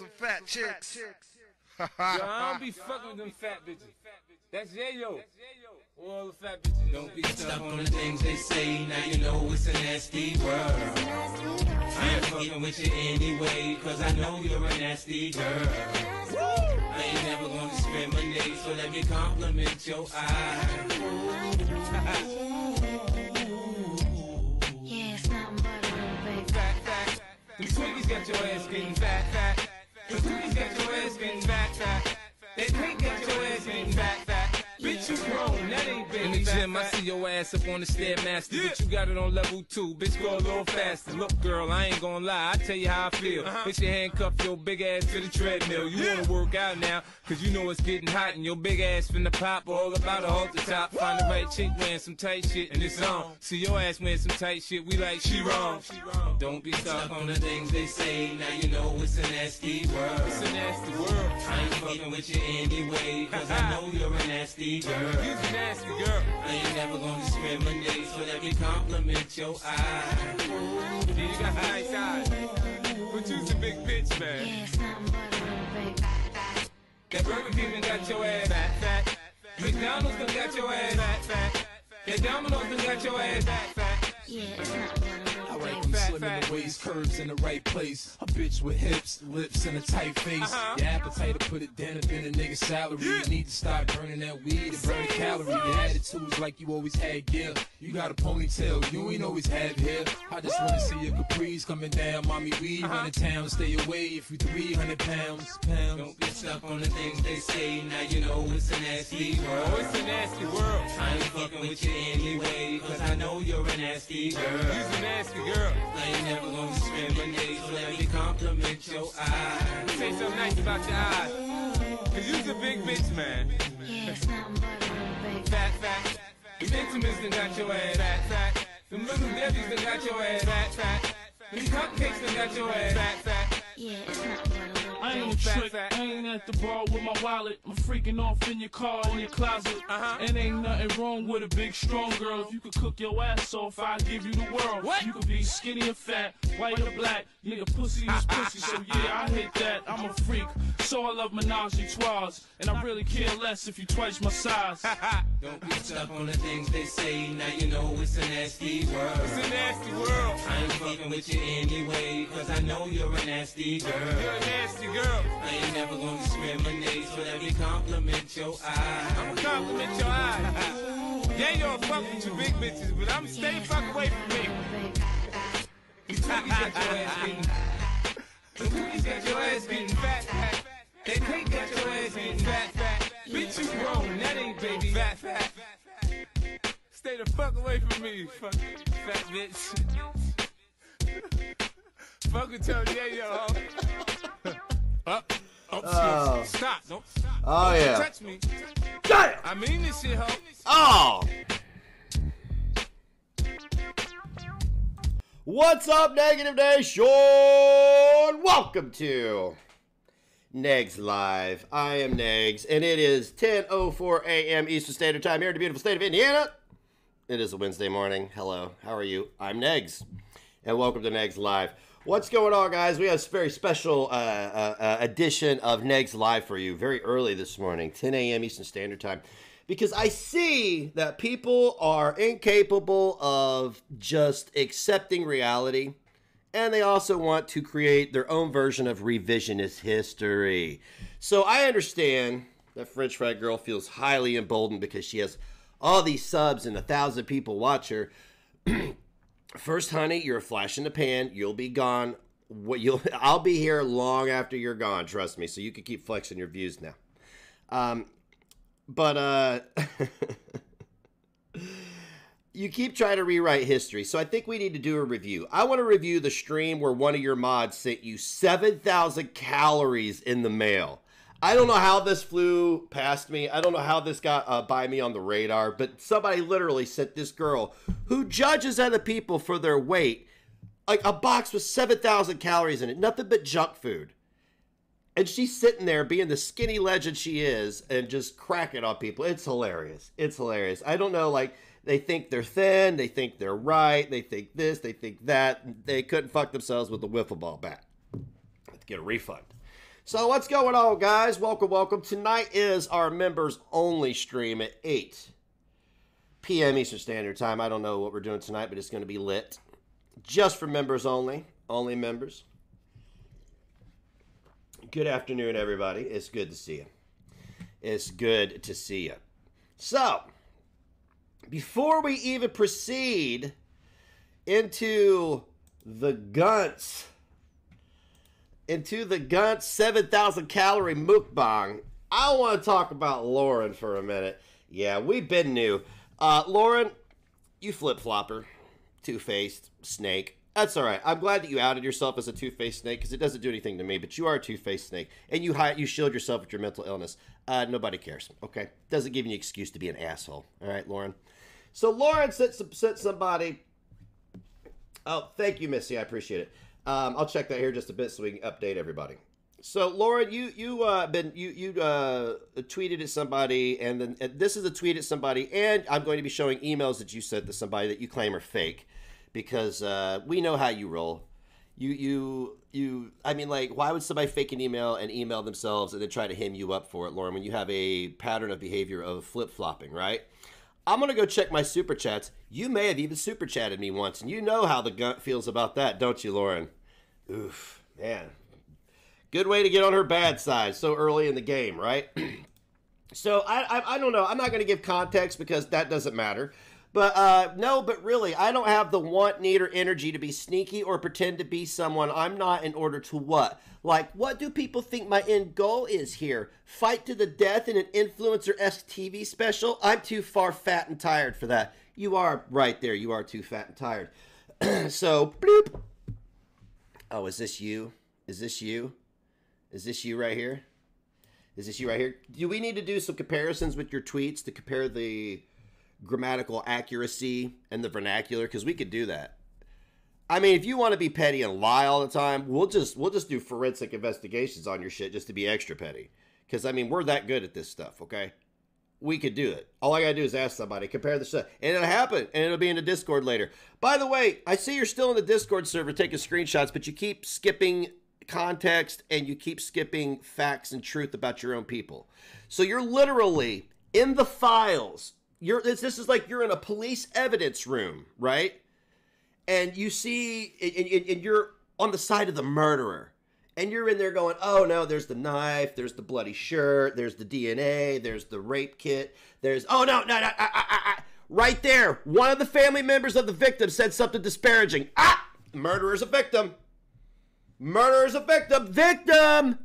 over here with some fat chicks. Yo, I don't be fucking with them fat bitches. That's Yayo. All the fat bitches. Don't be stuck on the things they say, now you know it's a nasty world. I ain't fucking with you anyway, cause I know you're a nasty girl. I ain't never gonna discriminate, so let me compliment your eyes. Yeah, it's nothing but a little baby. Fat, fat. Them Twinkies got your ass getting fat, fat. Them Twinkies got your ass getting fat, fat. They cake got your ass getting. Bitch, you grown, that ain't In the gym, I see your ass up on the Stairmaster, but you got it on level two. Bitch, go a little faster. Look, girl, I ain't gonna lie, I tell you how I feel. Uh-huh. Bitch, you handcuff your big ass to the treadmill. You wanna work out now, cause you know it's getting hot, and your big ass finna pop all about a halter top. Find the right chick wearing some tight shit, and it's on. See your ass wearing some tight shit, we like, she wrong. Don't be stuck on the things they say, now you know it's a nasty world. It's a nasty world. I ain't fucking with you anyway, cause I know you're a nasty girl. You's a nasty girl. I ain't never gonna discriminate, so let me compliment your eyes. Yeah, you got nice eyes. But you's a big bitch, man. Yeah, it's nothing but baby. That Burger King done got your ass fat, fat. McDonald's done got your ass fat, fat. That Domino's done got your ass fat, fat. Yeah, it's nothing but slim in the waist, curves in the right place. A bitch with hips, lips, and a tight face. Uh-huh. Your appetite to put it down up in a nigga's salary. You need to stop burning that weed and burn calories. Your attitude's like you always had gear. You got a ponytail, you ain't always have hair. I just wanna see your capris coming down, mommy. We Uh-huh. run to town, stay away if you 300 pounds. Pounds. Don't be stuck on the things they say, now you know it's a nasty Oh, world. it's a nasty world. I ain't fucking with you anyway, cause I know you're a nasty girl. You're a nasty girl. I ain't never gonna discriminate, so let me compliment your eyes. Say something nice about your eyes. Cause you's a big bitch, man. Yeah, it's nothing but a little baby. Fat, fat. Them Entenmann's done got your ass fat, fat. Them little Debbie's done got your ass fat, fat. Them cupcakes done got your ass fat, fat. Yeah, it's nothing but a little I ain't no trick. I ain't at the bar with my wallet. I'm freaking off in your car in your closet. Uh-huh. And ain't nothing wrong with a big, strong girl. If you could cook your ass off, I'll give you the world. What? You could be skinny or fat, white or black. Nigga, pussy is ah, ah, pussy. So ah, yeah, I hit that. I'm a freak. So I love menage a trois. And I really care less if you twice my size. Don't be stuck on the things they say, now you know it's a nasty world. It's a nasty world. I ain't fucking with you anyway, cause I know you're a nasty girl. You're a nasty girl. I ain't never gonna discriminate, so let me compliment your eyes. I'ma compliment your eyes. Yeah, you don't fuck with you big bitches, but I'm stay fuck away from me. You Twinkies got your ass getting. Twinkies got your ass getting fat, fat. Cake got your ass getting fat, fat. Bitch, you grown, that ain't baby fat, fat. Stay the fuck away from me, fuck fat bitch. fuck with your yeah, yo. Uh, oh, up, up, Oh. stop, don't, Oh don't yeah. touch me. Got it. I mean this shit, ho. Oh. What's up, Negative Day, Nation? Welcome to Negs Live. I am Negs, and it is 10:04 a.m. Eastern Standard Time here in the beautiful state of Indiana. It is a Wednesday morning. Hello, how are you? I'm Negs, and welcome to Negs Live. What's going on, guys? We have a very special uh, uh, uh, edition of Negs Live for you very early this morning, 10 a.m. Eastern Standard Time, because I see that people are incapable of just accepting reality, and they also want to create their own version of revisionist history. So I understand that French Fat Girl feels highly emboldened because she has all these subs and a thousand people watch her. First, honey, you're a flash in the pan. You'll be gone. What you'll I'll be here long after you're gone. Trust me. So you can keep flexing your views now. Um, but uh, you keep trying to rewrite history. So I think we need to do a review. I want to review the stream where one of your mods sent you seven thousand calories in the mail. I don't know how this flew past me. I don't know how this got uh, by me on the radar, but somebody literally sent this girl who judges other people for their weight like a box with 7,000 calories in it, nothing but junk food. And she's sitting there being the skinny legend she is and just cracking on people. It's hilarious. It's hilarious. I don't know, like, they think they're thin, they think they're right, they think this, they think that. They couldn't fuck themselves with a wiffle ball bat. get a refund. So what's going on, guys? Welcome, welcome. Tonight is our members only stream at 8 p.m. Eastern Standard Time. I don't know what we're doing tonight, but it's going to be lit. Just for members only. Only members. Good afternoon, everybody. It's good to see you. It's good to see you. So, before we even proceed into the Gunts, into the Gunts 7,000 calorie mukbang, I want to talk about Lauren for a minute. Yeah, we've been new. Uh, Lauren, you flip flopper, two faced snake. That's all right. I'm glad that you outed yourself as a two faced snake because it doesn't do anything to me. But you are a two faced snake, and you hide, you shield yourself with your mental illness. Uh, nobody cares. Okay, doesn't give you an excuse to be an asshole. All right, Lauren. So Lauren sent sent somebody. Oh, thank you, Missy. I appreciate it. Um, I'll check that here just a bit so we can update everybody. So Lauren, you you uh, been you you uh, tweeted at somebody, and then this is a tweet at somebody, and I'm going to be showing emails that you sent to somebody that you claim are fake, because uh, we know how you roll. You you you. I mean, like, why would somebody fake an email and email themselves and then try to hem you up for it, Lauren? When you have a pattern of behavior of flip flopping, right? I'm gonna go check my super chats. You may have even super chatted me once, and you know how the gut feels about that, don't you, Lauren? Oof, man. Good way to get on her bad side so early in the game, right? so I, I I don't know. I'm not gonna give context because that doesn't matter. But uh, no, but really, I don't have the want, need, or energy to be sneaky or pretend to be someone I'm not in order to what? Like, what do people think my end goal is here? Fight to the death in an influencer esque TV special? I'm too far fat and tired for that. You are right there. You are too fat and tired. so, bloop. Oh, is this you? Is this you? Is this you right here? Is this you right here? Do we need to do some comparisons with your tweets to compare the grammatical accuracy and the vernacular because we could do that. I mean, if you want to be petty and lie all the time, we'll just we'll just do forensic investigations on your shit just to be extra petty. Because I mean, we're that good at this stuff, okay? We could do it. All I gotta do is ask somebody, compare the stuff, and it'll happen, and it'll be in the Discord later. By the way, I see you're still in the Discord server taking screenshots, but you keep skipping context and you keep skipping facts and truth about your own people. So you're literally in the files you're this, this is like you're in a police evidence room, right? And you see, and, and you're on the side of the murderer, and you're in there going, "Oh no, there's the knife, there's the bloody shirt, there's the DNA, there's the rape kit, there's oh no, no, no, ah, ah, ah. right there, one of the family members of the victim said something disparaging. Ah, murderer's a victim. Murderer's a victim. Victim.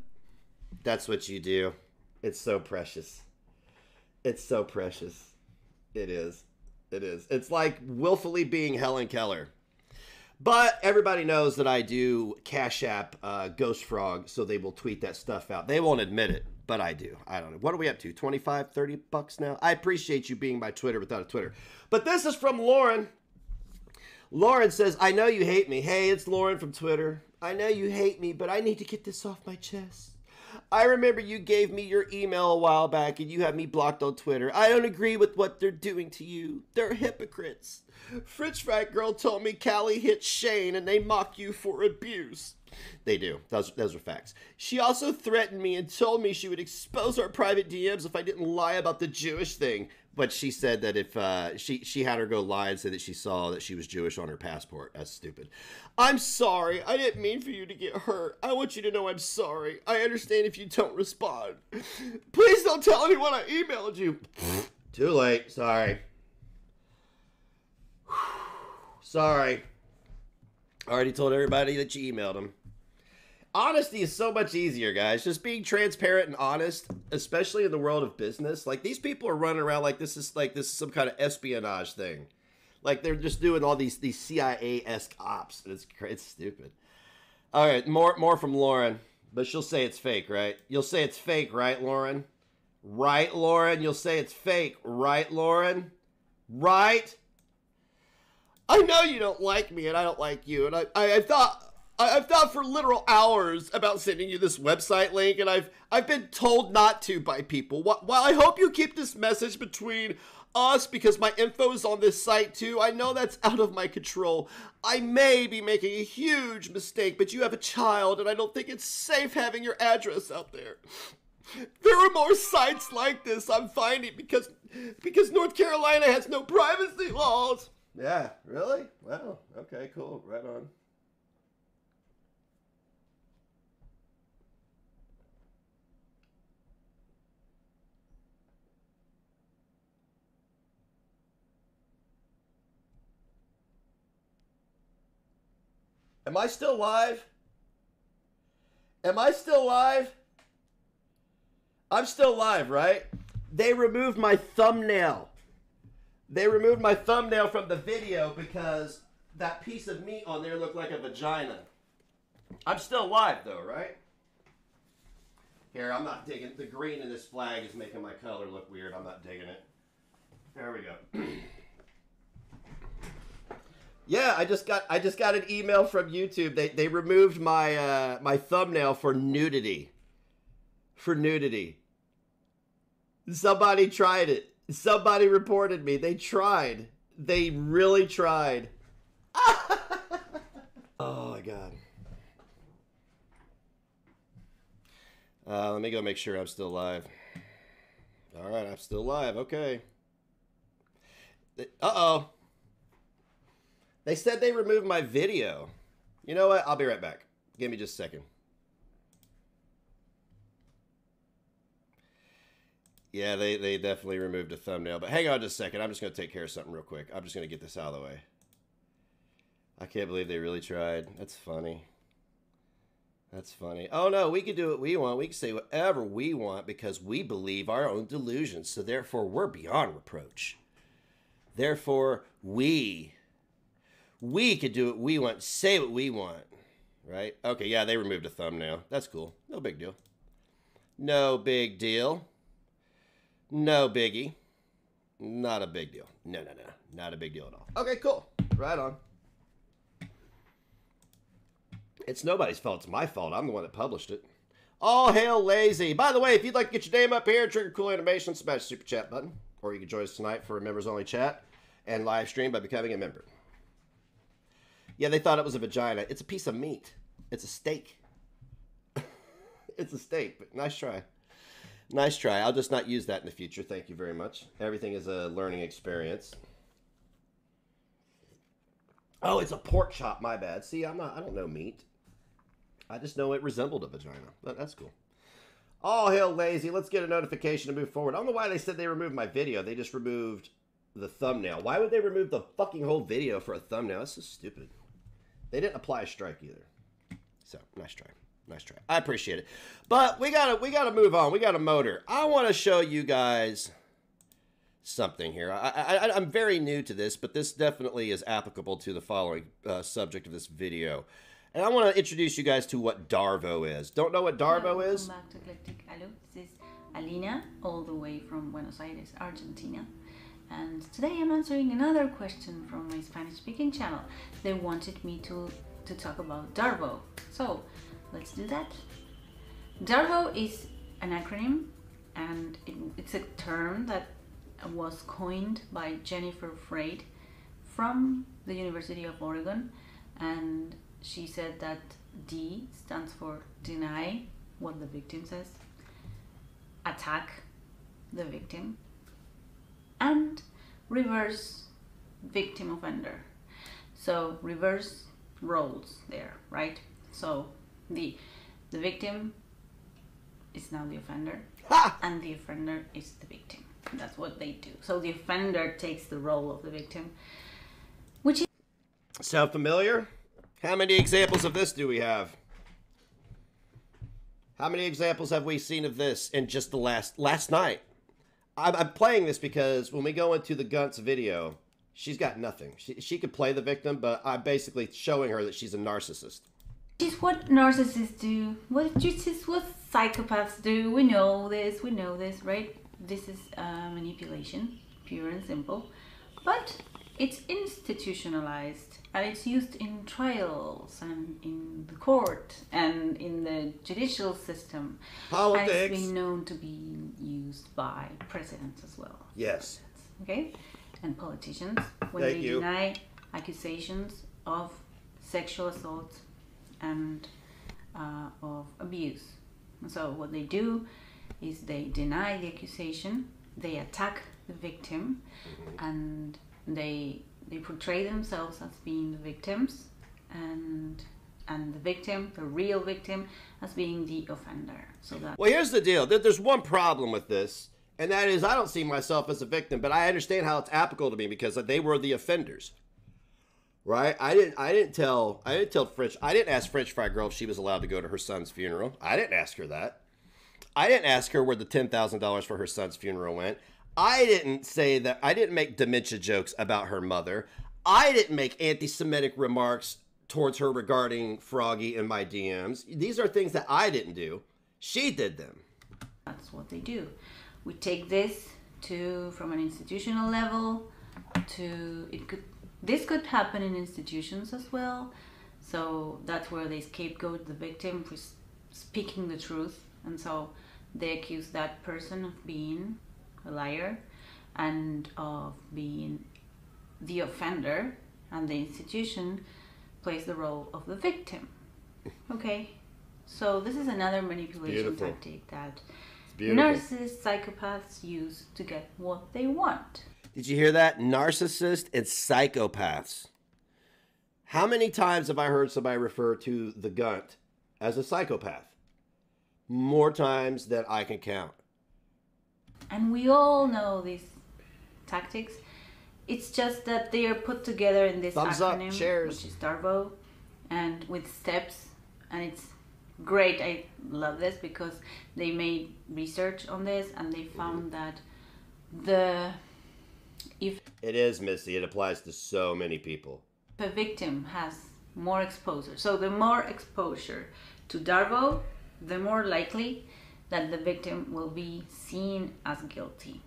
That's what you do. It's so precious. It's so precious. It is. It is. It's like willfully being Helen Keller. But everybody knows that I do Cash App uh, Ghost Frog, so they will tweet that stuff out. They won't admit it, but I do. I don't know. What are we up to? 25, 30 bucks now? I appreciate you being my Twitter without a Twitter. But this is from Lauren. Lauren says, I know you hate me. Hey, it's Lauren from Twitter. I know you hate me, but I need to get this off my chest. I remember you gave me your email a while back and you have me blocked on Twitter. I don't agree with what they're doing to you. They're hypocrites. French fry girl told me Callie hit Shane and they mock you for abuse. They do. Those, those are facts. She also threatened me and told me she would expose our private DMs if I didn't lie about the Jewish thing. But she said that if uh, she she had her go lie and say that she saw that she was Jewish on her passport. That's stupid. I'm sorry. I didn't mean for you to get hurt. I want you to know I'm sorry. I understand if you don't respond. Please don't tell anyone I emailed you. Too late. Sorry. sorry. I already told everybody that you emailed them. Honesty is so much easier, guys. Just being transparent and honest, especially in the world of business. Like these people are running around like this is like this is some kind of espionage thing. Like they're just doing all these these CIA esque ops. It's it's stupid. All right, more more from Lauren, but she'll say it's fake, right? You'll say it's fake, right, Lauren? Right, Lauren? You'll say it's fake, right, Lauren? Right? I know you don't like me, and I don't like you, and I I, I thought I've thought for literal hours about sending you this website link, and I've I've been told not to by people. While I hope you keep this message between us because my info is on this site too. I know that's out of my control. I may be making a huge mistake, but you have a child, and I don't think it's safe having your address out there. There are more sites like this I'm finding because because North Carolina has no privacy laws. Yeah, really? Well, okay, cool. Right on. Am I still live? Am I still live? I'm still live, right? They removed my thumbnail. They removed my thumbnail from the video because that piece of meat on there looked like a vagina. I'm still live though, right? Here, I'm not digging. The green in this flag is making my color look weird. I'm not digging it. There we go. Yeah, I just got I just got an email from YouTube. They they removed my uh, my thumbnail for nudity. For nudity. Somebody tried it. Somebody reported me. They tried. They really tried. oh my god. Uh, let me go make sure I'm still live. All right, I'm still live. Okay. Uh oh. They said they removed my video. You know what? I'll be right back. Give me just a second. Yeah, they, they definitely removed a thumbnail. But hang on just a second. I'm just going to take care of something real quick. I'm just going to get this out of the way. I can't believe they really tried. That's funny. That's funny. Oh no, we can do what we want. We can say whatever we want because we believe our own delusions. So therefore, we're beyond reproach. Therefore, we we could do what we want, say what we want, right? Okay, yeah, they removed a thumbnail. That's cool. No big deal. No big deal. No biggie. Not a big deal. No, no, no. Not a big deal at all. Okay, cool. Right on. It's nobody's fault. It's my fault. I'm the one that published it. All hail lazy. By the way, if you'd like to get your name up here, trigger cool animation, smash super chat button. Or you can join us tonight for a members only chat and live stream by becoming a member. Yeah, they thought it was a vagina. It's a piece of meat. It's a steak. it's a steak, but nice try. Nice try. I'll just not use that in the future. Thank you very much. Everything is a learning experience. Oh, it's a pork chop. My bad. See, I'm not. I don't know meat. I just know it resembled a vagina. But that's cool. All hail lazy. Let's get a notification to move forward. I don't know why they said they removed my video. They just removed the thumbnail. Why would they remove the fucking whole video for a thumbnail? That's so stupid. They didn't apply a strike either. So nice try. Nice try. I appreciate it. But we gotta we gotta move on. We got a motor. I want to show you guys something here. I, I, I'm very new to this, but this definitely is applicable to the following uh, subject of this video. And I want to introduce you guys to what Darvo is. Don't know what Darvo Hello, is? Welcome back to Eclectic Hello. This is Alina, all the way from Buenos Aires, Argentina. And today I'm answering another question from my Spanish speaking channel. They wanted me to, to talk about Darvo. So let's do that. Darvo is an acronym and it, it's a term that was coined by Jennifer Freyd from the University of Oregon and she said that D stands for deny what the victim says, attack the victim, and reverse victim offender. So reverse roles there, right? So the the victim is now the offender, Ha! and the offender is the victim. That's what they do. So the offender takes the role of the victim, which is Sound familiar? How many examples of this do we have? How many examples have we seen of this in just the last last night? I'm, I'm playing this because when we go into the Gunts video, she's got nothing. She, she could play the victim, but I'm basically showing her that she's a narcissist. is what narcissists do. What is what psychopaths do. We know this. We know this, right? This is uh, manipulation, pure and simple. But it's institutionalized and it's used in trials and in the court and in the judicial system. And Politics. it's been known to be used by presidents as well. Yes. okay, and politicians when Thank they you. deny accusations of sexual assault and uh, of abuse. So what they do is they deny the accusation, they attack the victim, Mm-hmm. and they they portray themselves as being the victims, and and the victim, the real victim, as being the offender. So that Well, here's the deal. There's one problem with this, and that is I don't see myself as a victim, but I understand how it's applicable to me because they were the offenders. Right? I didn't I didn't tell I didn't tell French I didn't ask French Fry Girl if she was allowed to go to her son's funeral. I didn't ask her that. I didn't ask her where the ten thousand dollars for her son's funeral went. I didn't say that I didn't make dementia jokes about her mother. I didn't make anti-Semitic remarks towards her regarding Froggy in my DMs. These are things that I didn't do. She did them. that's what they do. We take this to from an institutional level to it could this could happen in institutions as well. So that's where they scapegoat the victim for speaking the truth, and so they accuse that person of being a liar and of being the offender, and the institution plays the role of the victim. Okay, so this is another manipulation Beautiful. tactic that narcissists, psychopaths use to get what they want. Did you hear that? Narcissists and psychopaths. How many times have I heard somebody refer to the gunt as a psychopath? More times than I can count. And we all know these tactics. It's just that they are put together in this Thumbs up, acronym, shares. which is Darvo, and with steps, and it's great. I love this because they made research on this and they found that the if It is, Missy. It applies to so many people. The victim has more exposure, so the more exposure to Darvo, the more likely that the victim will be seen as guilty.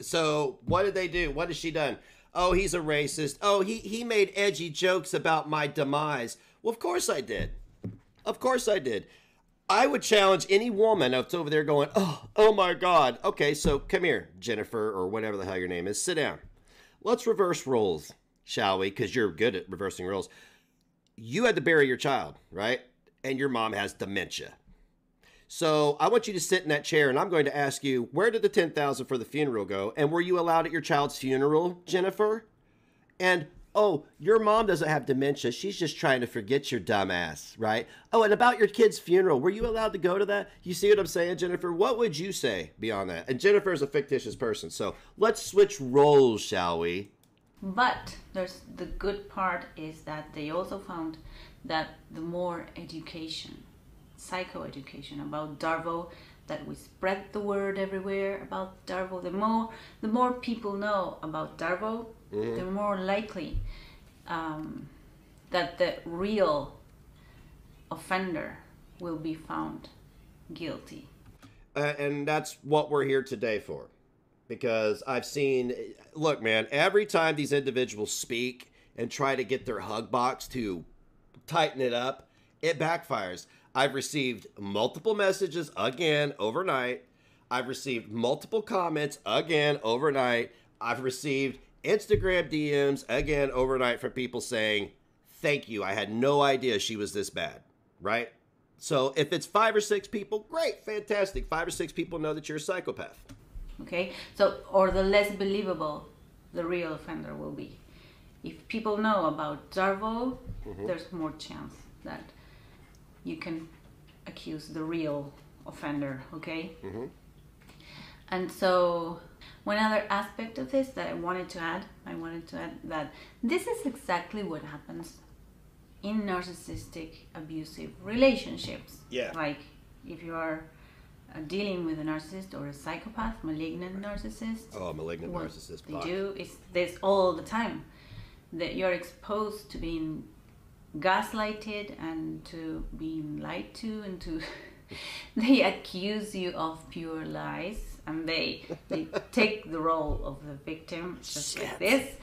So what did they do? What has she done? Oh, he's a racist. Oh, he he made edgy jokes about my demise. Well, of course I did. Of course I did. I would challenge any woman that's over there going, "Oh, oh my God." Okay, so come here, Jennifer, or whatever the hell your name is. Sit down. Let's reverse roles, shall we? Because you're good at reversing roles. You had to bury your child, right? And your mom has dementia. So I want you to sit in that chair, and I'm going to ask you, where did the ten thousand for the funeral go? And were you allowed at your child's funeral, Jennifer? And oh, your mom doesn't have dementia; she's just trying to forget your dumbass, right? Oh, and about your kid's funeral, were you allowed to go to that? You see what I'm saying, Jennifer? What would you say beyond that? And Jennifer is a fictitious person, so let's switch roles, shall we? But there's the good part is that they also found that the more education, psychoeducation about Darvo, that we spread the word everywhere about Darvo, the more the more people know about Darvo, the more likely um, that the real offender will be found guilty. Uh, and that's what we're here today for. Because I've seen, look, man, every time these individuals speak and try to get their hug box to tighten it up, it backfires. I've received multiple messages again overnight. I've received multiple comments again overnight. I've received Instagram DMs again overnight from people saying, Thank you. I had no idea she was this bad, right? So if it's five or six people, great, fantastic. Five or six people know that you're a psychopath. okay so or the less believable the real offender will be if people know about Darvo mm-hmm. there's more chance that you can accuse the real offender okay and so one other aspect of this that i wanted to add i wanted to add that this is exactly what happens in narcissistic abusive relationships Yeah. like if you are uh, dealing with a narcissist or a psychopath, malignant narcissist, Oh, malignant narcissist. they do is this all the time. That you're exposed to being gaslighted and to being lied to and to they accuse you of pure lies and they they take the role of the victim just like this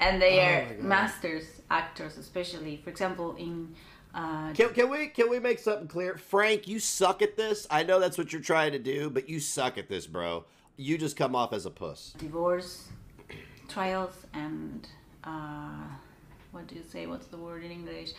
and they Oh are masters actors especially for example in uh, Can, can we can we make something clear? Frank, you suck at this. I know that's what you're trying to do, but you suck at this, bro. You just come off as a puss. divorce trials and uh, what do you say? What's the word in English?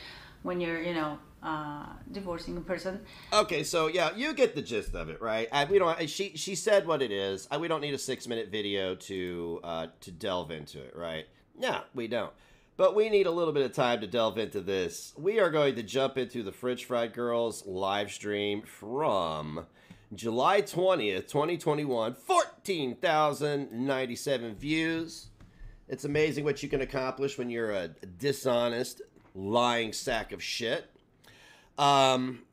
When you're, you know, uh, divorcing a person. Okay, so yeah, you get the gist of it, right? I, we don't. She she said what it is. I, we don't need a six minute video to uh, to delve into it, right? No, we don't. But we need a little bit of time to delve into this. We are going to jump into the French Fried Girls live stream from July 20th, 2021. 14,097 views. It's amazing what you can accomplish when you're a dishonest, lying sack of shit. Um,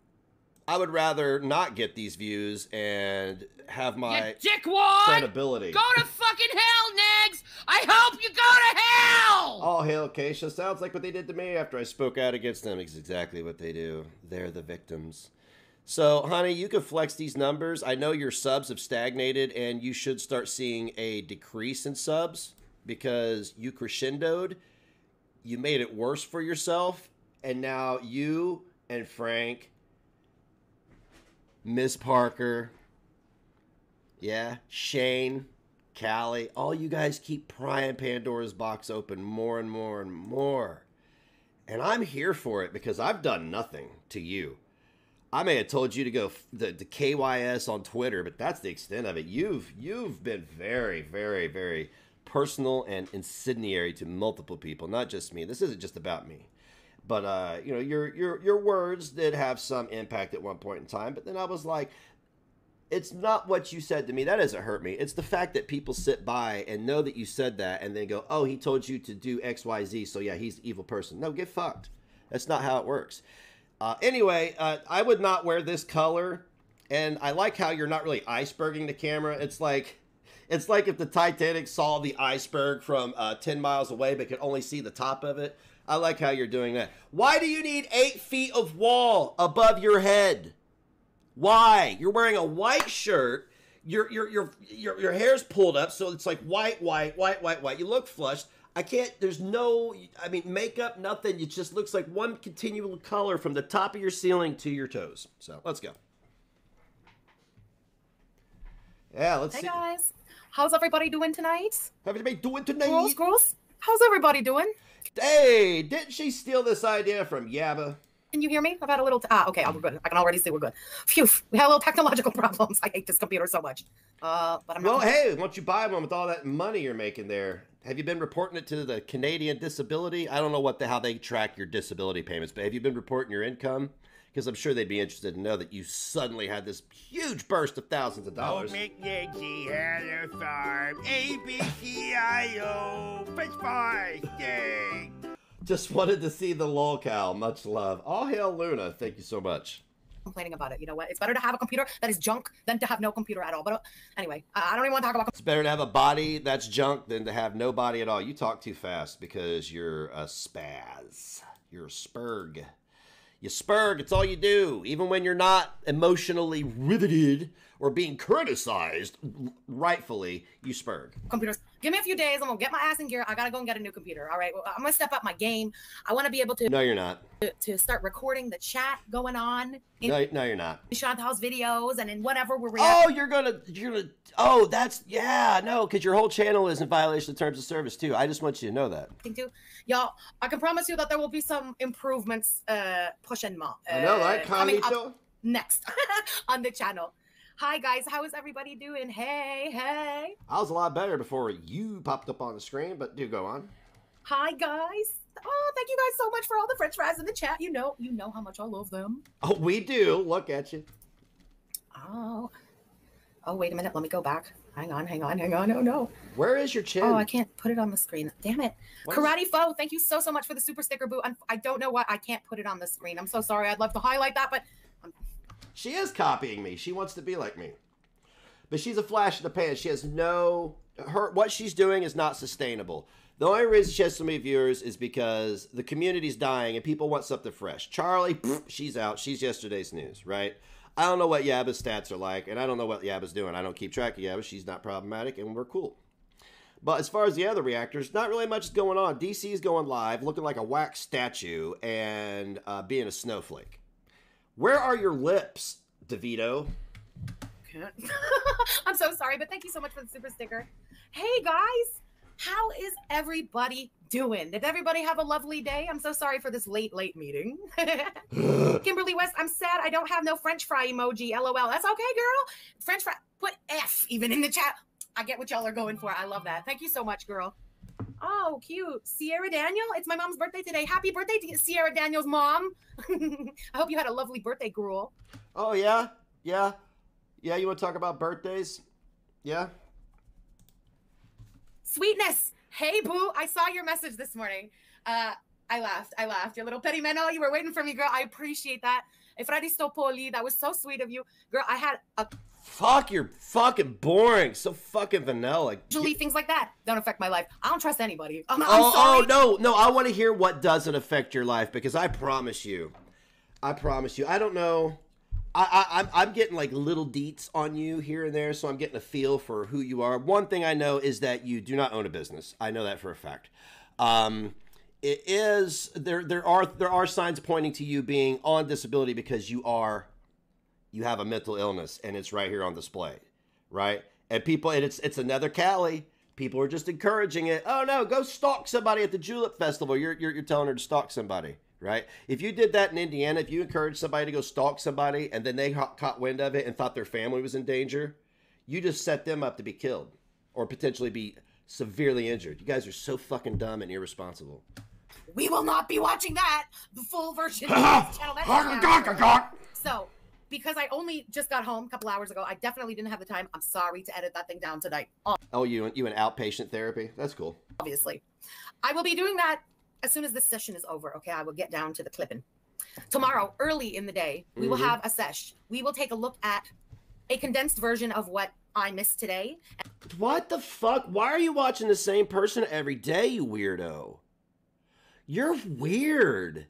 I would rather not get these views and have my dickwad! credibility. Go to fucking hell, Negs! I hope you go to hell! All hail Keisha sounds like what they did to me after I spoke out against them. It's exactly what they do. They're the victims. So, honey, you can flex these numbers. I know your subs have stagnated, and you should start seeing a decrease in subs because you crescendoed. You made it worse for yourself, and now you and Frank, Miss Parker, yeah, Shane, Callie, all you guys keep prying Pandora's box open more and more and more. And I'm here for it because I've done nothing to you. I may have told you to go f- the, the KYS on Twitter, but that's the extent of it. You've you've been very, very, very personal and incendiary to multiple people, not just me. This isn't just about me. But uh, you know, your your your words did have some impact at one point in time, but then I was like, it's not what you said to me. That doesn't hurt me. It's the fact that people sit by and know that you said that and then go oh he told you to do xyz so yeah he's evil person no get fucked. That's not how it works. Uh, anyway uh, i would not wear this color and i like how you're not really iceberging the camera. It's like it's like if the titanic saw the iceberg from uh, 10 miles away but could only see the top of it i like how you're doing that why do you need eight feet of wall above your head why? You're wearing a white shirt. Your your your your your hair's pulled up, so it's like white, white, white, white, white. You look flushed. I can't. There's no. I mean, makeup, nothing. It just looks like one continual color from the top of your ceiling to your toes. So let's go. Yeah, let's Hey see. guys, how's everybody doing tonight? Everybody doing tonight? Girls, girls, how's everybody doing? Hey, didn't she steal this idea from Yabba? Can you hear me? I've had a little. T- ah, okay, we're good. I can already see we're good. Phew, we had a little technological problems. I hate this computer so much. Uh, but I'm Well, not. hey, once you buy one with all that money you're making there, have you been reporting it to the Canadian Disability? I don't know what the how they track your disability payments, but have you been reporting your income? Because I'm sure they'd be interested to know that you suddenly had this huge burst of thousands of dollars. Old McNuggety had a farm. A B C I O. French fries. Yay. Just wanted to see the lolcow. Much love. All hail Luna. Thank you so much. complaining about it. You know what? It's better to have a computer that is junk than to have no computer at all. But uh, anyway, I, I don't even want to talk about. It's better to have a body that's junk than to have no body at all. You talk too fast because you're a spaz. You're a spurg. You spurg, it's all you do. Even when you're not emotionally riveted or being criticized rightfully, you spurg. computers. Give me a few days. I'm gonna get my ass in gear. I gotta go and get a new computer. All right. Well, I'm gonna step up my game. I want to be able to No, you're not. to start recording the chat going on in No, no, you're not. Chantal's videos and in whatever we're Reacting. Oh, you're gonna, you're gonna. Oh, that's yeah, no, because your whole channel is in violation of terms of service too. I just want you to know that. to. Y'all, I can promise you that there will be some improvements uh pushing ma. Uh, I know, right, coming up next on the channel. Hi guys, how is everybody doing? Hey, hey. I was a lot better before you popped up on the screen, but do go on. Hi guys. Oh, thank you guys so much for all the French fries in the chat. You know, you know how much I love them. Oh, we do. Look at you. Oh. Oh, wait a minute. Let me go back. Hang on, hang on, hang on. Oh no. Where is your chin? Oh, I can't put it on the screen. Damn it. What is- Karate Foe, thank you so so much for the super sticker boot. I'm, I don't know why I can't put it on the screen. I'm so sorry. I'd love to highlight that, but She is copying me. She wants to be like me. But she's a flash in the pan. She has no her what she's doing is not sustainable. The only reason she has so many viewers is because the community's dying and people want something fresh. Charlie, pff, she's out. She's yesterday's news, right? I don't know what Yabba's stats are like, and I don't know what Yabba's doing. I don't keep track of Yabba. She's not problematic, and we're cool. But as far as the other reactors, not really much is going on. DC's going live, looking like a wax statue and uh, being a snowflake. Where are your lips, DeVito? I'm so sorry, but thank you so much for the super sticker. Hey guys, How is everybody doing? Did everybody have a lovely day? I'm so sorry for this late, late meeting. Kimberly West, I'm sad I don't have no French fry emoji. LOL. That's okay, girl. French fry. Put F even in the chat. I get what y'all are going for. I love that. Thank you so much, girl. Oh, cute. Sierra Daniel. It's my mom's birthday today. Happy birthday to Sierra Daniel's mom. I hope you had a lovely birthday, girl. Oh yeah, yeah, yeah. You want to talk about birthdays? Yeah. Sweetness. Hey, boo. I saw your message this morning. Uh, I laughed. I laughed. Your little petty menno. You were waiting for me, girl. I appreciate that. Efradisto Poli. That was so sweet of you, girl. I had a Fuck, you're fucking boring. So fucking vanilla. usually things like that don't affect my life. I don't trust anybody. I'm, I'm Oh, sorry. oh no, no. I want to hear what doesn't affect your life because I promise you, I promise you. I don't know. I, I I'm I'm getting like little deets on you here and there, so I'm getting a feel for who you are. One thing I know is that you do not own a business. I know that for a fact. Um, it is there. There are there are signs pointing to you being on disability because you are you have a mental illness and it's right here on display right? And people and it's it's another Callie. People are just encouraging it. Oh no go stalk somebody at the julep festival. You're, you're, you're telling her to stalk somebody right? If you did that in indiana if you encouraged somebody to go stalk somebody and then they ca- caught wind of it and thought their family was in danger you just set them up to be killed or potentially be severely injured. You guys are so fucking dumb and irresponsible. We will not be watching that. The full version of this channel. So, because I only just got home a couple hours ago, I definitely didn't have the time. I'm sorry to edit that thing down tonight. oh you you in outpatient therapy that's cool Obviously, I will be doing that as soon as this session is over. Okay, I will get down to the clipping. Tomorrow, early in the day, we will Mhm. have a sesh. We will take a look at a condensed version of what I missed today. What the fuck? Why are you watching the same person every day, you weirdo? You're weird.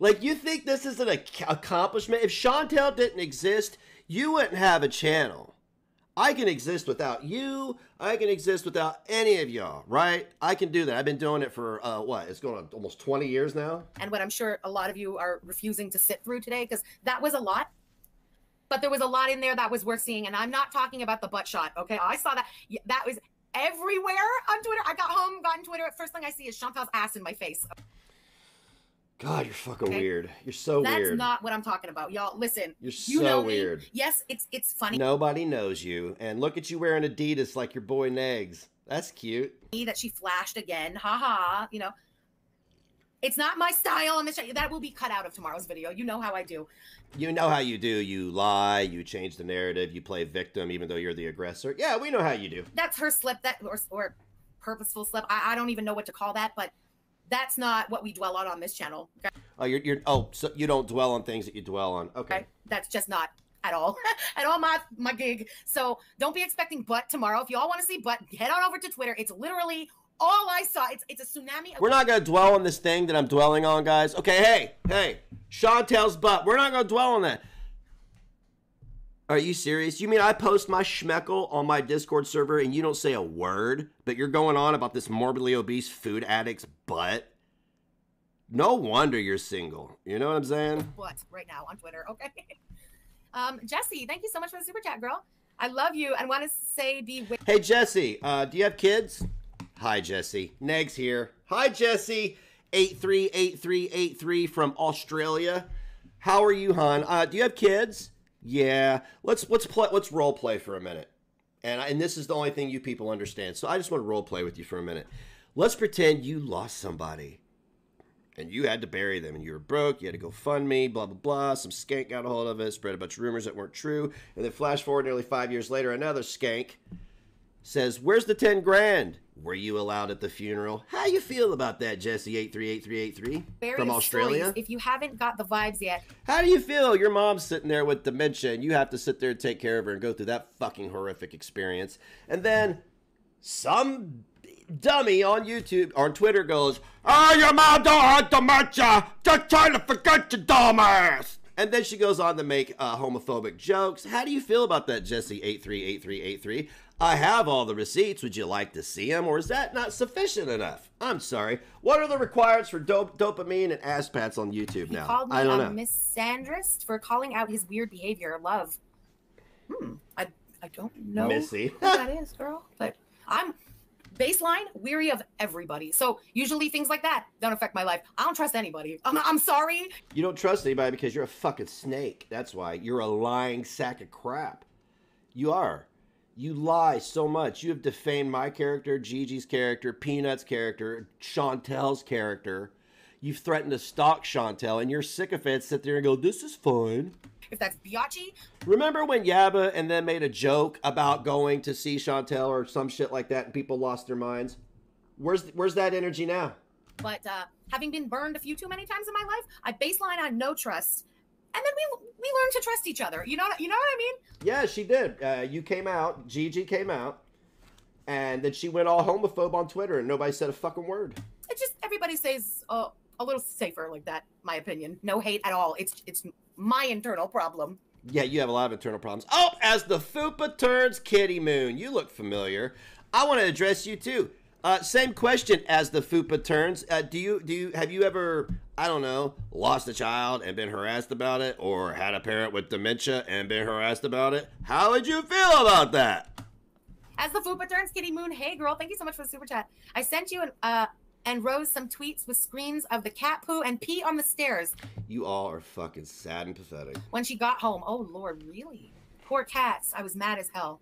Like, you think this is an ac- accomplishment? If Chantel didn't exist, you wouldn't have a channel. I can exist without you. I can exist without any of y'all, right? I can do that. I've been doing it for, uh, what? It's going on almost 20 years now. and what I'm sure a lot of you are refusing to sit through today because that was a lot. But there was a lot in there that was worth seeing, and I'm not talking about the butt shot. Okay, I saw that. That was everywhere on Twitter. I got home, got on Twitter. First thing I see is Chantal's ass in my face. God, you're fucking Okay. weird. You're so That's weird. That's not what I'm talking about, y'all. Listen, You're you so know weird. me. Yes, it's it's funny Nobody knows you. And look at you wearing Adidas like your boy Negs. That's cute. that she flashed again. Ha ha. You know, it's not my style on this. show. That will be cut out of tomorrow's video. You know how I do. You know how you do. You lie, you change the narrative, you play victim even though you're the aggressor. Yeah, we know how you do. that's her slip that or, or purposeful slip I, I don't even know what to call that but that's not what we dwell on on this channel okay? Oh, you're, you're oh, so you don't dwell on things that you dwell on. Okay. that's just not at all at all my my gig so don't be expecting butt tomorrow if you all want to see butt head on over to twitter it's literally all i saw it's it's a tsunami of We're not gonna dwell on this thing that I'm dwelling on, guys. Okay, hey, hey, Chantel's butt. We're not gonna dwell on that. Are you serious? You mean I post my schmeckle on my Discord server and you don't say a word, but you're going on about this morbidly obese food addict's butt? No wonder you're single. You know what I'm saying? butt right now on twitter okay um jesse thank you so much for the super chat girl i love you and want to say be wi- Hey Jesse, uh, do you have kids? Hi Jesse, Negs here. Hi Jesse, eight three eight three eight three from Australia. How are you, hon? Uh, do you have kids? Yeah. Let's let's play. Let's role play for a minute. And I, and this is the only thing you people understand. So I just want to role play with you for a minute. Let's pretend you lost somebody, and you had to bury them, and you were broke. You had to go fund me, blah blah blah. Some skank got a hold of it, spread a bunch of rumors that weren't true, and then flash forward nearly five years later, another skank says, "Where's the ten grand? Were you allowed at the funeral? How you feel about that, Jesse eight three eight three eight three from Australia? stories. if you haven't got the vibes yet How do you feel? Your mom's sitting there with dementia, and you have to sit there and take care of her and go through that fucking horrific experience, and then some dummy on YouTube on Twitter goes, "Oh, your mom don't have dementia. Just trying to forget your dumbass." And then she goes on to make uh, homophobic jokes. How do you feel about that, Jesse? Eight three eight three eight three. I have all the receipts. Would you like to see them, or is that not sufficient enough? I'm sorry. What are the requirements for dope, dopamine and ass pats on YouTube He now? called me I don't know. misandrist for calling out his weird behavior. Love. Hmm. I I don't know Missy. who that is, girl. But I'm baseline weary of everybody. So usually things like that don't affect my life. I don't trust anybody. I'm, I'm sorry. You don't trust anybody because you're a fucking snake. That's why. You're a lying sack of crap. You are. You lie so much. You have defamed my character, Gigi's character, Peanut's character, Chantel's character. You've threatened to stalk Chantel, and your sycophants sit there and go, This is fine. If that's biatchy, Remember when Yabba and them made a joke about going to see Chantel or some shit like that and people lost their minds? Where's where's that energy now? but uh, having been burned a few too many times in my life, I baseline on no trust, and then we we learn to trust each other. You know you know what I mean? Yeah, she did. Uh, you came out, Gigi came out, and then she went all homophobe on Twitter and nobody said a fucking word. It just everybody says uh, a little safer like that. My opinion. No hate at all. It's it's my internal problem. Yeah, you have a lot of internal problems. Oh, as the Fupa turns Kitty Moon. You look familiar. I want to address you too. Uh, same question as the Fupa turns. Uh, do you do you have you ever I don't know lost a child and been harassed about it, or had a parent with dementia and been harassed about it? How would you feel about that? As the Fupa turns Kitty Moon, hey girl, thank you so much for the super chat. I sent you an uh and Rose some tweets with screens of the cat poo and pee on the stairs You all are fucking sad and pathetic. when she got home. Oh lord, really? Poor cats. I was mad as hell.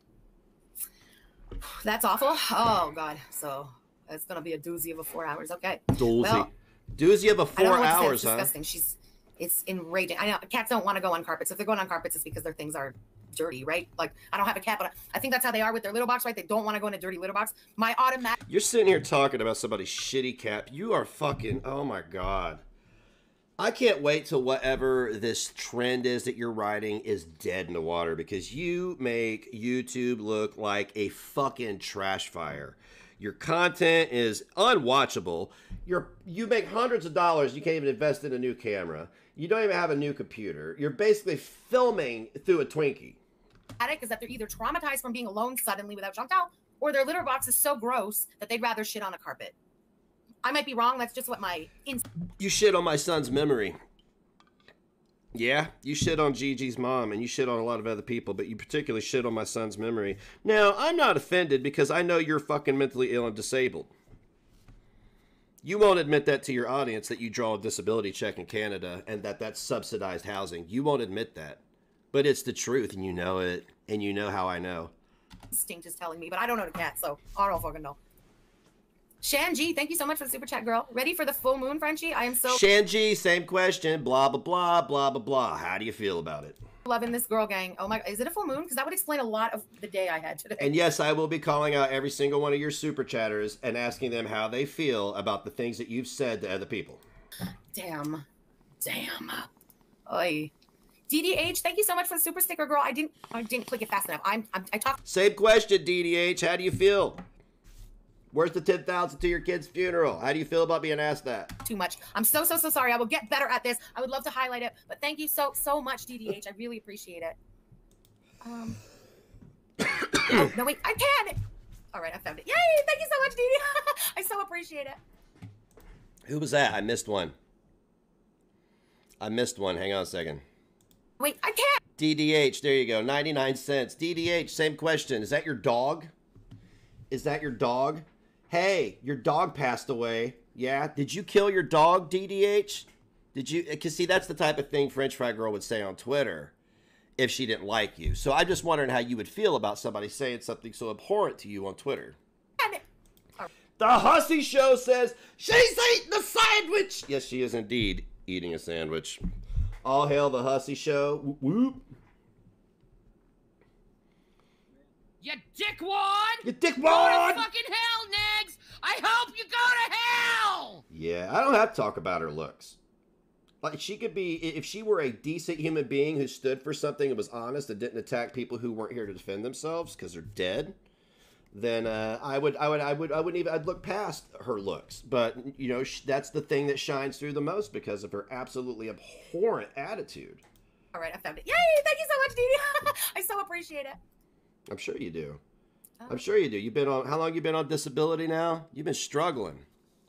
That's awful. Oh god. So it's gonna be a doozy of a four hours. Okay. Doozy. Well, Doozy of a I don't four know what to say. hours, It's huh? disgusting. She's it's enraging. I know cats don't want to go on carpets. If they're going on carpets, it's because their things are dirty, right? Like I don't have a cat, but I think that's how they are with their litter box, right? They don't want to go in a dirty litter box. My automatic You're sitting here talking about somebody's shitty cap. You are fucking. Oh my god. I can't wait till whatever this trend is that you're riding is dead in the water because you make YouTube look like a fucking trash fire. Your content is unwatchable. You're you make hundreds of dollars. You can't even invest in a new camera. You don't even have a new computer. You're basically filming through a Twinkie. is that they're either traumatized from being alone suddenly without Chantal, or their litter box is so gross that they'd rather shit on a carpet. I might be wrong. That's just what my You shit on my son's memory. Yeah, you shit on Gigi's mom and you shit on a lot of other people, but you particularly shit on my son's memory. Now, I'm not offended because I know you're fucking mentally ill and disabled. You won't admit that to your audience that you draw a disability check in Canada and that that's subsidized housing. You won't admit that. But it's the truth and you know it and you know how I know. Stink is telling me, but I don't know the cat, so I don't fucking know. Shan G, thank you so much for the super chat, girl. Ready for the full moon, Frenchie? I am so Shanji, same question, blah blah blah blah blah blah. How do you feel about it? loving this girl gang. Oh my, is it a full moon? Because that would explain a lot of the day I had today. And yes, I will be calling out every single one of your super chatters and asking them how they feel about the things that you've said to other people. Damn. Damn. Oi. DDH, thank you so much for the super sticker, girl. I didn't I didn't click it fast enough. I'm, I'm I talked Same question, DDH. How do you feel? Where's the 10,000 to your kid's funeral? How do you feel about being asked that? too much. I'm so so so sorry. I will get better at this. I would love to highlight it, but thank you so so much, DDH. I really appreciate it. Um oh, no wait, I can. All right, I found it. Yay! Thank you so much, DD. I so appreciate it. Who was that? I missed one. I missed one. Hang on a second. Wait, I can't. DDH, there you go. 99 cents. DDH, same question. Is that your dog? Is that your dog? Hey, your dog passed away. Yeah. Did you kill your dog, DDH? Did you? Because, see, that's the type of thing French Fry Girl would say on Twitter if she didn't like you. So I'm just wondering how you would feel about somebody saying something so abhorrent to you on Twitter. The Hussy Show says she's eating a sandwich. Yes, she is indeed eating a sandwich. All hail the Hussy Show. Whoop, whoop. You dickwad! You dickwad! Go dickwad! to fucking hell, Negs! I hope you go to hell! Yeah, I don't have to talk about her looks. Like she could be, if she were a decent human being who stood for something and was honest and didn't attack people who weren't here to defend themselves because they're dead, then uh, I would, I would, I would, I wouldn't even, I'd look past her looks. But you know, sh- that's the thing that shines through the most because of her absolutely abhorrent attitude. All right, I found it. Yay! Thank you so much, DD. I so appreciate it. I'm sure you do. Oh. I'm sure you do. You've been on how long you been on disability now? You've been struggling.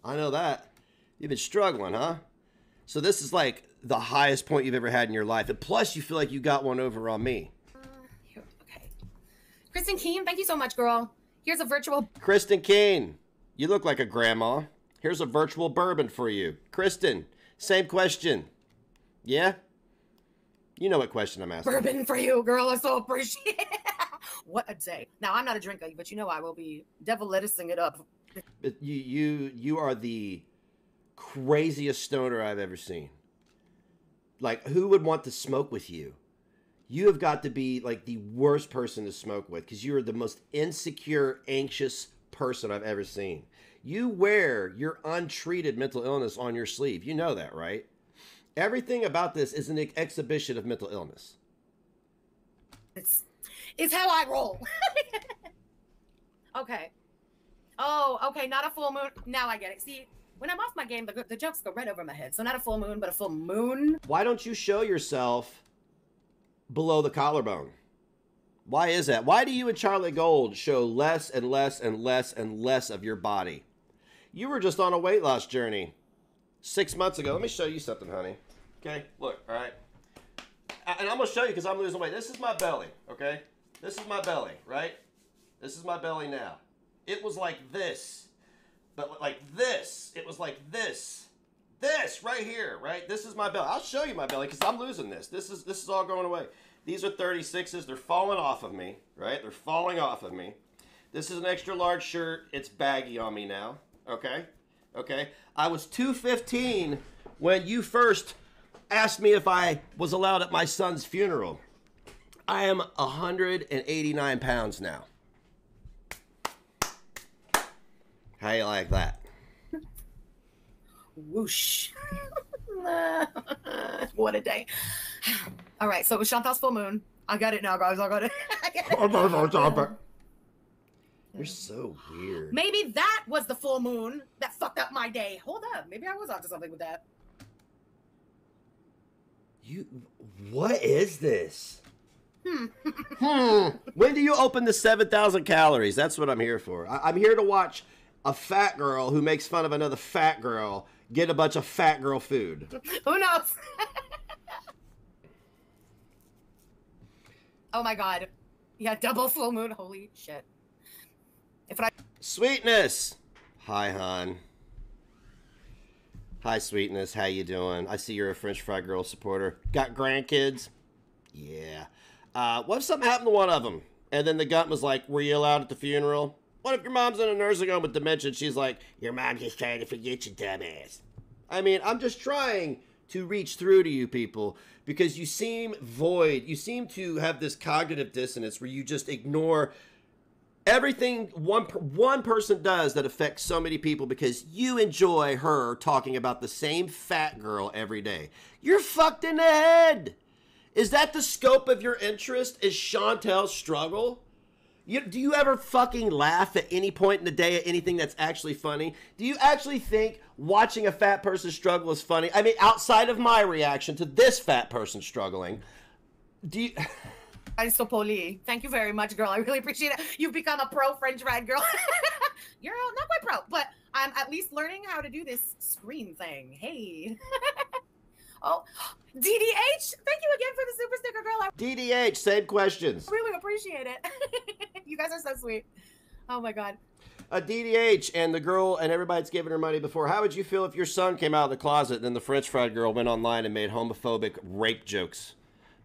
I know that. You've been struggling, huh? So this is like the highest point you've ever had in your life. And plus you feel like you got one over on me. Uh, here, okay. Kristen Keem, thank you so much, girl. Here's a virtual. Kristen Kane, you look like a grandma. Here's a virtual bourbon for you. Kristen, same question. Yeah? You know what question I'm asking. Bourbon for you, girl. I so appreciate it. What a day. Now, I'm not a drinker, but you know I will be devil lettucing it up. But you you you are the craziest stoner I've ever seen. Like who would want to smoke with you? You have got to be like the worst person to smoke with because you are the most insecure, anxious person I've ever seen. You wear your untreated mental illness on your sleeve. You know that, right? Everything about this is an ex- exhibition of mental illness. It's it's how I roll. okay. Oh, okay. Not a full moon. Now I get it. See, when I'm off my game, the, the jokes go right over my head. So not a full moon, but a full moon. Why don't you show yourself below the collarbone? Why is that? Why do you and Charlotte Gold show less and less and less and less of your body? You were just on a weight loss journey six months ago. Let me show you something, honey. Okay, look, all right. And I'm gonna show you because I'm losing weight. This is my belly, okay? This is my belly, right? This is my belly now. It was like this, but like this. It was like this. This right here, right? This is my belly. I'll show you my belly because I'm losing this. This is this is all going away. These are 36s. They're falling off of me, right? They're falling off of me. This is an extra large shirt. It's baggy on me now. Okay? Okay? I was 215 when you first asked me if I was allowed at my son's funeral. I am 189 pounds now. How you like that? Whoosh. what a day. All right, so it was Chantal's full moon. I got it now, guys. I got it. I get it. You're so weird. Maybe that was the full moon that fucked up my day. Hold up. Maybe I was onto something with that. You what is this? Hmm. Hmm. When do you open the 7,000 calories? That's what I'm here for. I- I'm here to watch a fat girl who makes fun of another fat girl get a bunch of fat girl food. Who knows? oh my god. Yeah, double full moon. Holy shit. If I Sweetness. Hi, hon. Hi, Sweetness. How you doing? I see you're a French fry girl supporter. Got grandkids? Yeah. Uh, what if something happened to one of them? And then the gut was like, "Were you allowed at the funeral?" What if your mom's in a nursing home with dementia? She's like, "Your mom's just trying to forget you, dumbass." I mean, I'm just trying to reach through to you people because you seem void. You seem to have this cognitive dissonance where you just ignore everything one one person does that affects so many people because you enjoy her talking about the same fat girl every day. You're fucked in the head. Is that the scope of your interest? Is Chantel's struggle? You, do you ever fucking laugh at any point in the day at anything that's actually funny? Do you actually think watching a fat person struggle is funny? I mean, outside of my reaction to this fat person struggling, do you? I'm so poli. Thank you very much, girl. I really appreciate it. You've become a pro French ride girl. You're not quite pro, but I'm at least learning how to do this screen thing. Hey. oh, DDH, thank you again for the super sticker, girl. I DDH, same questions. really appreciate it. you guys are so sweet. Oh my god. Uh, a DDH and the girl and everybody's giving her money before. How would you feel if your son came out of the closet and then the French fried girl went online and made homophobic rape jokes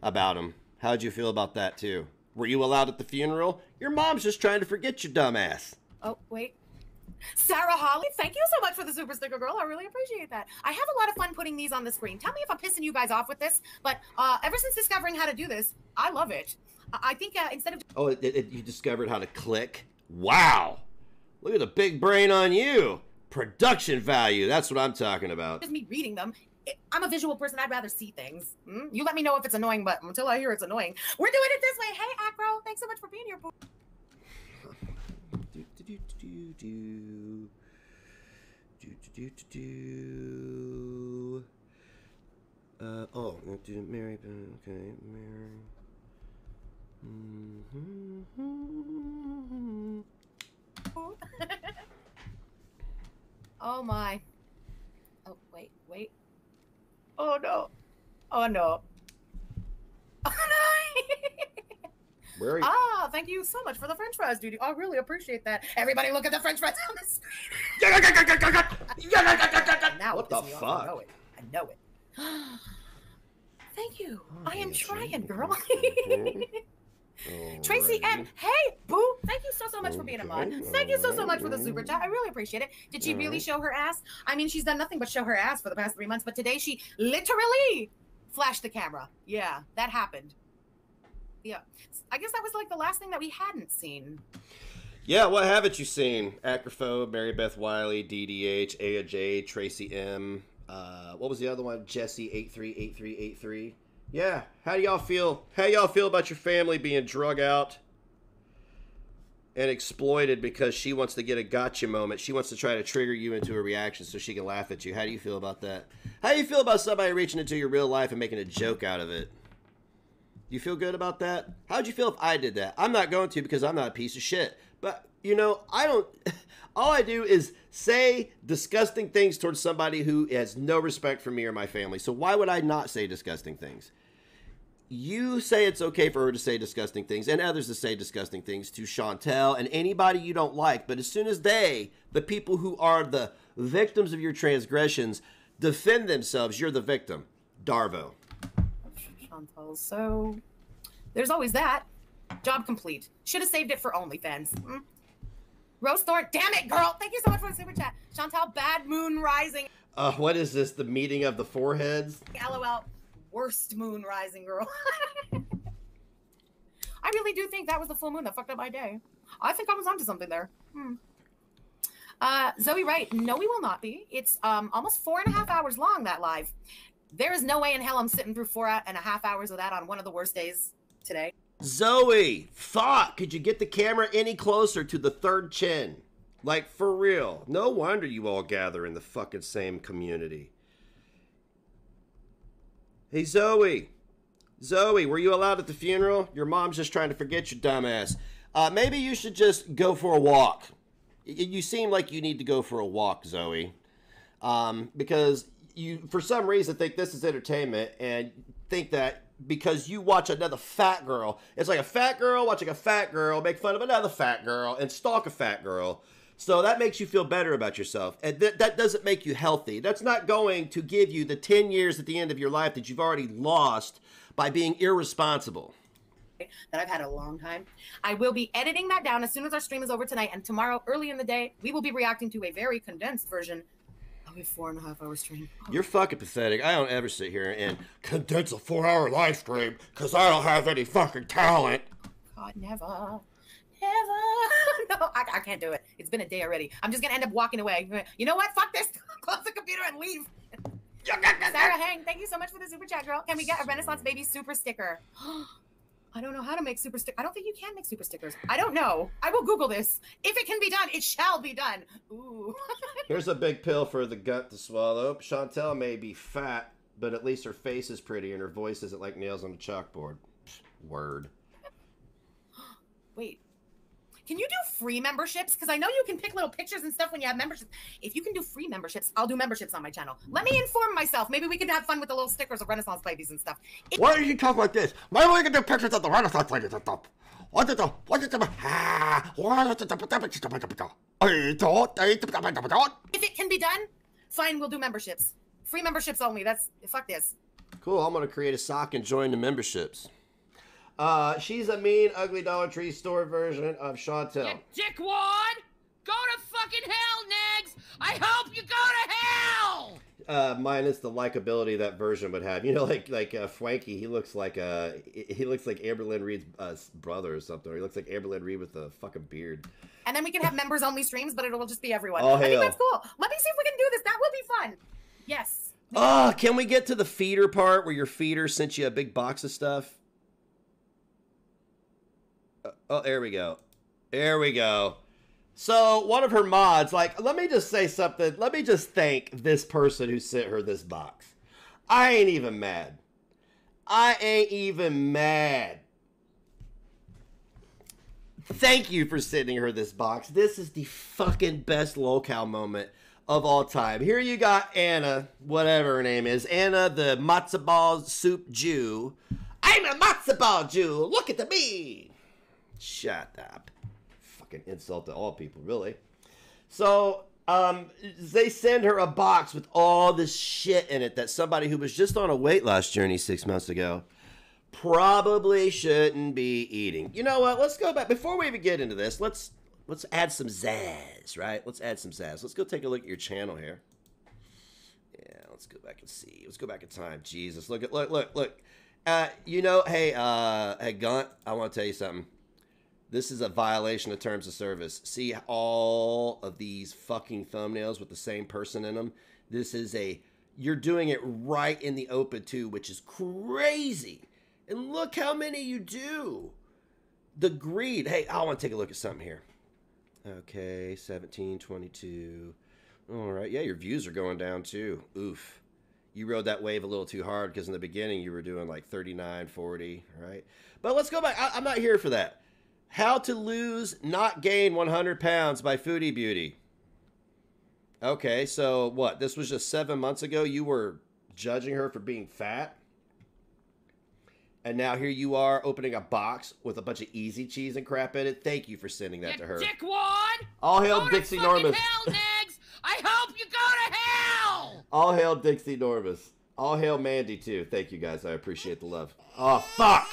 about him? How'd you feel about that too? Were you allowed at the funeral? Your mom's just trying to forget your dumbass. Oh, wait. Sarah Holly, thank you so much for the super sticker, girl. I really appreciate that. I have a lot of fun putting these on the screen. Tell me if I'm pissing you guys off with this, but uh, ever since discovering how to do this, I love it. I, think uh, instead of Oh, it, it, you discovered how to click? Wow! Look at the big brain on you. Production value. That's what I'm talking about. just me reading them, I'm a visual person. I'd rather see things. Mm? You let me know if it's annoying, but until I hear it's annoying, we're doing it this way. Hey, Acro, thanks so much for being here. Boo. Do, do, do, do, do. Do, do, do, do, do. Uh, oh, do Mary, okay, Mary. Mm-hmm. Oh my. Oh wait, wait. Oh no. Oh no. Oh no. Where are you? Ah, thank you so much for the French fries, dude. I really appreciate that. Everybody, look at the French fries on the screen. now What the pisses me off. fuck? I know it. I know it. Thank you. I am trying, girl. Tracy M. Hey, boo. Thank you so, so much for being a mod. Thank you so, so much for the super chat. I really appreciate it. Did she really show her ass? I mean, she's done nothing but show her ass for the past three months, but today she literally flashed the camera. Yeah, that happened. Yeah. I guess that was like the last thing that we hadn't seen. Yeah, what haven't you seen? Acrophobe, Mary Beth Wiley, DDH, Aya J, Tracy M. Uh, what was the other one? Jesse eight three eight three eight three. Yeah, how do y'all feel? How y'all feel about your family being drug out and exploited because she wants to get a gotcha moment? She wants to try to trigger you into a reaction so she can laugh at you. How do you feel about that? How do you feel about somebody reaching into your real life and making a joke out of it? You feel good about that? How'd you feel if I did that? I'm not going to because I'm not a piece of shit. But, you know, I don't. All I do is say disgusting things towards somebody who has no respect for me or my family. So why would I not say disgusting things? You say it's okay for her to say disgusting things and others to say disgusting things to Chantel and anybody you don't like. But as soon as they, the people who are the victims of your transgressions, defend themselves, you're the victim. Darvo. Chantal. So there's always that. Job complete. Should have saved it for OnlyFans. Mm. Rose Thorn, damn it, girl. Thank you so much for the super chat. Chantal, bad moon rising. Uh, what is this? The meeting of the foreheads? LOL. Worst moon rising, girl. I really do think that was the full moon that fucked up my day. I think I was onto something there. Hmm. Uh, Zoe Wright, no, we will not be. It's um almost four and a half hours long, that live. There is no way in hell I'm sitting through four and a half hours of that on one of the worst days today. Zoe, fuck, could you get the camera any closer to the third chin? Like, for real. No wonder you all gather in the fucking same community. Hey, Zoe. Zoe, were you allowed at the funeral? Your mom's just trying to forget your dumbass. Uh, maybe you should just go for a walk. You seem like you need to go for a walk, Zoe. Um, because you, for some reason, think this is entertainment and think that because you watch another fat girl, it's like a fat girl watching a fat girl make fun of another fat girl and stalk a fat girl. So that makes you feel better about yourself. And th- that doesn't make you healthy. That's not going to give you the 10 years at the end of your life that you've already lost by being irresponsible. that I've had a long time. I will be editing that down as soon as our stream is over tonight, and tomorrow, early in the day, we will be reacting to a very condensed version a four and a half hour stream. You're fucking pathetic. I don't ever sit here and condense a four hour live stream because I don't have any fucking talent. God, never, never. no, I, I can't do it. It's been a day already. I'm just gonna end up walking away. You know what? Fuck this. Close the computer and leave. Sarah Hang, thank you so much for the super chat, girl. Can we get a Renaissance Baby super sticker? I don't know how to make super stick. I don't think you can make super stickers. I don't know. I will Google this. If it can be done, it shall be done. Ooh. Here's a big pill for the gut to swallow. Chantel may be fat, but at least her face is pretty and her voice isn't like nails on a chalkboard. Word. Wait. Can you do free memberships? Because I know you can pick little pictures and stuff when you have memberships. If you can do free memberships, I'll do memberships on my channel. Let me inform myself. Maybe we could have fun with the little stickers of Renaissance babies and stuff. If- Why do you talk like this? Why do we get the pictures of the Renaissance ladies and stuff? What the what the ah what did the If it can be done, fine, we'll do memberships. Free memberships only. That's fuck this. Cool, I'm gonna create a sock and join the memberships. Uh, she's a mean, ugly Dollar Tree store version of Chantel. Dickwad! Go to fucking hell, Negs! I hope you go to hell! Uh, minus the likability that version would have. You know, like like uh, Frankie, he looks like uh he looks like Amberlynn Reid's uh, brother or something. Or he looks like Amberlynn Reid with a fucking beard. And then we can have members only streams, but it'll just be everyone. Oh, I think hell. that's cool. Let me see if we can do this. That will be fun. Yes. Oh, can we get to the feeder part where your feeder sent you a big box of stuff? Oh, there we go. There we go. So one of her mods, like, let me just say something. Let me just thank this person who sent her this box. I ain't even mad. I ain't even mad. Thank you for sending her this box. This is the fucking best lolcow moment of all time. Here you got Anna, whatever her name is, Anna the matzo ball soup Jew. I'm a matzo ball Jew. Look at the me. Shut up. Fucking insult to all people, really. So, um, they send her a box with all this shit in it that somebody who was just on a weight loss journey six months ago probably shouldn't be eating. You know what? Let's go back before we even get into this. Let's let's add some zazz, right? Let's add some zazz. Let's go take a look at your channel here. Yeah, let's go back and see. Let's go back in time. Jesus, look at look look look. Uh, you know, hey, uh, hey, Gunt, I want to tell you something. This is a violation of terms of service. See all of these fucking thumbnails with the same person in them. This is a you're doing it right in the open too, which is crazy. And look how many you do. The greed. Hey, I want to take a look at something here. Okay, 17, 22. All right. Yeah, your views are going down too. Oof. You rode that wave a little too hard because in the beginning you were doing like 39, 40, right? But let's go back. I, I'm not here for that. How to lose, not gain 100 pounds by Foodie Beauty. Okay, so what? This was just seven months ago. You were judging her for being fat. And now here you are opening a box with a bunch of easy cheese and crap in it. Thank you for sending that you to her. dickwad! All hail go Dixie Normus. hell, Negs! I hope you go to hell! All hail Dixie Normus. All hail Mandy too. Thank you guys. I appreciate the love. Oh fuck.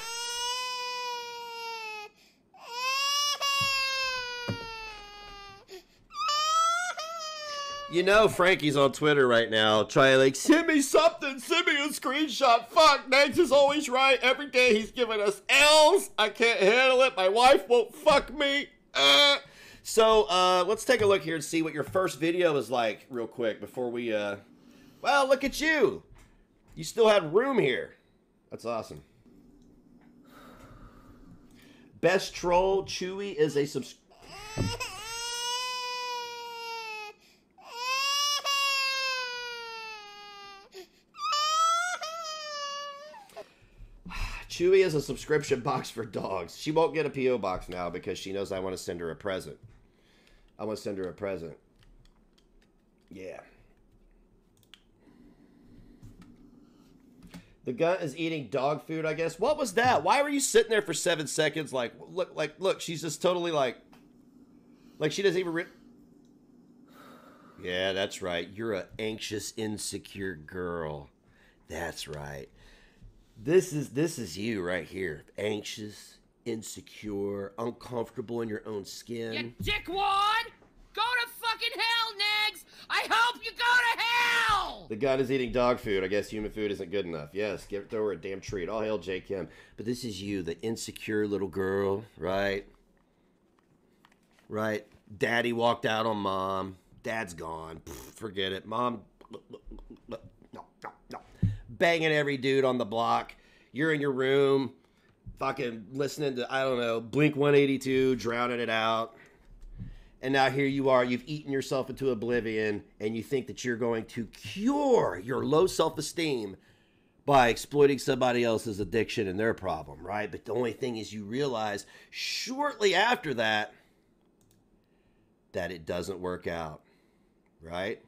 You know Frankie's on Twitter right now trying like send me something, send me a screenshot. Fuck, Nags is always right. Every day he's giving us L's. I can't handle it. My wife won't fuck me. Uh. So uh, let's take a look here and see what your first video is like real quick before we uh well look at you. You still had room here. That's awesome. Best troll Chewy is a subs Chewy is a subscription box for dogs. She won't get a PO box now because she knows I want to send her a present. I want to send her a present. Yeah. The gut is eating dog food, I guess. What was that? Why were you sitting there for seven seconds? Like, look, like, look. She's just totally like, like she doesn't even. Re- yeah, that's right. You're an anxious, insecure girl. That's right. This is this is you right here. Anxious, insecure, uncomfortable in your own skin. You dickwad! Go to fucking hell, Negs! I hope you go to hell! The god is eating dog food. I guess human food isn't good enough. Yes, give throw her a damn treat. All hail J Kim. But this is you, the insecure little girl, right? Right. Daddy walked out on mom. Dad's gone. Pff, forget it. Mom. Banging every dude on the block. You're in your room, fucking listening to, I don't know, Blink 182, drowning it out. And now here you are, you've eaten yourself into oblivion, and you think that you're going to cure your low self esteem by exploiting somebody else's addiction and their problem, right? But the only thing is, you realize shortly after that that it doesn't work out, right?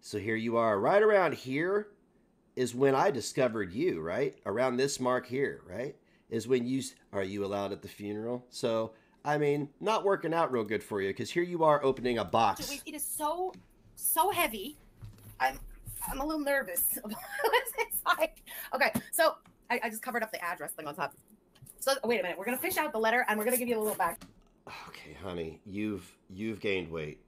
So here you are, right around here is when I discovered you, right? Around this mark here, right? Is when you are you allowed at the funeral? So I mean, not working out real good for you because here you are opening a box. It is so, so heavy. I'm, I'm a little nervous. What's inside? Okay, so I, I just covered up the address thing on top. So wait a minute, we're gonna fish out the letter and we're gonna give you a little back. Okay, honey, you've you've gained weight.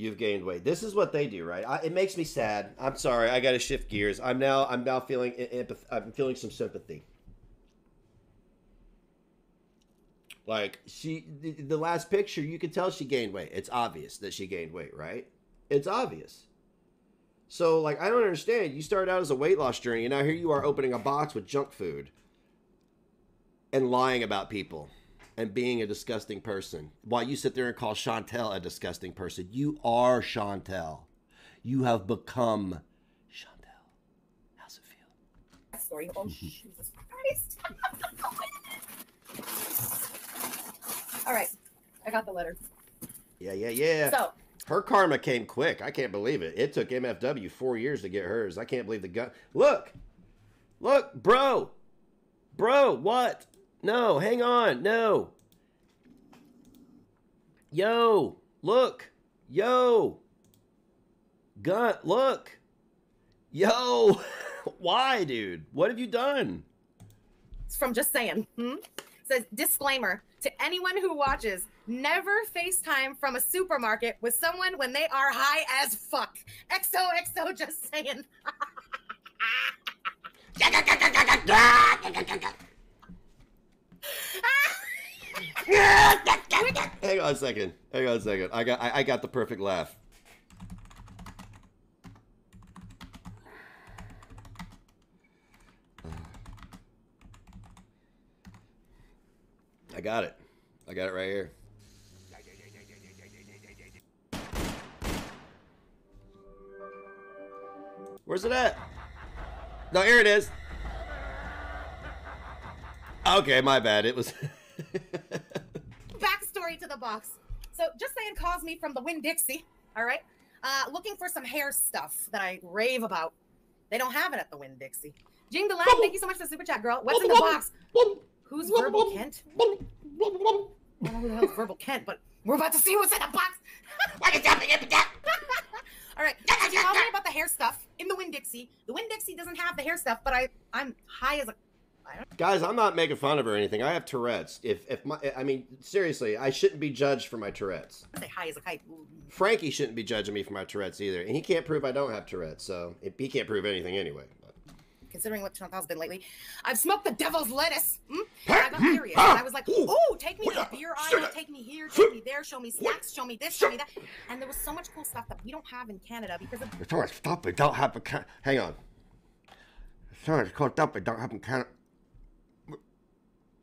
You've gained weight. This is what they do, right? I, it makes me sad. I'm sorry. I got to shift gears. I'm now I'm now feeling empath- I'm feeling some sympathy. Like she, the, the last picture, you can tell she gained weight. It's obvious that she gained weight, right? It's obvious. So, like, I don't understand. You started out as a weight loss journey, and now here you are opening a box with junk food and lying about people and being a disgusting person. While you sit there and call Chantel a disgusting person, you are Chantel. You have become Chantel. How's it feel? Story. Oh mm-hmm. Jesus Christ! All right, I got the letter. Yeah, yeah, yeah. So her karma came quick. I can't believe it. It took MFW four years to get hers. I can't believe the gun. Look, look, bro, bro. What? No, hang on. No, Yo, look. Yo. Gun, look. Yo. Why, dude? What have you done? It's from Just Saying. Hmm? Says disclaimer to anyone who watches: never FaceTime from a supermarket with someone when they are high as fuck. XOXO. Just saying. Hang on a second. Hang on a second. I got I, I got the perfect laugh. I got it. I got it right here. Where's it at? No, here it is. Okay, my bad. It was. Backstory to the box. So just saying calls me from the Winn Dixie. All right. Uh, looking for some hair stuff that I rave about. They don't have it at the Winn Dixie. Jing the thank you so much for the super chat, girl. What's in the box? Who's Verbal Kent? I don't know who the hell's Verbal Kent, but we're about to see what's in the box. All right. She called me about the hair stuff in the Winn Dixie. The Winn Dixie doesn't have the hair stuff, but I I'm high as a Guys, I'm not making fun of her or anything. I have Tourette's. If if my I mean seriously, I shouldn't be judged for my Tourette's. I say high as a kite. Frankie shouldn't be judging me for my Tourette's either, and he can't prove I don't have Tourette's. So it, he can't prove anything anyway. But. Considering what Chantal's been lately, I've smoked the devil's lettuce. Mm? And I got curious. And I was like, "Oh, take me to the beer aisle, take me here, take me there, show me snacks, show me this, show me that." And there was so much cool stuff that we don't have in Canada because of There's so much stuff don't have Canada. Hang on. Sorry, so much cool stuff we don't have in Canada.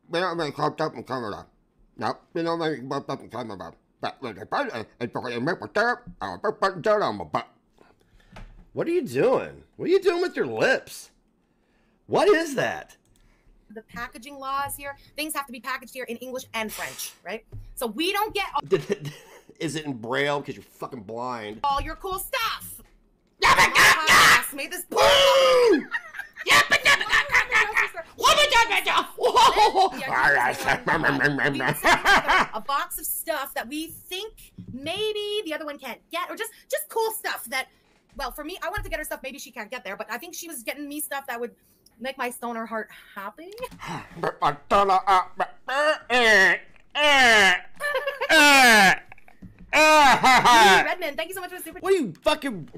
We don't have any cool stuff in Canada. No, we don't have any cool stuff in Canada. But when they find it, it's going to syrup, I'll put dirt on my butt. What are you doing? What are you doing with your lips? What is that? the packaging laws here. Things have to be packaged here in English and French, right? So we don't get all, Is it in braille because you're fucking blind? all your cool stuff. Podcast made this. a box of stuff that we think maybe the other one can't get, or just just cool stuff that. Well, for me, I wanted to get her stuff. Maybe she can't get there, but I think she was getting me stuff that would make my stoner heart happy. Redman, thank you so much for the super. What are you fucking?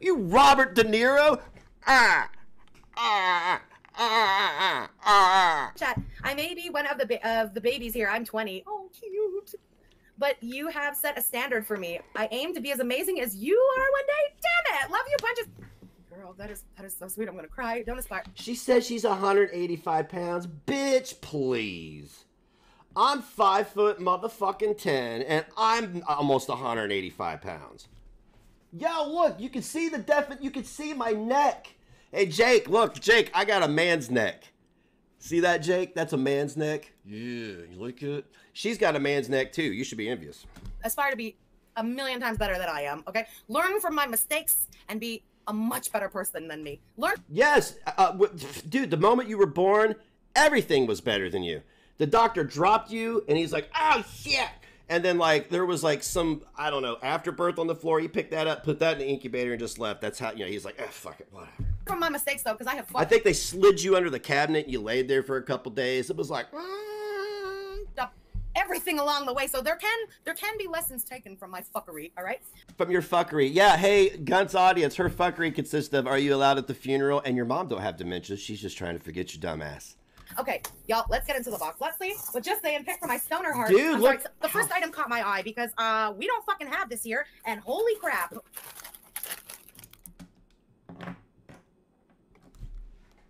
you Robert De Niro? Ah, ah, chat. I may be one of the ba- of the babies here. I'm 20. Oh, cute. But you have set a standard for me. I aim to be as amazing as you are one day. Damn it! Love you bunches. Girl, that is that is so sweet. I'm gonna cry. Don't aspire. She says she's 185 pounds. Bitch, please. I'm five foot motherfucking ten, and I'm almost 185 pounds. Yo, look, you can see the definite. You can see my neck. Hey, Jake, look, Jake, I got a man's neck. See that, Jake? That's a man's neck. Yeah, you like it? She's got a man's neck too. You should be envious. Aspire to be a million times better than I am. Okay, learn from my mistakes and be a much better person than me. Learn. Yes, uh, w- dude. The moment you were born, everything was better than you. The doctor dropped you, and he's like, "Oh shit!" And then like there was like some I don't know afterbirth on the floor. He picked that up, put that in the incubator, and just left. That's how you know. He's like, "Ah, fuck it, whatever." from my mistakes though, because I have I think they slid you under the cabinet. and You laid there for a couple days. It was like, everything along the way. So there can there can be lessons taken from my fuckery. All right. from your fuckery. Yeah, hey, Gunt's audience, her fuckery consists of are you allowed at the funeral? And your mom don't have dementia. She's just trying to forget you, dumbass. Okay, y'all, let's get into the box. Let's see. But just saying, pick for my stoner heart. Dude, I'm sorry, look- the first item caught my eye because uh we don't fucking have this here, and holy crap.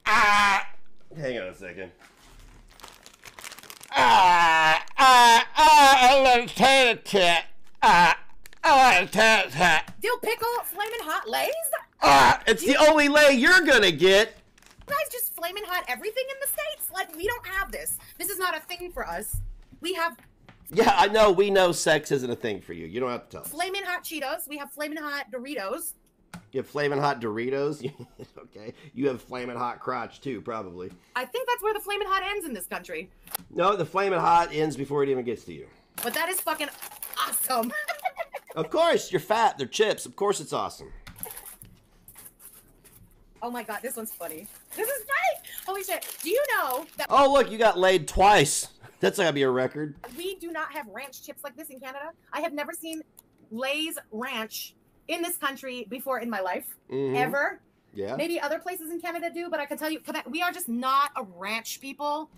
Ah! Hang on a second. Ah, ah, ah, a little tater tat. Ah, tater tat. Dill pickle, flaming hot lays. Ah, it's the only lay you're gonna get. You guys just flaming hot everything in the states. Like we don't have this. This is not a thing for us. We have Yeah, I know. We know sex isn't a thing for you. You don't have to tell us. flaming hot Cheetos. We have flaming hot Doritos. You have flaming hot Doritos. okay. You have flaming hot crotch too, probably. I think that's where the flaming hot ends in this country. No, the flaming hot ends before it even gets to you. But that is fucking awesome. Of course, you're fat. They're chips. Of course, it's awesome. Oh my god, this one's funny. This is funny. Holy shit. Do you know that Oh, look, you got laid twice. That's gotta be a record. we do not have ranch chips like this in Canada? I have never seen Lay's ranch in this country before in my life. Mhm. Ever. Yeah. Maybe other places in Canada do, but I can tell you, Quebec, we are just not a ranch people.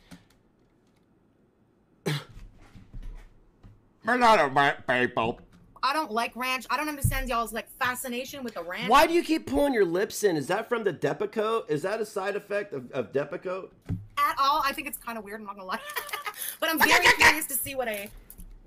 We're not a rat people. I don't like ranch. I don't understand y'all's like fascination with the ranch. Why do you keep pulling your lips in? Is that from the Depakote? Is that a side effect of, of Depakote? at all? I think it's kind of weird. I'm not gonna lie, but I'm very curious to see what a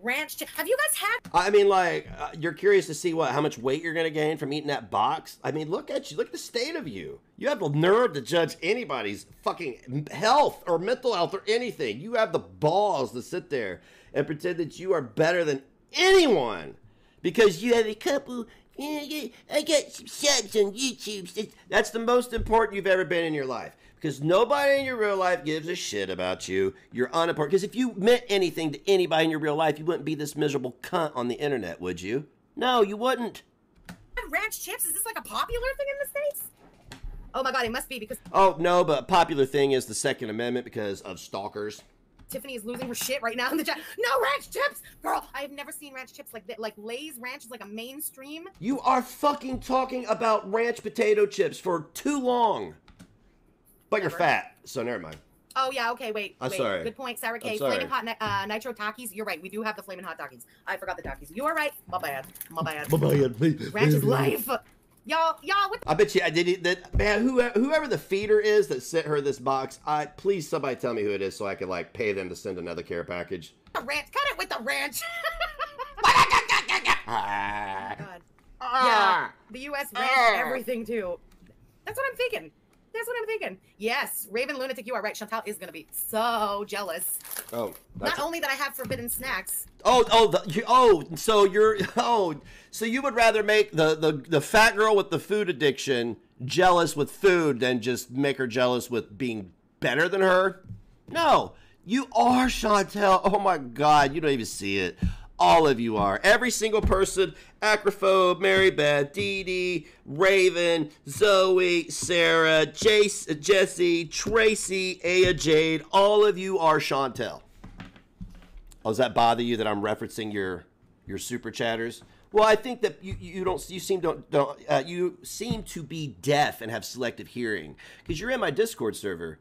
ranch. Have you guys had? I mean, like, uh, you're curious to see what how much weight you're gonna gain from eating that box. I mean, look at you. Look at the state of you. You have the nerve to judge anybody's fucking health or mental health or anything. You have the balls to sit there and pretend that you are better than anyone because you have a couple. I got some subs on YouTube. That's the most important you've ever been in your life. Because nobody in your real life gives a shit about you. You're unimportant. Because if you meant anything to anybody in your real life, you wouldn't be this miserable cunt on the internet, would you? No, you wouldn't. ranch chips? Is this like a popular thing in the states? Oh my god, it must be because Oh, no, but a popular thing is the Second Amendment because of stalkers. Tiffany is losing her shit right now in the chat. No ranch chips, girl. I have never seen ranch chips like that. Like Lay's ranch is like a mainstream. You are fucking talking about ranch potato chips for too long. But you're fat, so never mind. Oh yeah, okay, wait, I'm wait. sorry. Good point, Sarah K. I'm sorry. Flaming hot ni- uh, nitro Takis. You're right. We do have the flaming hot Takis. I forgot the Takis. You are right. My bad. My bad. My bad. Ranch is life. Y'all, y'all, what I bet you I did it. That man, whoever, whoever the feeder is that sent her this box, I please somebody tell me who it is so I can like pay them to send another care package. the ranch? Cut it with the ranch. Ah. God. Ah. Yeah, the U.S. ranch Ah. everything too. That's what I'm thinking. That's what I'm thinking. Yes, Raven Lunatic, you are right. Chantal is gonna be so jealous. Oh, Not only that I have forbidden snacks. oh, oh, the, you, oh. So you're oh, so you would rather make the, the the fat girl with the food addiction jealous with food than just make her jealous with being better than her? No, you are Chantel. Oh my God, you don't even see it. All of you are. Every single person, Acrophobe, Mary Beth, Dee Dee, Raven, Zoe, Sarah, Jace, Jesse, Tracy, Aya Jade, all of you are Chantel. Oh, does that bother you that I'm referencing your your super chatters? Well, I think that you, you don't you seem don't, don't uh, you seem to be deaf and have selective hearing because you're in my Discord server,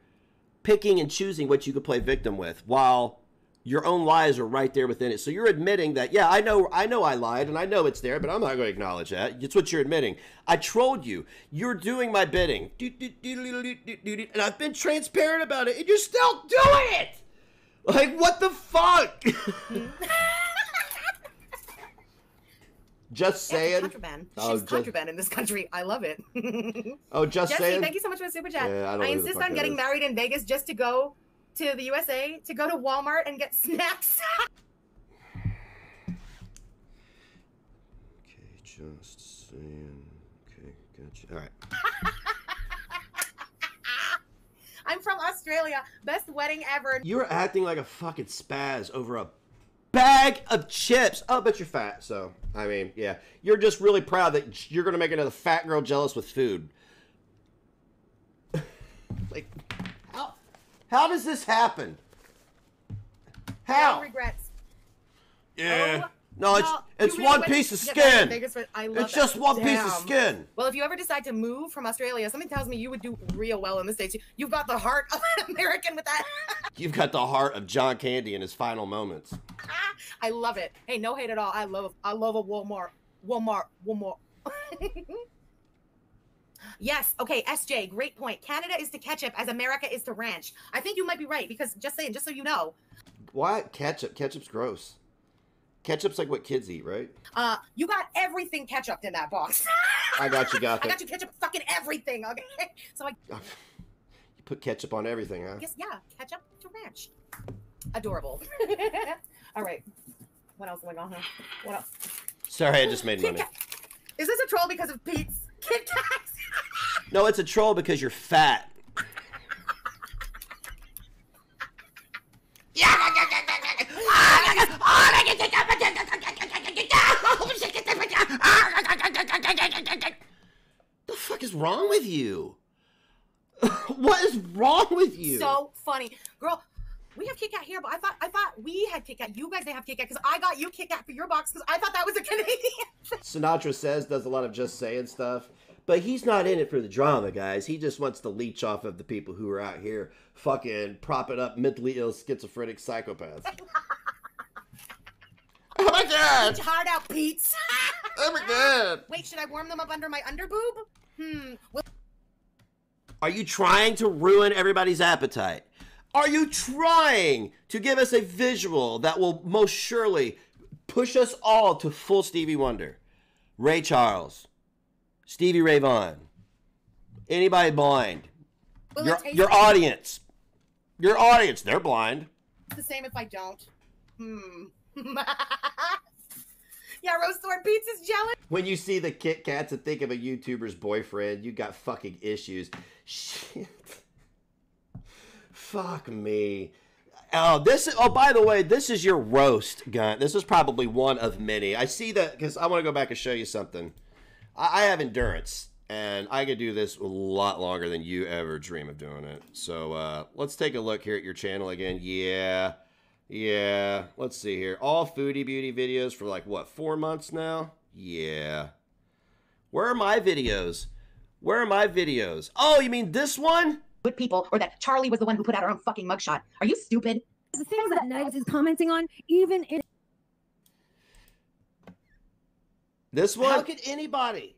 picking and choosing what you could play victim with, while your own lies are right there within it. So you're admitting that yeah, I know I know I lied and I know it's there, but I'm not going to acknowledge that. It's what you're admitting. I trolled you. You're doing my bidding, and I've been transparent about it, and you're still doing it. Like what the fuck? Just Yeah, it's contraband. Oh, She's just- contraband in this country. I love it. Oh, just Jesse, saying. thank you so much for the super chat. Yeah, I I, insist on getting is. married in Vegas just to go to the USA, to go to Walmart and get snacks. Okay, just saying. Okay, gotcha. All right. I'm from Australia. Best wedding ever. You're acting like a fucking spaz over a bag of chips. Oh, but you're fat, so I mean, yeah, you're just really proud that you're gonna make another fat girl jealous with food. How how does this happen? No How? regrets. Yeah. Oh, No, it's no, it's really one piece of to get married in skin. Vegas I love It's that. just one piece of skin. Well, if you ever decide to move from Australia, something tells me you would do real well in the States. You've got the heart of an American with that. You've got the heart of John Candy in his final moments. I love it. Hey, no hate at all. I love I love a Walmart. Walmart. Walmart. Yes. Okay, SJ, great point. Canada is to ketchup as America is to ranch. I think you might be right because just saying, just so you know, Why ketchup? Ketchup's gross. Ketchup's like what kids eat, right? uh, you got everything ketchup in that box. I got you, got I got you ketchup fucking everything. Okay. So I You put ketchup on everything, huh? guess yeah, ketchup to ranch. Adorable. all right. What else am I going on? What else? Sorry, I just made money. Is this a troll because of Pete's Kats. No, it's a troll because you're fat. The fuck is wrong with you? what is wrong with you? So funny, girl. We have Kit Kat here, but I thought I thought we had Kit Kat. You guys didn't have Kit Kat because I got you Kit Kat for your box because I thought that was a Canadian. Sinatra says does a lot of just saying stuff, but he's not in it for the drama, guys. He just wants to leech off of the people who are out here fucking propping up mentally ill schizophrenic psychopaths. oh my god! Each hard out, Pete's. Oh my god! Wait, should I warm them up under my underboob? Hmm. Well, Are you trying to ruin everybody's appetite? Are you trying to give us a visual that will most surely push us all to full Stevie Wonder? Ray Charles, Stevie Ray Vaughan, anybody blind? will Your, your audience. Your audience, they're blind. the same if I don't? Hmm. yeah, roast thorn pizza's jealous. When you see the Kit Kats and think of a YouTuber's boyfriend, you got fucking issues. Shit. Fuck me. Oh, this is, oh, by the way, this is your roast, gun. This is probably one of many. I see that because I want to go back and show you something. I, I have endurance, and I could do this a lot longer than you ever dream of doing it. So uh, let's take a look here at your channel again. Yeah. Yeah. Let's see here. All foodie beauty videos for like, what, four months now? Yeah. Where are my videos? Where are my videos? Oh, you mean this one? Good people or that Charlie was the one who put out her own fucking mugshot. Are you stupid? the things that Negs is commenting on, even in This one? How could anybody?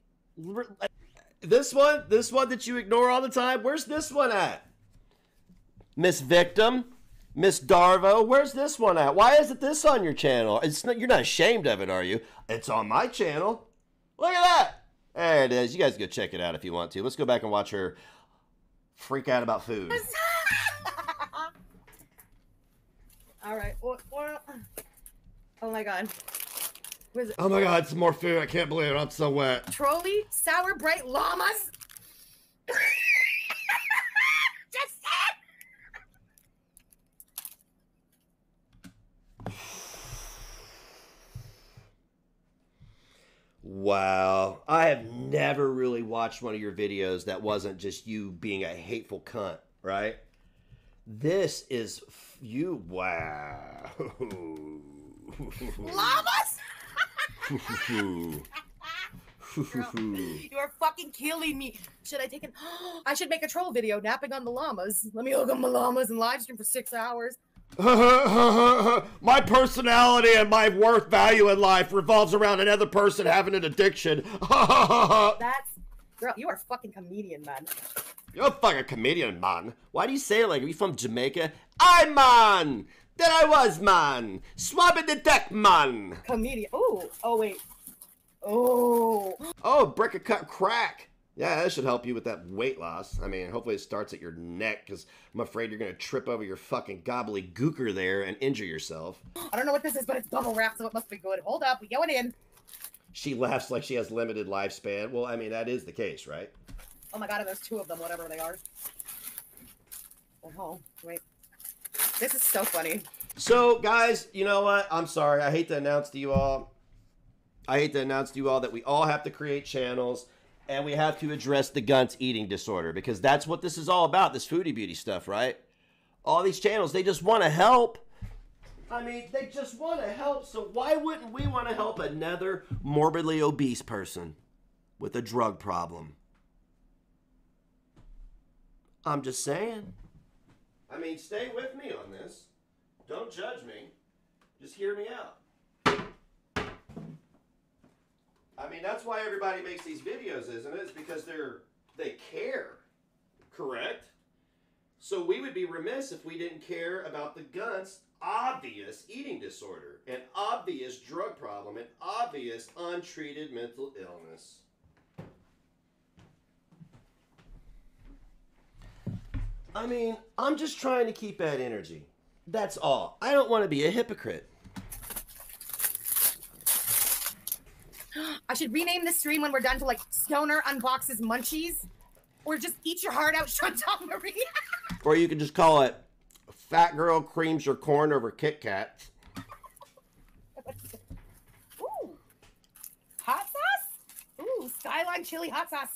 This one? This one that you ignore all the time? Where's this one at? Miss Victim? Miss Darvo? Where's this one at? Why isn't this on your channel? It's not, you're not ashamed of it, are you? It's on my channel. Look at that. There it is. You guys go check it out if you want to. Let's go back and watch her freak out about food. All right. Or, or, oh my god. Oh my god, some more food. I can't believe it. I'm so wet. trolley, sour, bright llamas? Just said. Wow. I have never really watched one of your videos that wasn't just you being a hateful cunt, right? This is f- you. Wow. Llamas? Girl, you are fucking killing me. Should I take an? I should make a troll video napping on the llamas. Let me hook on my llamas and live stream for six hours. my personality and my worth value in life revolves around another person having an addiction. That's girl. You are a fucking comedian, man. You're a fucking comedian, man. Why do you say it like, are you from Jamaica? I'm man! That I was, man! Swabbing the deck, man! Comedian. Oh, oh wait. Oh, Oh, break a cut crack. Yeah, that should help you with that weight loss. I mean, hopefully it starts at your neck, because I'm afraid you're going to trip over your fucking gobbly gobbledygooker there and injure yourself. I don't know what this is, but it's bubble wrap, so it must be good. Hold up, we going in. She laughs like she has limited lifespan. Well, I mean, that is the case, right? Oh my god, and there's two of them, whatever they are. Oh, wait. This is so funny. So, guys, you know what? I'm sorry. I hate to announce to you all. I hate to announce to you all that we all have to create channels and we have to address the Gunt's eating disorder because that's what this is all about this foodie beauty stuff, right? All these channels, they just want to help. I mean, they just want to help. So, why wouldn't we want to help another morbidly obese person with a drug problem? I'm just saying. I mean, stay with me on this. Don't judge me. Just hear me out. I mean, that's why everybody makes these videos, isn't it? It's because they're they care. Correct? So we would be remiss if we didn't care about the Gunt's obvious eating disorder, an obvious drug problem, an obvious untreated mental illness. I mean, I'm just trying to keep that energy. That's all. I don't want to be a hypocrite. I should rename this stream when we're done to like Stoner unboxes munchies, or just eat your heart out, Chantal Marie. Or you could just call it Fat Girl Creams Your Corn Over Kit Kats. Ooh, hot sauce. Ooh, Skyline chili hot sauce.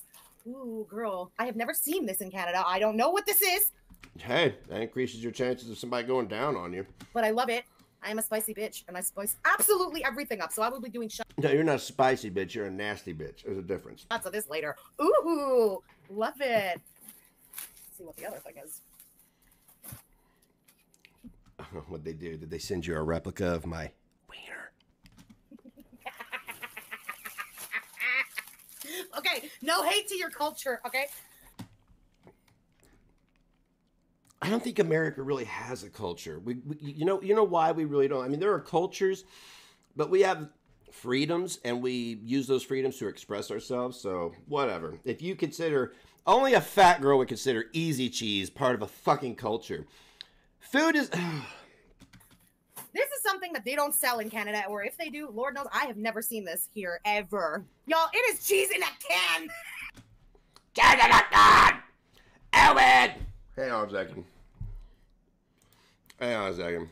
Ooh, girl, I have never seen this in Canada. I don't know what this is, Hey, that increases your chances of somebody going down on you. but I love it. I am a spicy bitch, and I spice absolutely everything up. So I will be doing shots No, you're not a spicy bitch. You're a nasty bitch. There's a difference. Lots of this later. Ooh, love it. Let's see what the other thing is. What'd they do? Did they send you a replica of my wiener? Okay, no hate to your culture. Okay, I don't think America really has a culture. We, we, you know, you know why we really don't. I mean, there are cultures, but we have freedoms, and we use those freedoms to express ourselves. So whatever. If you consider only a fat girl would consider easy cheese part of a fucking culture. Food is. this is something that they don't sell in Canada, or if they do, Lord knows I have never seen this here ever. Y'all, it is cheese in a can. Elvin! Hang on a second. Hang on a second.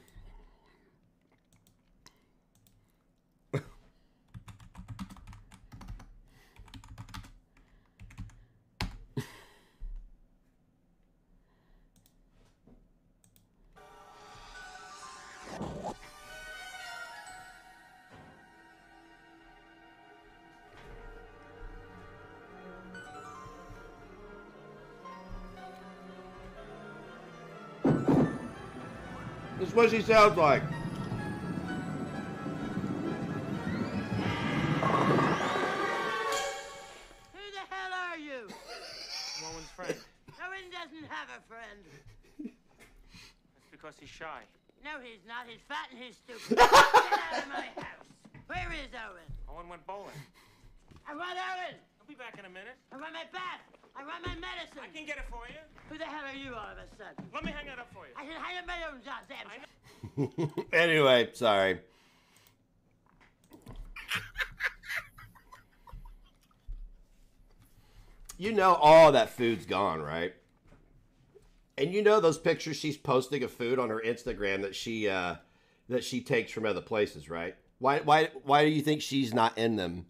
This is what she sounds like. Who the hell are you? Woman's friend. Owen doesn't have a friend. That's because he's shy. No, he's not. He's fat and he's stupid. Get out of my house. Where is Owen? Owen went bowling. I want Owen. I'll be back in a minute. I want my bat. I want my medicine. I can get it for you. Who the hell are you all of a sudden? Let me hang it up for you. I can hang up my own goddamn. anyway, sorry. You know all that food's gone, right? And you know those pictures she's posting of food on her Instagram that she uh, that she takes from other places, right? Why why why do you think she's not in them?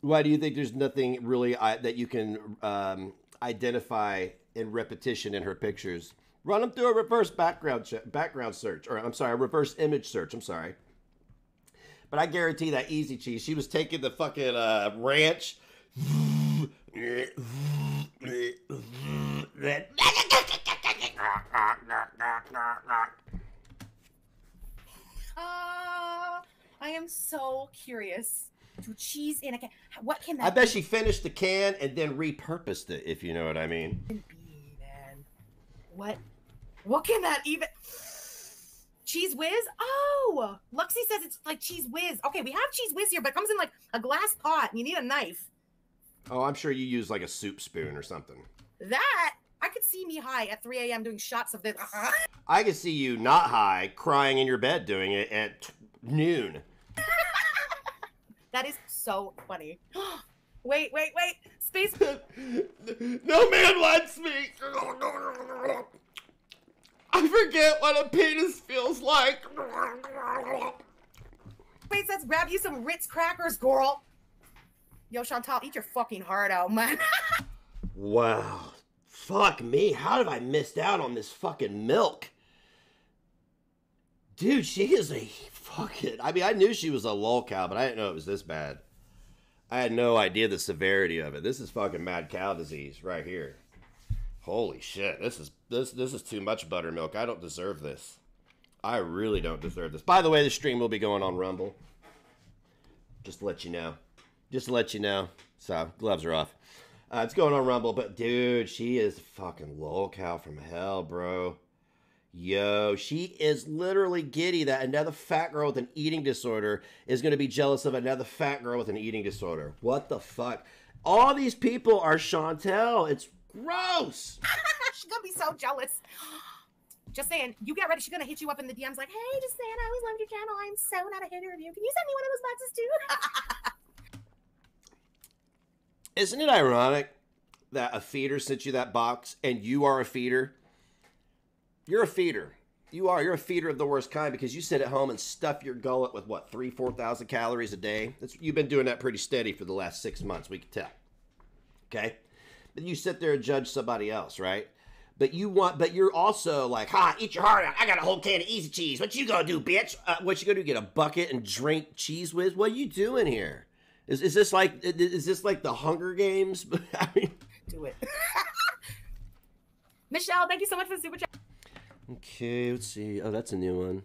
Why do you think there's nothing really uh, that you can um, identify in repetition in her pictures? Run them through a reverse background che- background search, or I'm sorry, a reverse image search. I'm sorry. But I guarantee that Easy Cheese, she was taking the fucking uh, ranch. Uh, I am so curious. To cheese in a can. What can that I bet be? she finished the can and then repurposed it, if you know what I mean. What? What can that even? Cheez Whiz? Oh, Luxie says it's like Cheez Whiz. Okay, we have Cheez Whiz here, but it comes in like a glass pot, and you need a knife. Oh, I'm sure you use like a soup spoon or something. That I could see me high at 3 a.m. doing shots of this. I could see you not high, crying in your bed doing it at t- noon. that is so funny. wait, wait, wait. Space. no man wants me. I forget what a penis feels like. Wait, let's grab you some Ritz crackers, girl. Yo, Chantal, eat your fucking heart out, man. Wow. Fuck me. How did I missed out on this fucking milk? Dude, she is a fucking. I mean, I knew she was a lolcow, but I didn't know it was this bad. I had no idea the severity of it. This is fucking mad cow disease right here. Holy shit. This is this this is too much buttermilk. I don't deserve this. I really don't deserve this. By the way, the stream will be going on Rumble. Just to let you know. Just to let you know. So, gloves are off. Uh, it's going on Rumble, but dude, she is fucking lolcow from hell, bro. Yo, she is literally giddy that another fat girl with an eating disorder is going to be jealous of another fat girl with an eating disorder. What the fuck? All these people are Chantal. It's gross. She's gonna be so jealous. Just saying, you get ready. She's gonna hit you up in the DMs like, "Hey, just saying, I always loved your channel. I'm so not a hater of you. Can you send me one of those boxes too?" Isn't it ironic that a feeder sent you that box and you are a feeder? You're a feeder. You are. You're a feeder of the worst kind because you sit at home and stuff your gullet with what three, four thousand calories a day. That's you've been doing that pretty steady for the last six months. We can tell. Okay, but you sit there and judge somebody else, right? But you want, but you're also like, ha, eat your heart out. I got a whole can of easy cheese. What you gonna do, bitch? Uh, what you gonna do? Get a bucket and drink Cheez Whiz? What are you doing here? Is, is this like is this like the Hunger Games? I mean, Do it. Michelle, thank you so much for the super chat. Okay, let's see. Oh, that's a new one.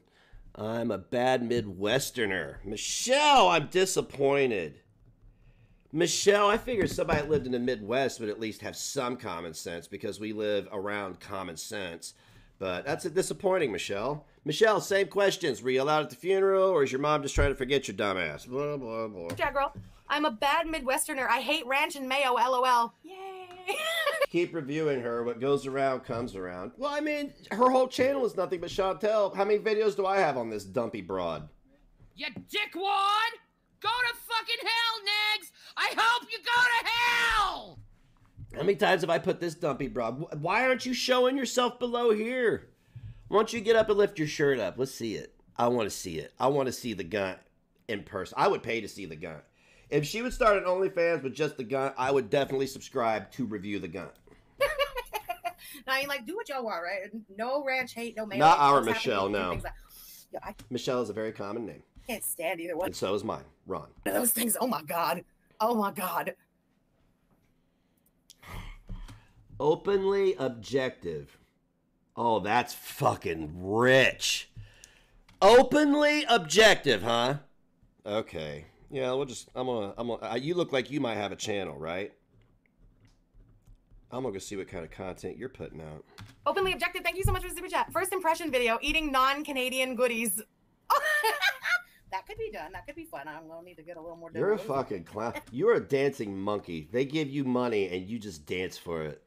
I'm a bad Midwesterner. Michelle, I'm disappointed. Michelle, I figured somebody that lived in the Midwest would at least have some common sense because we live around common sense. But that's disappointing, Michelle. Michelle, same questions. Were you allowed at the funeral, or is your mom just trying to forget your dumbass? Blah, blah, blah. Chat girl. I'm a bad Midwesterner. I hate ranch and mayo. LOL. Keep reviewing her. What goes around comes around. Well, I mean, her whole channel is nothing but Chantal. How many videos do I have on this dumpy broad? You dickwad! Go to fucking hell, Negs! I hope you go to hell! How many times have I put this dumpy broad? Why aren't you showing yourself below here? Why don't you get up and lift your shirt up? Let's see it. I want to see it. I want to see the gun in person. I would pay to see the gun. If she would start an OnlyFans with just the gun, I would definitely subscribe to review the gun. Now, I mean, like, do what y'all want, right? No ranch hate, no mayo. Not our just Michelle, no. like- Yeah, I Michelle is a very common name, can't stand either one and so is mine, Ron. those things. Oh my god. Oh my god. Openly objective. Oh, that's fucking rich. Openly objective, huh? Okay. Yeah, we'll just. I'm gonna. I'm gonna. You look like you might have a channel, right? I'm gonna go see what kind of content you're putting out. Openly objective. Thank you so much for the super chat. First impression video: eating non-Canadian goodies. that could be done. That could be fun. I'm gonna need to get a little more. You're a fucking clown. You're a dancing monkey. They give you money and you just dance for it.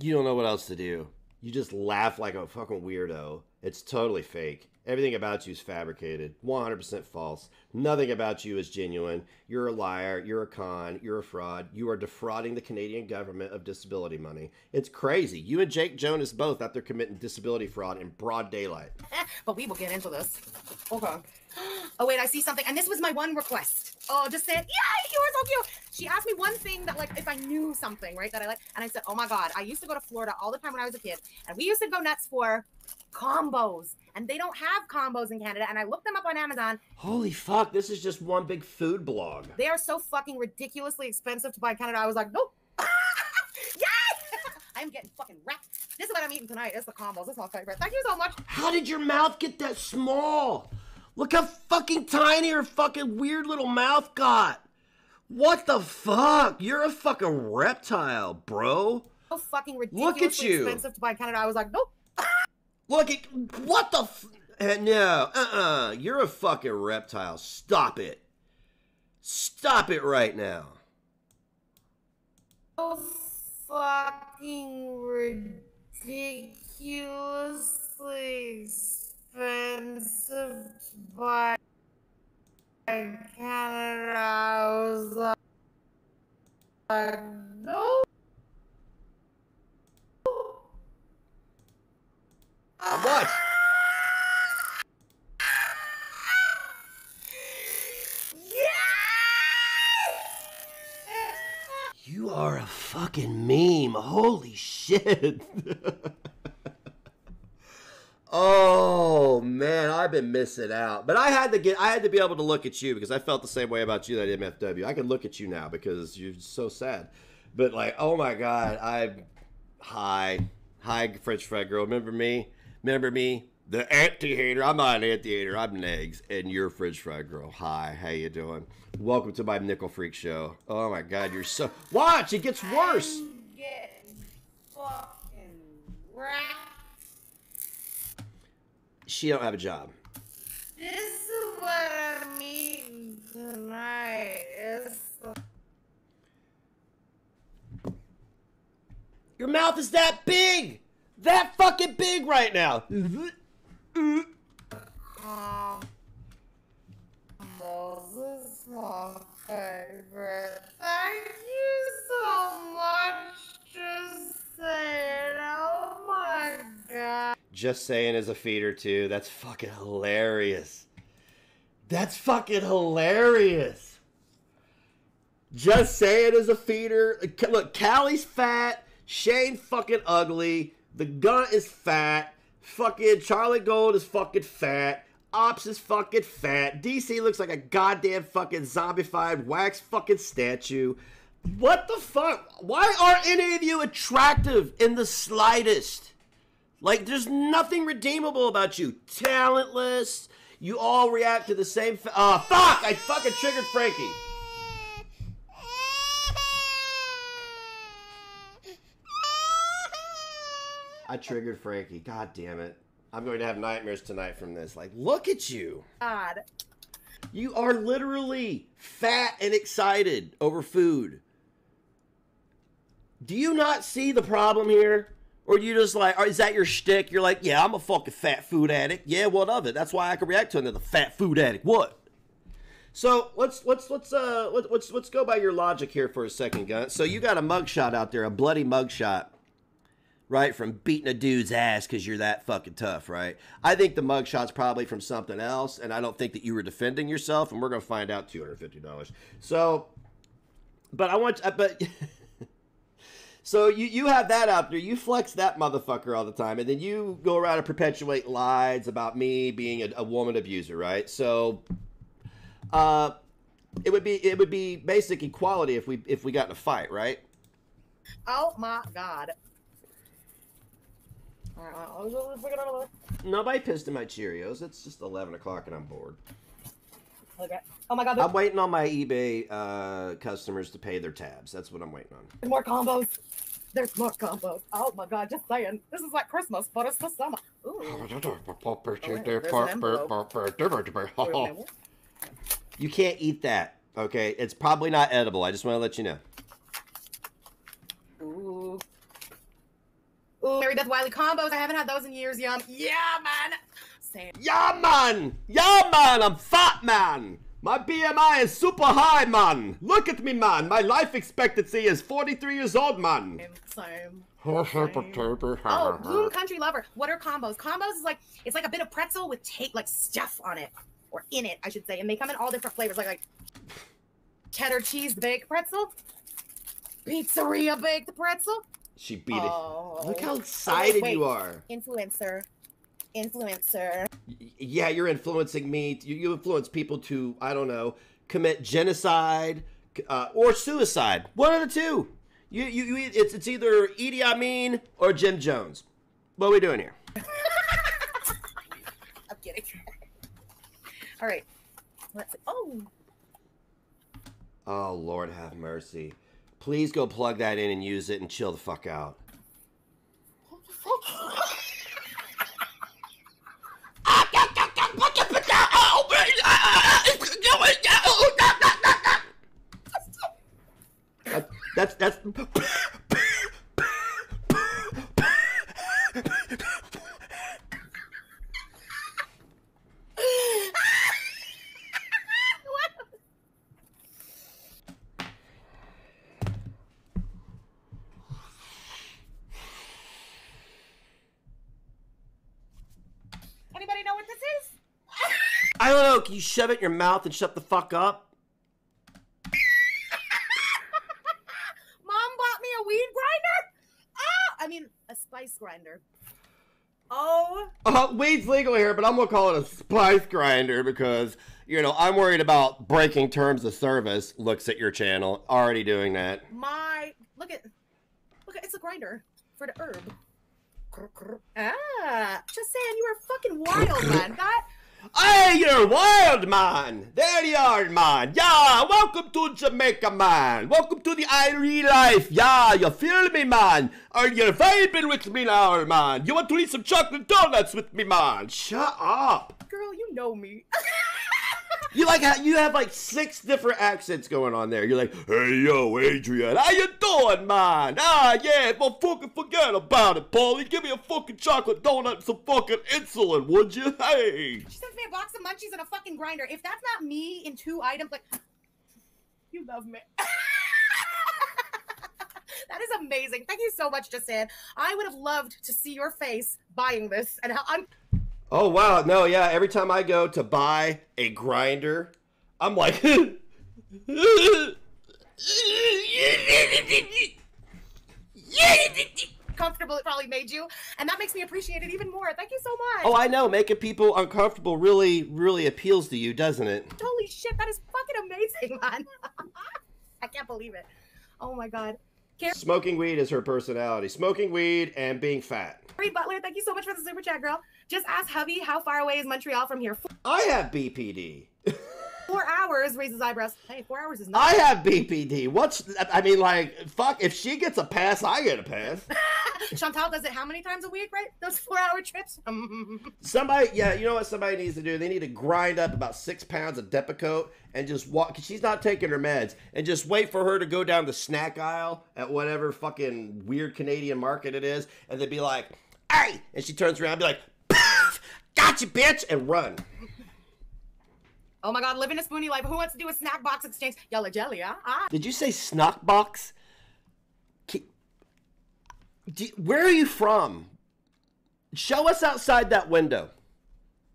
You don't know what else to do. You just laugh like a fucking weirdo. It's totally fake. Everything about you is fabricated. 100% false. Nothing about you is genuine. You're a liar. You're a con. You're a fraud. You are defrauding the Canadian government of disability money. It's crazy. You and Jake Jonas both out there committing disability fraud in broad daylight. but we will get into this. Okay. Oh wait, I see something, and this was my one request. Oh, just said, yeah, you are so cute. She asked me one thing that, like, if I knew something, right, that I like, and I said, oh my god, I used to go to Florida all the time when I was a kid, and we used to go nuts for combos, and they don't have combos in Canada, and I looked them up on Amazon. Holy fuck, this is just one big food blog. They are so fucking ridiculously expensive to buy in Canada. I was like, nope. yes! I'm getting fucking wrecked. This is what I'm eating tonight. It's the combos. It's my favorite. Thank you so much. How did your mouth get that small? Look how fucking tiny her fucking weird little mouth got. What the fuck? You're a fucking reptile, bro. So fucking Look ridiculously at you. expensive to buy in Canada. I was like, nope. Look at what the f- eh, no, uh-uh. You're a fucking reptile. Stop it. Stop it right now. so fucking ridiculously expensive to buy Canada. I was like, like no. You are a fucking meme. Holy shit. oh man, I've been missing out. But I had to get I had to be able to look at you because I felt the same way about you at MFW. I can look at you now because you're so sad. But like, oh my god, I hi. Hi French fry girl. Remember me? Remember me? The anti-hater. I'm not an anti-hater. I'm Negs, and you're French fry girl. Hi, how you doing? Welcome to my Nickel Freak show. Oh my God, you're so. Watch, it gets worse. Getting fucking wrecked. She don't have a job. This is what I'm eating tonight. It's Your mouth is that big, that fucking big right now. this is favorite. Thank you so much. Just saying. Oh my god. Just saying is a feeder too. That's fucking hilarious. That's fucking hilarious. Just saying is a feeder. Look, Callie's fat. Shane fucking ugly. The gun is fat. Fucking Charlie Gold is fucking fat. Ops is fucking fat. DC looks like a goddamn fucking zombified wax fucking statue. What the fuck? Why aren't any of you attractive in the slightest? Like, there's nothing redeemable about you. Talentless. You all react to the same. Oh, fuck! I fucking triggered Frankie. I triggered Frankie. God damn it. I'm going to have nightmares tonight from this. Like, look at you. God. You are literally fat and excited over food. Do you not see the problem here? Or you just like, is that your shtick? You're like, yeah, I'm a fucking fat food addict. Yeah, what of it? That's why I can react to another fat food addict. What? So let's let's let's uh let, let's let's go by your logic here for a second, Gun. So you got a mugshot out there, a bloody mugshot, right? From beating a dude's ass because you're that fucking tough, right? I think the mugshot's probably from something else, and I don't think that you were defending yourself, and we're gonna find out two hundred fifty dollars. So, but I want, uh, but. So you, you have that out there. You flex that motherfucker all the time, and then you go around and perpetuate lies about me being a, a woman abuser, right? So, uh, it would be it would be basic equality if we if we got in a fight, right? Oh my god. Alright, Nobody pissed in my Cheerios. It's just eleven o'clock and I'm bored. Okay. Oh my god, I'm waiting on my eBay uh, customers to pay their tabs. That's what I'm waiting on. there's more combos. There's more combos. Oh my god, just saying. This is like Christmas, but it's the summer. Ooh. You can't eat that. Okay, it's probably not edible. I just want to let you know. Ooh, Mary Beth Wiley combos. I haven't had those in years. Yum. Yeah, man. Same. Yeah, man. Yeah, man. I'm fat, man. My BMI is super high, man. Look at me, man. My life expectancy is 43 years old, man. Same. Oh, Bloom oh, Country Lover. What are combos? Combos is like it's like a bit of pretzel with take like stuff on it, or in it, I should say, and they come in all different flavors, like like cheddar cheese baked pretzel, pizzeria baked pretzel. She beat Oh. it. Look how excited you are. Influencer, influencer. Yeah, you're influencing me. You, you influence people to, I don't know, commit genocide uh, or suicide. One of the two. You, you, you it's, it's either Idi Amin or Jim Jones. What are we doing here? I'm kidding. all right. Let's. Oh, Oh, Lord have mercy. Please go plug that in and use it and chill the fuck out. That's that's anybody know what this is? I don't know. Can you shove it in your mouth and shut the fuck up? Mom bought me a weed grinder. Ah, I mean a spice grinder. Oh, Uh, weed's legal here, but I'm gonna call it a spice grinder because you know I'm worried about breaking terms of service. Looks at your channel, already doing that. my look at look at it's a grinder for the herb. Ah, just saying you are fucking wild, man. That Hey, you're wild man. There you are, man. Yeah, welcome to Jamaica, man. Welcome to the Irie life. Yeah, you feel me, man? Are you vibing with me now, man? You want to eat some chocolate donuts with me, man? Shut up. girl, you know me. You like ha- you have like six different accents going on there. You're like, hey yo, Adrian, how you doing, man? Ah, yeah, well, fucking forget about it, Paulie. Give me a fucking chocolate donut and some fucking insulin, would you? Hey. She sends me a box of munchies and a fucking grinder. If that's not me in two items, like You love me. that is amazing. Thank you so much, Jason. I would have loved to see your face buying this and how I'm Oh wow, no, yeah. Every time I go to buy a grinder, I'm like, comfortable it probably made you. And that makes me appreciate it even more. Thank you so much. oh, I know, making people uncomfortable really, really appeals to you, doesn't it? Holy shit, that is fucking amazing, man. I can't believe it. Oh my god. Carrie Smoking weed is her personality. Smoking weed and being fat. Butler, thank you so much for the super chat, girl. Just ask hubby how far away is Montreal from here. I have BPD. Four hours raises eyebrows. Hey, four hours is not. I have BPD. What's I mean, like, fuck. If she gets a pass, I get a pass. Chantal does it how many times a week, right? Those four hour trips. Somebody, yeah, you know what somebody needs to do? They need to grind up about six pounds of Depakote and just walk. Cause she's not taking her meds, and just wait for her to go down the snack aisle at whatever fucking weird Canadian market it is, and they'd be like, "Hey!" and she turns around, and be like, "Poof! "Gotcha, bitch!" and run. Oh my god, living a spoonie life. Who wants to do a snack box exchange? Yellow jelly, huh? Ah. Did you say snack box? Where are you from? Show us outside that window.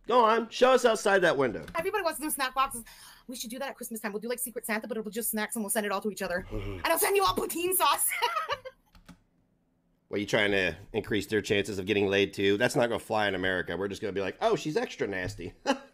Go on, show us outside that window. Everybody wants to do snack boxes. We should do that at Christmas time. We'll do like Secret Santa, but it'll just snacks and we'll send it all to each other. and I'll send you all poutine sauce. What, you trying to increase their chances of getting laid too? That's not gonna fly in America. We're just gonna be like, oh, she's extra nasty.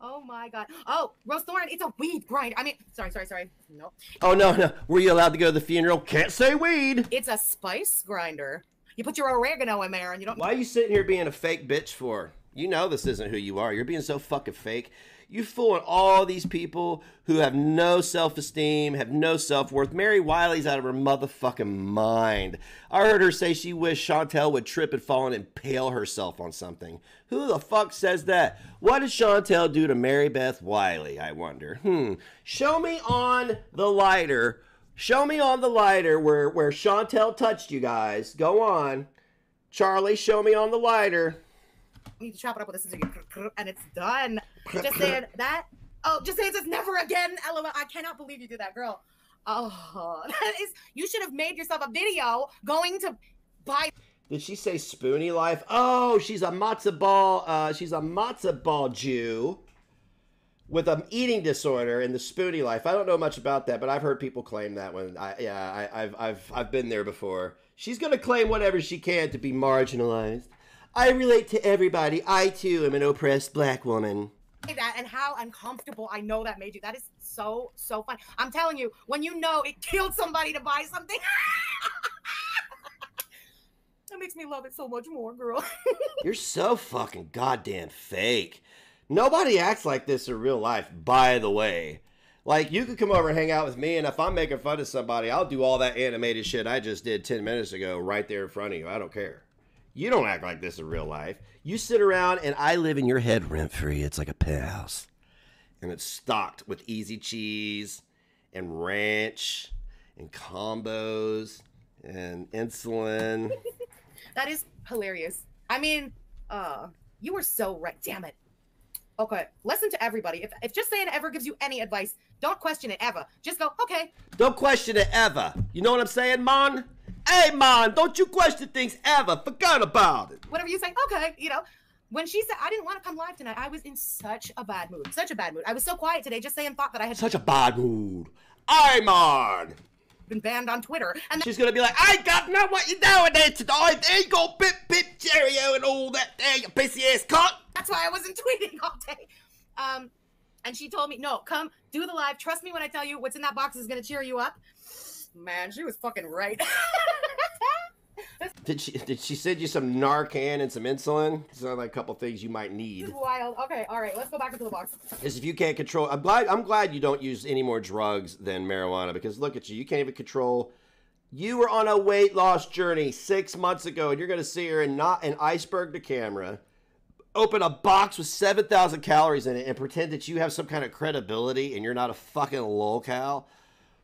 oh my god. Oh, Rose Thorn, it's a weed grind. I mean, sorry, sorry, sorry. No. oh no, no. Were you allowed to go to the funeral? Can't say weed. It's a spice grinder. You put your oregano in there and you don't. Why are you sitting here being a fake bitch for? You know this isn't who you are. You're being so fucking fake. You fooling all these people who have no self-esteem, have no self-worth. Mary Wiley's out of her motherfucking mind. I heard her say she wished Chantal would trip and fall and impale herself on something. Who the fuck says that? What did Chantal do to Mary Beth Wiley, I wonder? Hmm. Show me on the lighter. Show me on the lighter where, where Chantal touched you guys. Go on. Charlie, show me on the lighter. need to chop it up with scissors and it's done. Just saying that. Oh, just saying it says never again. LOL. I cannot believe you did that, girl. Oh, that is. You should have made yourself a video going to buy. Did she say spoony life? Oh, she's a matzo ball. Uh, she's a matzo ball Jew with an eating disorder in the spoony life. I don't know much about that, but I've heard people claim that one. I, yeah, I, I've, I've, I've been there before. She's gonna claim whatever she can to be marginalized. I relate to everybody. I too am an oppressed black woman. That and how uncomfortable I know that made you. That is so so fun. I'm telling you, when you know it killed somebody to buy something, that makes me love it so much more, girl. You're so fucking goddamn fake. Nobody acts like this in real life, by the way. Like, you could come over and hang out with me, and if I'm making fun of somebody, I'll do all that animated shit I just did 10 minutes ago right there in front of you. I don't care. You don't act like this in real life. You sit around, and I live in your head rent free. It's like a penthouse. And it's stocked with easy cheese and ranch and combos and insulin. that is hilarious. I mean, uh, you were so right. Damn it. Okay, listen to everybody. If, if just saying ever gives you any advice, don't question it ever. Just go, okay. Don't question it ever. You know what I'm saying, Mon? Hey, Mon, don't you question things ever. Forget about it. Whatever you say, okay. You know, when she said I didn't want to come live tonight, I was in such a bad mood. Such a bad mood. I was so quiet today, just saying thought that I had Such a bad mood. I'm on. been banned on Twitter. And She's gonna be like, I got know what you doing there tonight. There you go, bit bit cheerio and all that there, you pissy ass cunt. That's why I wasn't tweeting all day. Um, and she told me, no, come do the live. Trust me when I tell you what's in that box is gonna cheer you up. Man, she was fucking right. Did she did she send you some Narcan and some insulin? Sound like a couple things you might need. Wild. Okay, all right, let's go back into the box. Is if you can't control, I'm glad. I'm glad you don't use any more drugs than marijuana because look at you. You can't even control. You were on a weight loss journey six months ago, and you're gonna see her and not an iceberg to camera, open a box with seven thousand calories in it, and pretend that you have some kind of credibility and you're not a fucking lolcow.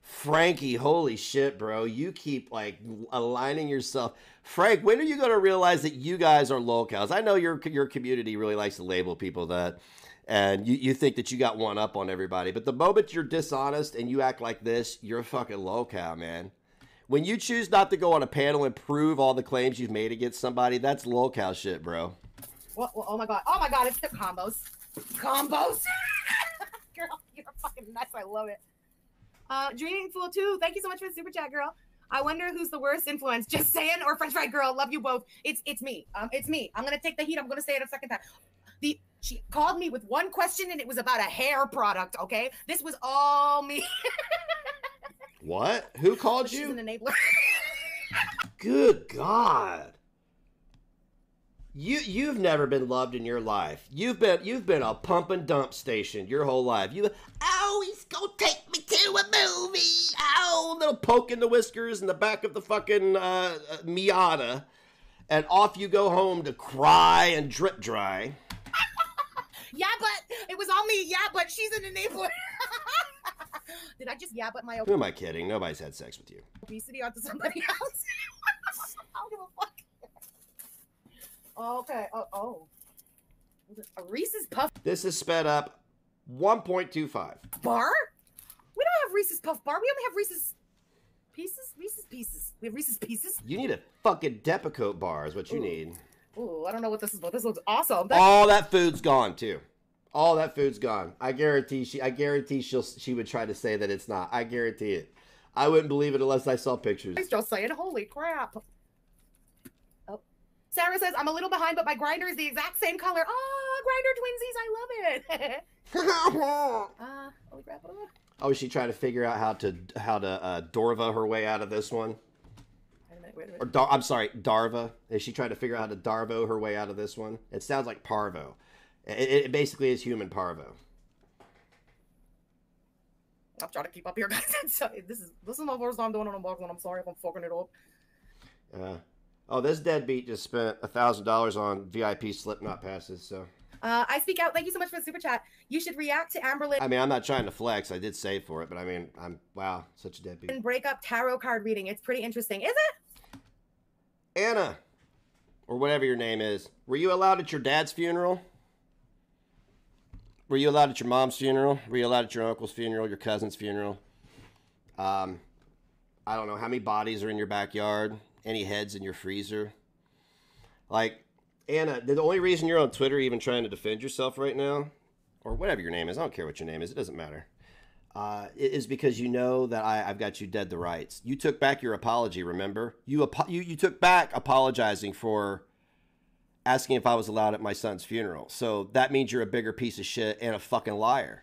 Frankie, holy shit, bro. You keep like aligning yourself. Frank, when are you going to realize that you guys are lolcows? I know your your community really likes to label people that. and you, you think that you got one up on everybody. But the moment you're dishonest and you act like this, you're a fucking cow, man. When you choose not to go on a panel and prove all the claims you've made against somebody, that's cow shit, bro. Oh my god. Oh my god, it's the combos. Combos. girl, you're fucking nuts. I love it. Uh, Dreaming Fool 2, thank you so much for the super chat, girl. I wonder who's the worst influence, just saying or French fry girl. Love you both. It's it's me. Um, it's me. I'm gonna take the heat. I'm gonna say it a second time. The she called me with one question and it was about a hair product. Okay, this was all me. What? Who called She's you? an enabler. Good God. You you've never been loved in your life. You've been you've been a pump and dump station your whole life. You oh he's gonna take me to a movie. Oh little poke in the whiskers in the back of the fucking uh, uh, Miata, and off you go home to cry and drip dry. yeah, but it was all me. Yeah, but she's an enabler. Did I just yeah, but my Who am I kidding? Nobody's had sex with you. obesity onto somebody else? I don't give a fuck. Oh, okay. Oh, oh. A Reese's Puff This is sped up 1.25. bar? We don't have Reese's Puff bar. We only have Reese's pieces. Reese's pieces. We have Reese's pieces. You need a fucking Depakote bar is what you Ooh. need. Ooh, I don't know what this is, but this looks awesome. All that food's gone too. All that food's gone. I guarantee she. I guarantee she'll. She would try to say that it's not. I guarantee it. I wouldn't believe it unless I saw pictures. Just saying, holy crap. Sarah says, I'm a little behind, but my grinder is the exact same color. Oh, grinder twinsies, I love it. uh, holy crap. Oh, is she trying to figure out how to how to uh, Dorva her way out of this one? Wait a minute, wait a minute. Or Dar- I'm sorry, Darva. Is she trying to figure out how to Darvo her way out of this one? It sounds like Parvo. It, it basically is human Parvo. I'm trying to keep up here, guys. So, this is this is my first time doing an unboxing. I'm sorry if I'm fucking it up. Uh, oh, this deadbeat just spent a thousand dollars on VIP Slipknot passes. So Uh, I speak out. Thank you so much for the super chat. You should react to Amberlynn I mean, I'm not trying to flex. I did save for it, but I mean, I'm wow, such a deadbeat. and break up tarot card reading. It's pretty interesting, is it? Anna, or whatever your name is, were you allowed at your dad's funeral? Were you allowed at your mom's funeral? Were you allowed at your uncle's funeral, your cousin's funeral? Um, I don't know how many bodies are in your backyard. Any heads in your freezer? Like, Anna, the only reason you're on Twitter even trying to defend yourself right now, or whatever your name is, I don't care what your name is, it doesn't matter. Uh, is because you know that I, I've got you dead to rights. You took back your apology, remember? You, apo- you you took back apologizing for asking if I was allowed at my son's funeral. So that means you're a bigger piece of shit and a fucking liar.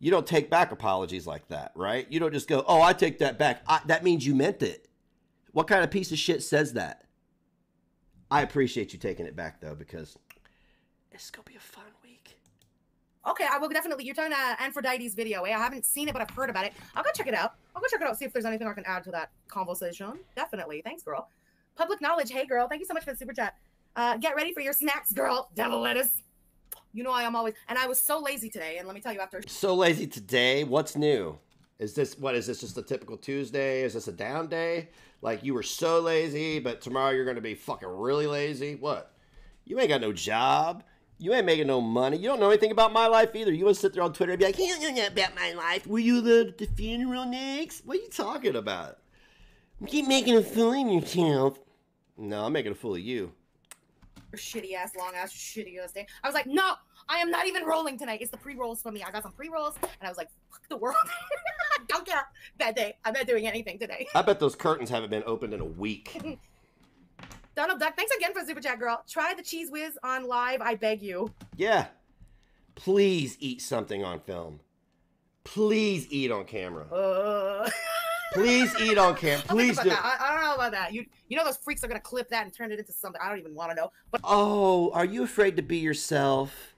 You don't take back apologies like that, right? You don't just go, "Oh, I take that back." I, that means you meant it. What kind of piece of shit says that? I appreciate you taking it back though, because it's gonna be a fun week. Okay, I will definitely. You're talking to Aphrodite's video, eh? I haven't seen it, but I've heard about it. I'll go check it out. I'll go check it out, see if there's anything I can add to that conversation. Definitely. Thanks, girl. Public knowledge. Hey, girl. Thank you so much for the super chat. Uh, get ready for your snacks, girl. Devil lettuce. You know I am always. And I was so lazy today. And let me tell you, after So lazy today. What's new? Is this what is this just a typical Tuesday? Is this a down day? Like you were so lazy, but tomorrow you're gonna be fucking really lazy? What? You ain't got no job. You ain't making no money. You don't know anything about my life either. You want to sit there on Twitter and be like, "You don't know about my life. Were you allowed at the funeral next? What are you talking about? Keep making a fool of yourself. No, I'm making a fool of you. shitty ass, long ass, shitty ass day. I was like, no, I am not even rolling tonight. It's the pre rolls for me. I got some pre rolls, and I was like, fuck the world. Don't care. Bad day. I'm not doing anything today. I bet those curtains haven't been opened in a week. Donald Duck, thanks again for super chat, girl. Try the Cheez Whiz on live, I beg you. Yeah. Please eat something on film. Please eat on camera. Uh, Please eat on camera. Please do. that. I, I don't know about that. You, you know those freaks are gonna clip that and turn it into something I don't even want to know. But Oh, are you afraid to be yourself?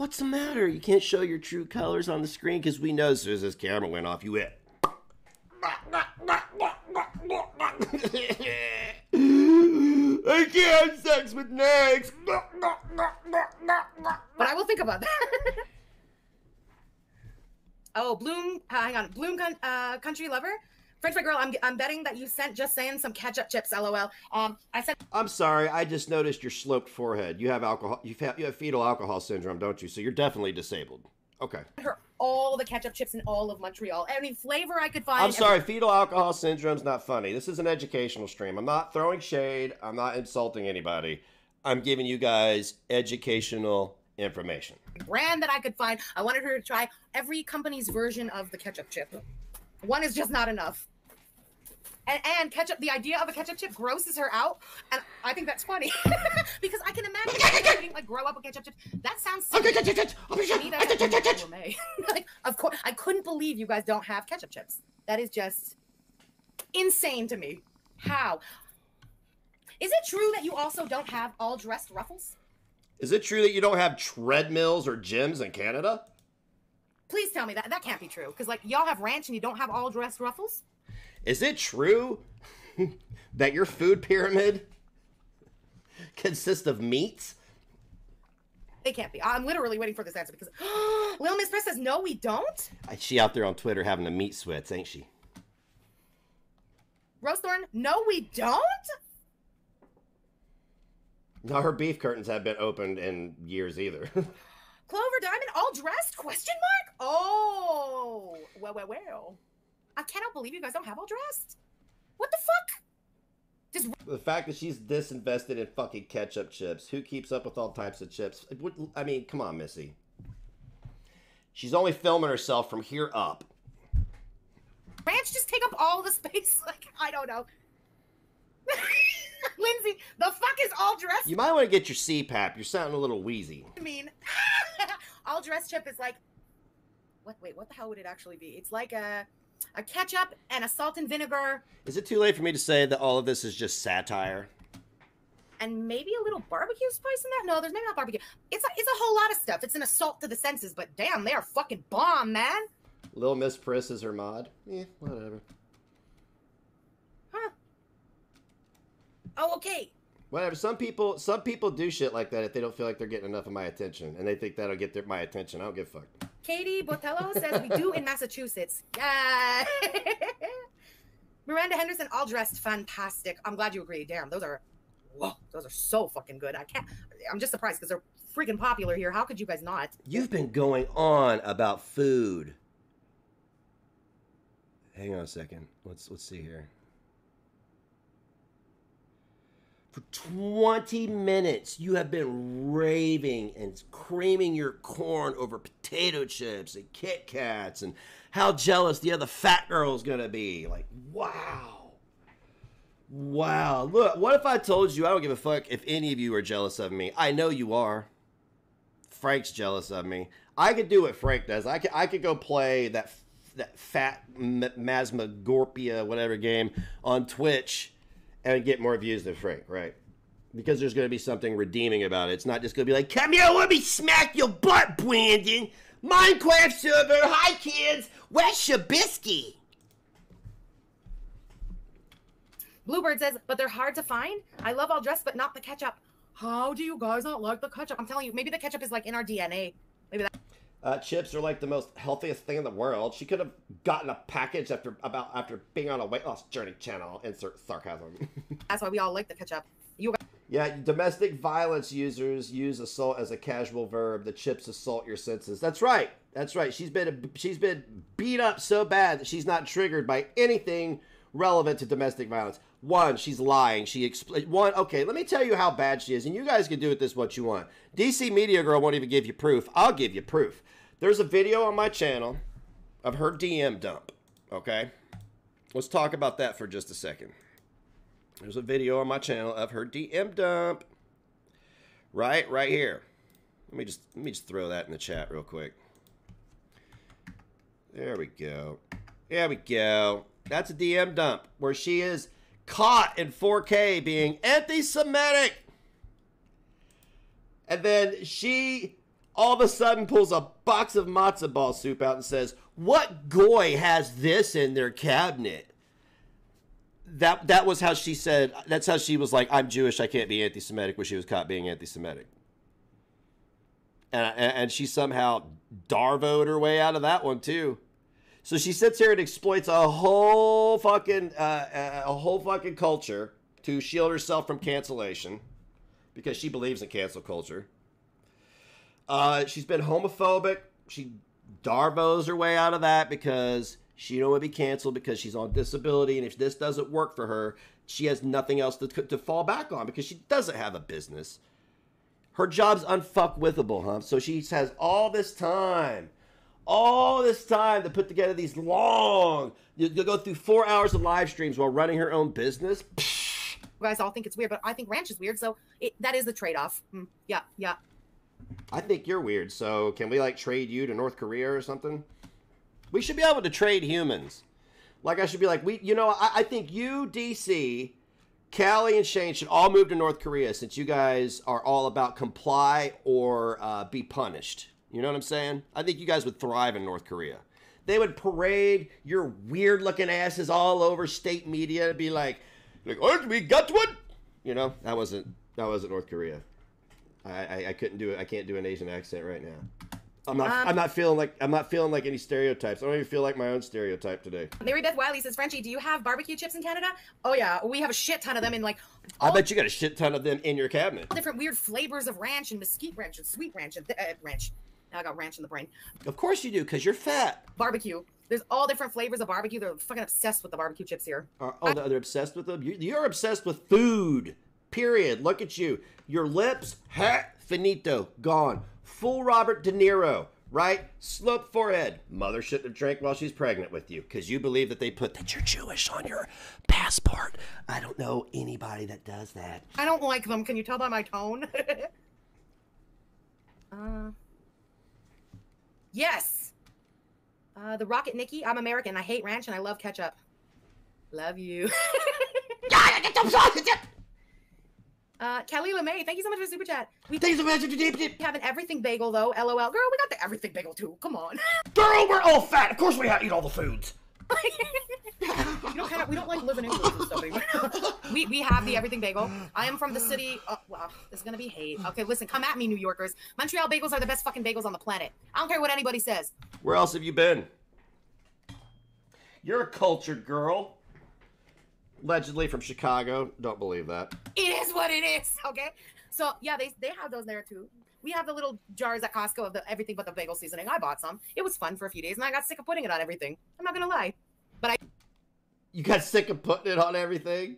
What's the matter? You can't show your true colors on the screen because we know as soon as this camera went off, you hit. I can't have sex with Negs. but I will think about that. oh, Bloom, uh, hang on, Bloom, uh, Country Lover. French fry girl, I'm, I'm betting that you sent just saying some ketchup chips. LOL. Um, I said. I'm sorry. I just noticed your sloped forehead. You have alcohol. You have, you have fetal alcohol syndrome, don't you? So you're definitely disabled. Okay. her all the ketchup chips in all of Montreal. Any flavor I could find. I'm sorry. Fetal alcohol syndrome's not funny. This is an educational stream. I'm not throwing shade. I'm not insulting anybody. I'm giving you guys educational information. brand that I could find. I wanted her to try every company's version of the ketchup chip. One is just not enough. And, and ketchup, the idea of a ketchup chip grosses her out, and I think that's funny because I can imagine eating, like grow up with ketchup chips. That sounds. silly. To me, that's like gourmet. like, of course, I couldn't believe you guys don't have ketchup chips. That is just insane to me. How? Is it true that you also don't have all dressed ruffles? Is it true that you don't have treadmills or gyms in Canada? Please tell me that. That can't be true. Because, like, y'all have ranch and you don't have all dressed ruffles? Is it true that your food pyramid consists of meats? They can't be. I'm literally waiting for this answer because Lil Miss Press says, no, we don't. She out there on Twitter having the meat sweats, ain't she? Rosethorn, no, we don't. No, her beef curtains have been opened in years either. Clover Diamond, all dressed? Question mark? Oh, well, well, well. I cannot believe you guys don't have all dressed. What the fuck? Just the fact that she's disinvested in fucking ketchup chips. Who keeps up with all types of chips? I mean, come on, Missy. She's only filming herself from here up. ranch just take up all the space. Like, I don't know. Lindsay, the fuck is all dressed? You might want to get your CPAP. You're sounding a little wheezy. I mean, all dressed chip is like, what? Wait, what the hell would it actually be? It's like a, a ketchup and a salt and vinegar Is it too late for me to say that all of this is just satire? and maybe a little barbecue spice in that. No, there's maybe not barbecue. It's a, it's a whole lot of stuff. It's an assault to the senses, but damn, they are fucking bomb, man. Little Miss Priss is her mod. Yeah, whatever. Huh. Oh, okay. Whatever. Some people, some people do shit like that if they don't feel like they're getting enough of my attention, and they think that'll get their, my attention. I don't give a fuck. Katie Botello says we do in Massachusetts. Yeah. Miranda Henderson, all dressed fantastic. I'm glad you agree. Damn, those are, whoa, those are so fucking good. I can't. I'm just surprised because they're freaking popular here. How could you guys not? You've been going on about food. Hang on a second. Let's let's see here. For 20 minutes, you have been raving and creaming your corn over potato chips and Kit Kats and how jealous the other fat girl is gonna be. Like, wow. Wow. Look, what if I told you I don't give a fuck if any of you are jealous of me? I know you are. Frank's jealous of me. I could do what Frank does. I could I could go play that that fat M- Masmagorpia whatever game on Twitch and get more views than Frank, right? Because there's going to be something redeeming about it. It's not just going to be like, "Come here, let me smack your butt, Brandon." Minecraft server, hi kids. Where's biscuit? Bluebird says, but they're hard to find. I love all dressed, but not the ketchup. How do you guys not like the ketchup? I'm telling you, maybe the ketchup is like in our DNA. Maybe that. Uh, chips are like the most healthiest thing in the world. She could have gotten a package after about after being on a weight loss journey channel. Insert sarcasm. That's why we all like the ketchup. You yeah, domestic violence users use assault as a casual verb. The chips assault your senses. That's right. That's right. She's been she's been beat up so bad that she's not triggered by anything relevant to domestic violence. One, she's lying. She expl- one. Okay, let me tell you how bad she is, and you guys can do with this what you want. DC Media Girl won't even give you proof. I'll give you proof. There's a video on my channel of her DM dump. Okay, let's talk about that for just a second. There's a video on my channel of her DM dump. Right, right here. Let me just let me just throw that in the chat real quick. There we go. There we go. That's a DM dump where she is caught in 4K being anti-Semitic. And then she all of a sudden pulls a box of matzo ball soup out and says, "What goy has this in their cabinet?" That that was how she said. That's how she was like, "I'm Jewish. I can't be anti-Semitic." When she was caught being anti-Semitic, and and, and she somehow darvoed her way out of that one too. So she sits here and exploits a whole fucking uh, a whole fucking culture to shield herself from cancellation because she believes in cancel culture. Uh, she's been homophobic. She DARVO's her way out of that because she don't want to be canceled because she's on disability, and if this doesn't work for her, she has nothing else to, to fall back on because she doesn't have a business. Her job's unfuckwithable, huh? So she has all this time, all this time to put together these long. You, you go through four hours of live streams while running her own business. You guys all think it's weird, but I think ranch is weird, so it, that is the trade-off. Hmm. Yeah, yeah. I think you're weird. So can we like trade you to North Korea or something? We should be able to trade humans. Like I should be like we. You know, I, I think you, DC, Callie, and Shane should all move to North Korea since you guys are all about comply or uh, be punished. You know what I'm saying? I think you guys would thrive in North Korea. They would parade your weird looking asses all over state media and be like, like, oh, we got one. You know, that wasn't that wasn't North Korea. I, I, I couldn't do it. I can't do an Asian accent right now. I'm not. Um, I'm not feeling like. I'm not feeling like any stereotypes. I don't even feel like my own stereotype today. Mary Beth Wiley says, Frenchie, do you have barbecue chips in Canada? Oh yeah, we have a shit ton of them in like I bet you got a shit ton of them in your cabinet. different weird flavors of ranch and mesquite ranch and sweet ranch and uh, ranch. Now I got ranch in the brain. Of course you do, because you're fat. Barbecue. There's all different flavors of barbecue. They're fucking obsessed with the barbecue chips here. Oh, they're obsessed with them. You- You're obsessed with food. Period. Look at you. Your lips, ha, finito, gone. Full Robert De Niro, right? Sloped forehead. Mother shouldn't have drank while she's pregnant with you, because you believe that they put that you're Jewish on your passport. I don't know anybody that does that. I don't like them. Can you tell by my tone? uh, yes. Uh, the Rocket Nikki. I'm American. I hate ranch and I love ketchup. Love you. Uh, Kelly LeMay, thank you so much for the super chat. We Thanks so much for the deep dip. have an everything bagel though. LOL. Girl, we got the everything bagel too. Come on. Girl, we're all fat. Of course we have to eat all the foods. you know, kind of, we don't like living in and stuff anymore. we we have the everything bagel. I am from the city. Oh, wow, there's gonna be hate. Okay, listen, come at me, New Yorkers. Montreal bagels are the best fucking bagels on the planet. I don't care what anybody says. Where else have you been? You're a cultured girl. Allegedly from Chicago. Don't believe that. It is what it is. Okay. So yeah, they they have those there too. We have the little jars at Costco of the everything but the bagel seasoning. I bought some. It was fun for a few days, and I got sick of putting it on everything. I'm not gonna lie, but I You got sick of putting it on everything?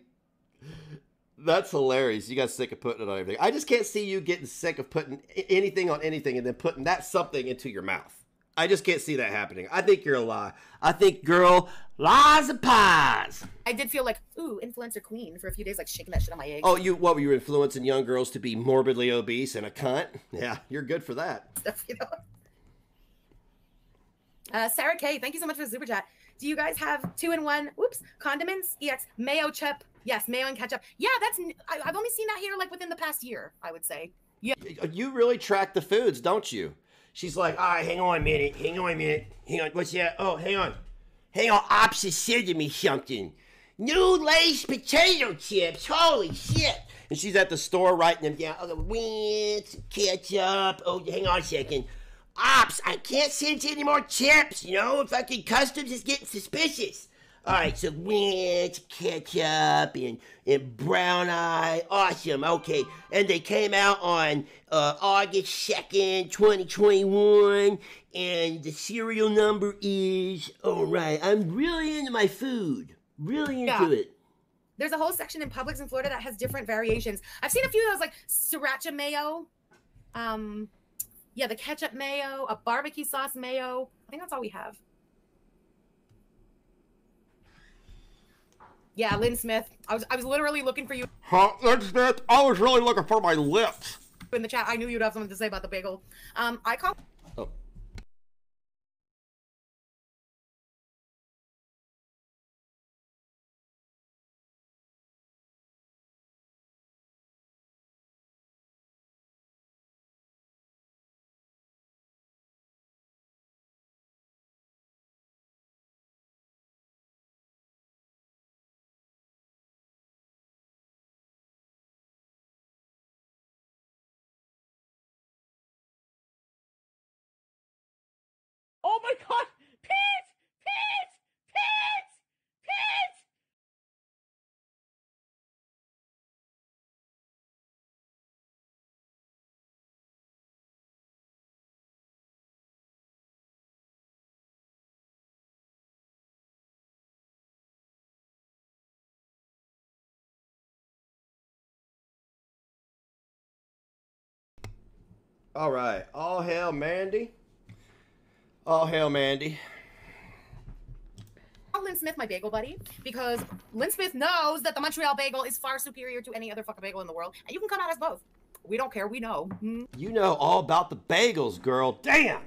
That's hilarious. You got sick of putting it on everything. I just can't see you getting sick of putting anything on anything and then putting that something into your mouth. I just can't see that happening. I think you're a lie. I think, girl, lies and pies. I did feel like ooh influencer queen for a few days, like shaking that shit on my eggs. Oh, you what were you influencing young girls to be morbidly obese and a cunt? Yeah, you're good for that. stuff, you know. Uh, Sarah K, thank you so much for the super chat. Do you guys have two in one? Whoops, condiments, ex mayo chip. Yes, mayo and ketchup. Yeah, that's. I, have only seen that here like within the past year. I would say. Yeah. You really track the foods, don't you? She's like, all right, hang on a minute, hang on a minute, hang on. What's that? Oh, hang on, hang on. Ops said to me something. New Lay's potato chips. Holy shit! And she's at the store writing them down. Oh, wins, ketchup. Oh, hang on a second. Ops, I can't send you any more chips. You know, fucking customs is getting suspicious. All right, so ranch, ketchup, and, and brown eye. Awesome. Okay. And they came out on uh, August 2nd, 2021. And the serial number is. All right. I'm really into my food. Really into Yeah. it. There's a whole section in Publix in Florida that has different variations. I've seen a few that was like sriracha mayo, um, yeah, the ketchup mayo, a barbecue sauce mayo. I think that's all we have. Yeah, Lynn Smith. I was I was literally looking for you Huh? That's that. I was really looking for my lips. in the chat. I knew you'd have something to say about the bagel. Um, I call All right. All hail Mandy. All hail Mandy. Call Lynn Smith my bagel buddy because Lynn Smith knows that the Montreal bagel is far superior to any other fucking bagel in the world, and you can come at us both. We don't care. We know. Hmm. You know all about the bagels, girl. Damn.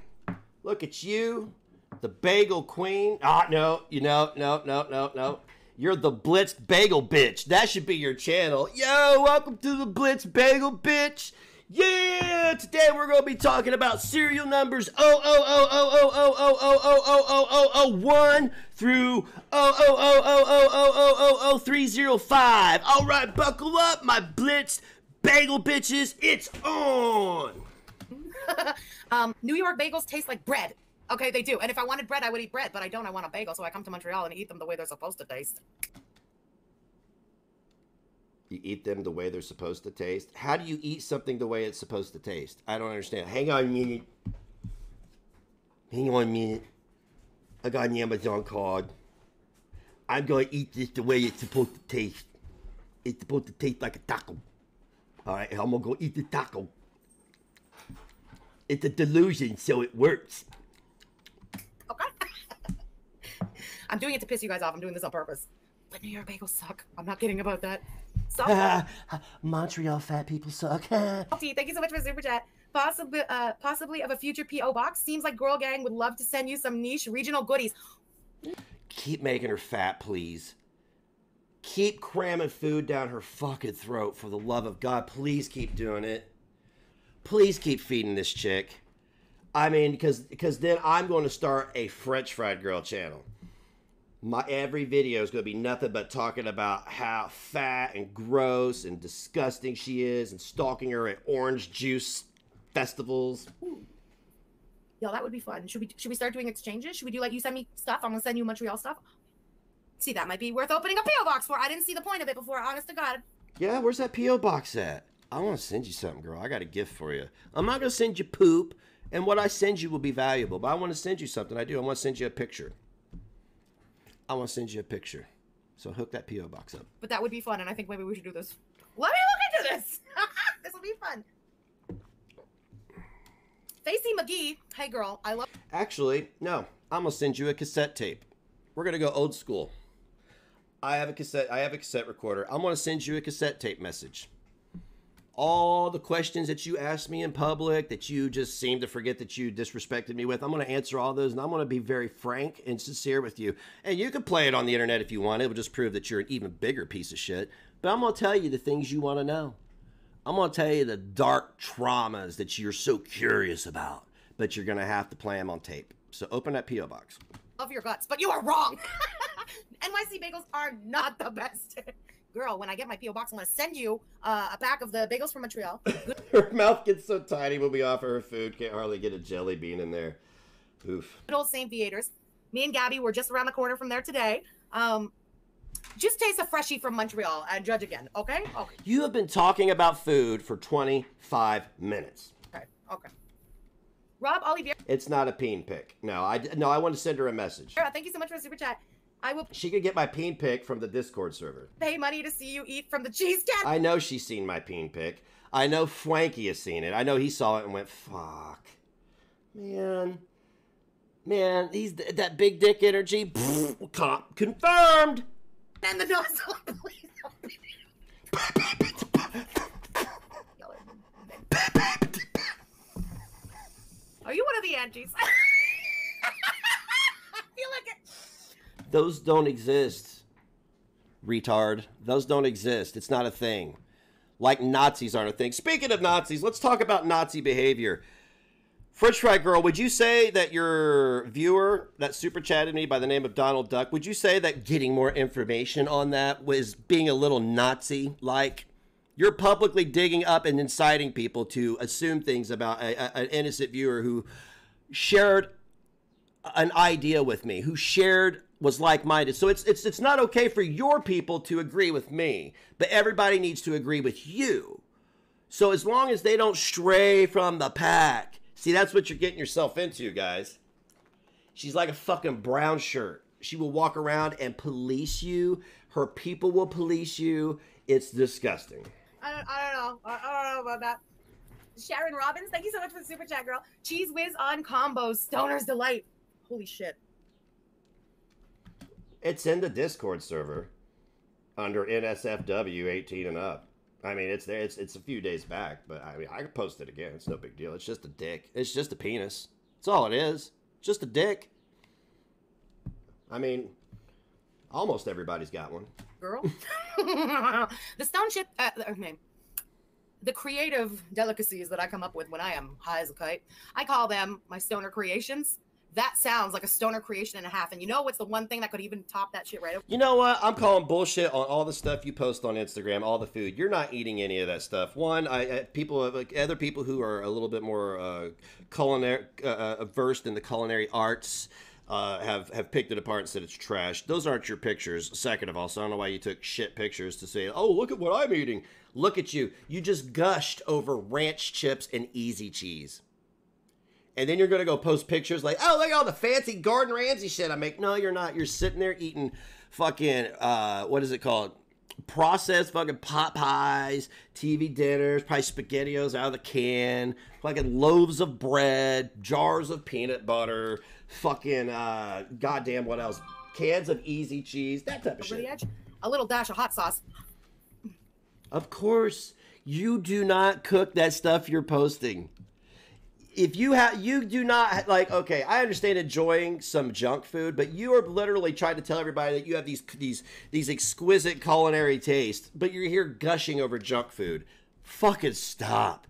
Look at you, the bagel queen. Ah, no, you know, no, no, no, no. You're the Blitz bagel bitch. That should be your channel. Yo, welcome to the Blitz Bagel bitch. Yeah, today we're going to be talking about serial numbers 0000000000001 through 00000000305. All right, buckle up, my blitzed bagel bitches. It's on. um, New York bagels taste like bread. Okay, they do. And if I wanted bread, I would eat bread, but I don't. I want a bagel, so I come to Montreal and eat them the way they're supposed to taste. You eat them the way they're supposed to taste. How do you eat something the way it's supposed to taste? I don't understand. Hang on a minute. Hang on a minute. I got an Amazon card. I'm gonna eat this the way it's supposed to taste. It's supposed to taste like a taco. Alright, I'm gonna go eat the taco. It's a delusion, so it works. Okay. I'm doing it to piss you guys off. I'm doing this on purpose. But New York bagels suck. I'm not kidding about that. Montreal fat people suck. Salty, Thank you so much for super chat. Possibly, uh, possibly of a future PO box. Seems like Girl Gang would love to send you some niche regional goodies. Keep making her fat, please. Keep cramming food down her fucking throat for the love of God. Please keep doing it. Please keep feeding this chick. I mean, because because then I'm going to start a French fried girl channel. My every video is going to be nothing but talking about how fat and gross and disgusting she is, and stalking her at orange juice festivals. Yo, that would be fun. Should we should we start doing exchanges? Should we do like you send me stuff, I'm gonna send you Montreal stuff? See, that might be worth opening a PO box for. I didn't see the point of it before, honest to God. Yeah, where's that PO box at? I want to send you something, girl. I got a gift for you. I'm not going to send you poop, and what I send you will be valuable, but I want to send you something. I do. I want to send you a picture. I want to send you a picture. So hook that PO box up. But that would be fun, and I think maybe we should do this. Let me look into this. this will be fun. Facey McGee, hey girl, I love. Actually, no. I'm gonna send you a cassette tape. We're gonna go old school. I have a cassette. I have a cassette recorder. I'm gonna send you a cassette tape message. All the questions that you asked me in public that you just seem to forget that you disrespected me with, I'm gonna answer all those, and I'm gonna be very frank and sincere with you. And you can play it on the internet if you want. It will just prove that you're an even bigger piece of shit. But I'm gonna tell you the things you want to know. I'm going to tell you the dark traumas that you're so curious about, but you're going to have to play them on tape. So open that P.O. box. Love your guts, but you are wrong. NYC bagels are not the best. Girl, when I get my PO box, I'm gonna send you uh, a pack of the bagels from Montreal. her mouth gets so tiny when we offer her food, can't hardly get a jelly bean in there. Oof. Good old St-Viateur. Me and Gabby were just around the corner from there today. Um, just taste a freshie from Montreal and judge again, okay? Okay. You have been talking about food for 25 minutes. Okay. Okay. Rob Olivier, It's not a peen pick. No, I no, I want to send her a message. thank you so much for the super chat. I will She could get my peen pick from the Discord server. pay money to see you eat from the cheese cat. I know she's seen my peen pick. I know Frankie has seen it. I know he saw it and went, "Fuck, man, man, he's that big dick energy." Con- confirmed. and the nozzle, please. Are you one of the Angies? I feel like it. Those don't exist. Retard. Those don't exist. It's not a thing. Like Nazis aren't a thing. Speaking of Nazis, let's talk about Nazi behavior. French Fry Girl, would you say that your viewer that super chatted me by the name of Donald Duck, would you say that getting more information on that was being a little Nazi like? You're publicly digging up and inciting people to assume things about a, a- an innocent viewer who shared an idea with me, who shared was like-minded. So it's it's it's not okay for your people to agree with me, but everybody needs to agree with you. So as long as they don't stray from the pack. See, that's what you're getting yourself into, guys. She's like a fucking brown shirt. She will walk around and police you. Her people will police you. It's disgusting. I don't, I don't know. I, I don't know about that. Sharon Robbins, thank you so much for the super chat, girl. Cheez Whiz on combos, Stoner's delight. Holy shit. It's in the Discord server under NSFW 18 and up. I mean, it's there. It's it's a few days back, but I mean, I can post it again. It's no big deal. It's just a dick. It's just a penis. That's all it is. Just a dick. I mean, almost everybody's got one. girl. the stone shit, uh, name. The creative delicacies that I come up with when I am high as a kite, I call them my stoner creations. That sounds like a stoner creation and a half. And you know what's the one thing that could even top that shit right? You know what? I'm calling bullshit on all the stuff you post on Instagram, all the food. You're not eating any of that stuff. One, I, I people, like other people who are a little bit more uh, culinary uh, uh, versed in the culinary arts. Uh, have have picked it apart and said it's trash. Those aren't your pictures. Second of all, so I don't know why you took shit pictures to say, "Oh, look at what I'm eating." Look at you. You just gushed over ranch chips and easy cheese. And then you're gonna go post pictures like, oh, look at all the fancy Gordon Ramsay shit I make. No, you're not. You're sitting there eating fucking uh, what is it called? Processed fucking pot pies, TV dinners, probably spaghettios out of the can, fucking loaves of bread, jars of peanut butter, fucking uh, goddamn what else? Cans of easy cheese, that type of shit. edge. A little dash of hot sauce. Of course, you do not cook that stuff you're posting. If you have, you do not like. Okay, I understand enjoying some junk food, but you are literally trying to tell everybody that you have these these these exquisite culinary tastes, but you're here gushing over junk food. Fucking stop.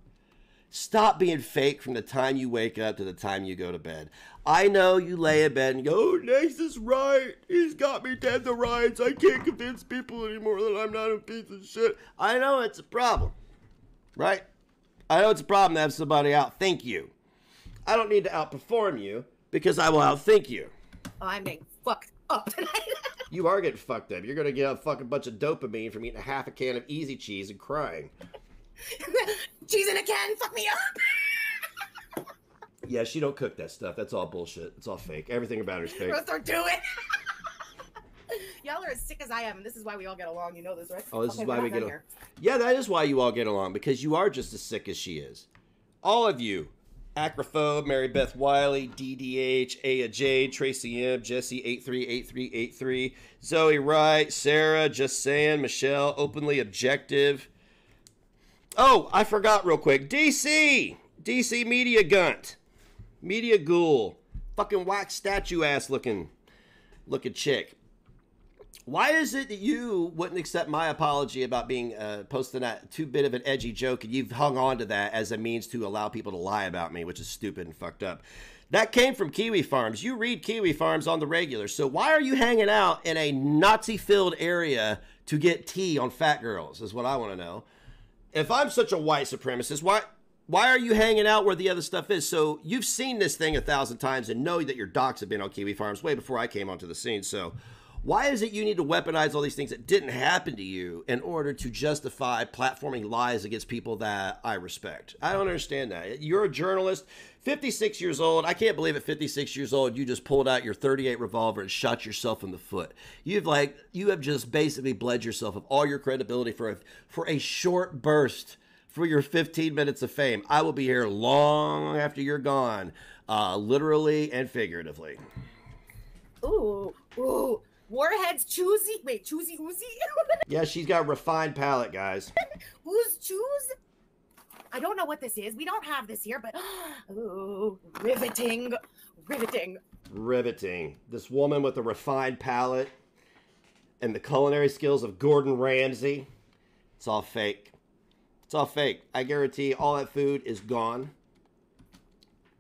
Stop being fake from the time you wake up to the time you go to bed. I know you lay in bed and go, oh, Nace is right. He's got me dead to rights. I can't convince people anymore that I'm not a piece of shit. I know it's a problem, right? I know it's a problem to have somebody out. Thank you. I don't need to outperform you because I will outthink you. Oh, I'm getting fucked up tonight. You are getting fucked up. You're gonna get a fucking bunch of dopamine from eating a half a can of easy cheese and crying. Cheese in a can, fuck me up. Yeah, she don't cook that stuff. That's all bullshit. It's all fake. Everything about her's fake. Girls don't do it. Y'all are as sick as I am, and this is why we all get along. You know this, right? Oh, this Okay, is why we get here. along. Yeah, that is why you all get along because you are just as sick as she is. All of you. Acrophobe, Mary Beth Wiley, DDH, Jade, Tracy M, Jesse 838383, Zoe Wright, Sarah, Just Saying, Michelle, Openly Objective. Oh, I forgot real quick. DC! DC Media Gunt. Media Ghoul. Fucking wax statue ass looking looking chick. Why is it that you wouldn't accept my apology about being uh, posting that too bit of an edgy joke and you've hung on to that as a means to allow people to lie about me, which is stupid and fucked up? That came from Kiwi Farms. You read Kiwi Farms on the regular. So why are you hanging out in a Nazi filled area to get tea on fat girls? Is what I want to know. If I'm such a white supremacist, why why are you hanging out where the other stuff is? So you've seen this thing a thousand times and know that your docs have been on Kiwi Farms way before I came onto the scene. So why is it you need to weaponize all these things that didn't happen to you in order to justify platforming lies against people that I respect? I don't understand that. You're a journalist, 56 years old. I can't believe at 56 years old you just pulled out your 38 revolver and shot yourself in the foot. You've like you have just basically bled yourself of all your credibility for a, for a short burst for your 15 minutes of fame. I will be here long after you're gone, uh, literally and figuratively. Ooh, ooh. Warhead's choosy. Wait, choosy woozy? Yeah, she's got refined palate, guys. Who's choose? I don't know what this is. We don't have this here, but ooh, riveting, riveting. Riveting. This woman with a refined palate and the culinary skills of Gordon Ramsay. It's all fake. It's all fake. I guarantee all that food is gone.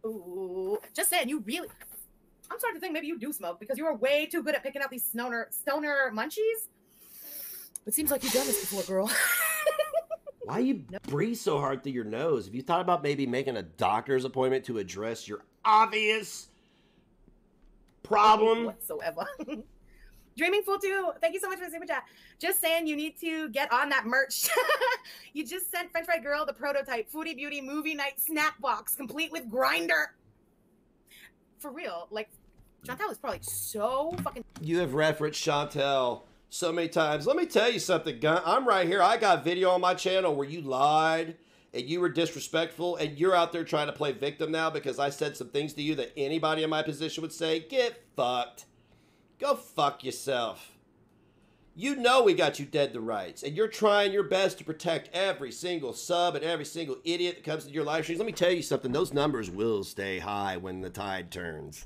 Ooh, just saying, you really. I'm starting to think maybe you do smoke because you are way too good at picking out these stoner stoner munchies. It seems like you've done this before, girl. Why you breathe so hard through your nose? Have you thought about maybe making a doctor's appointment to address your obvious problem? whatsoever. Dreaming Fool 2, thank you so much for the super chat. Just saying you need to get on that merch. you just sent French Fry Girl the prototype Foodie Beauty Movie Night snack box complete with grinder. For real, like Chantal is probably so fucking You have referenced Chantal so many times. Let me tell you something, Gun. I'm right here. I got video on my channel where you lied and you were disrespectful and you're out there trying to play victim now because I said some things to you that anybody in my position would say, get fucked. Go fuck yourself. You know we got you dead to rights, and you're trying your best to protect every single sub and every single idiot that comes to your live streams. Let me tell you something: those numbers will stay high when the tide turns.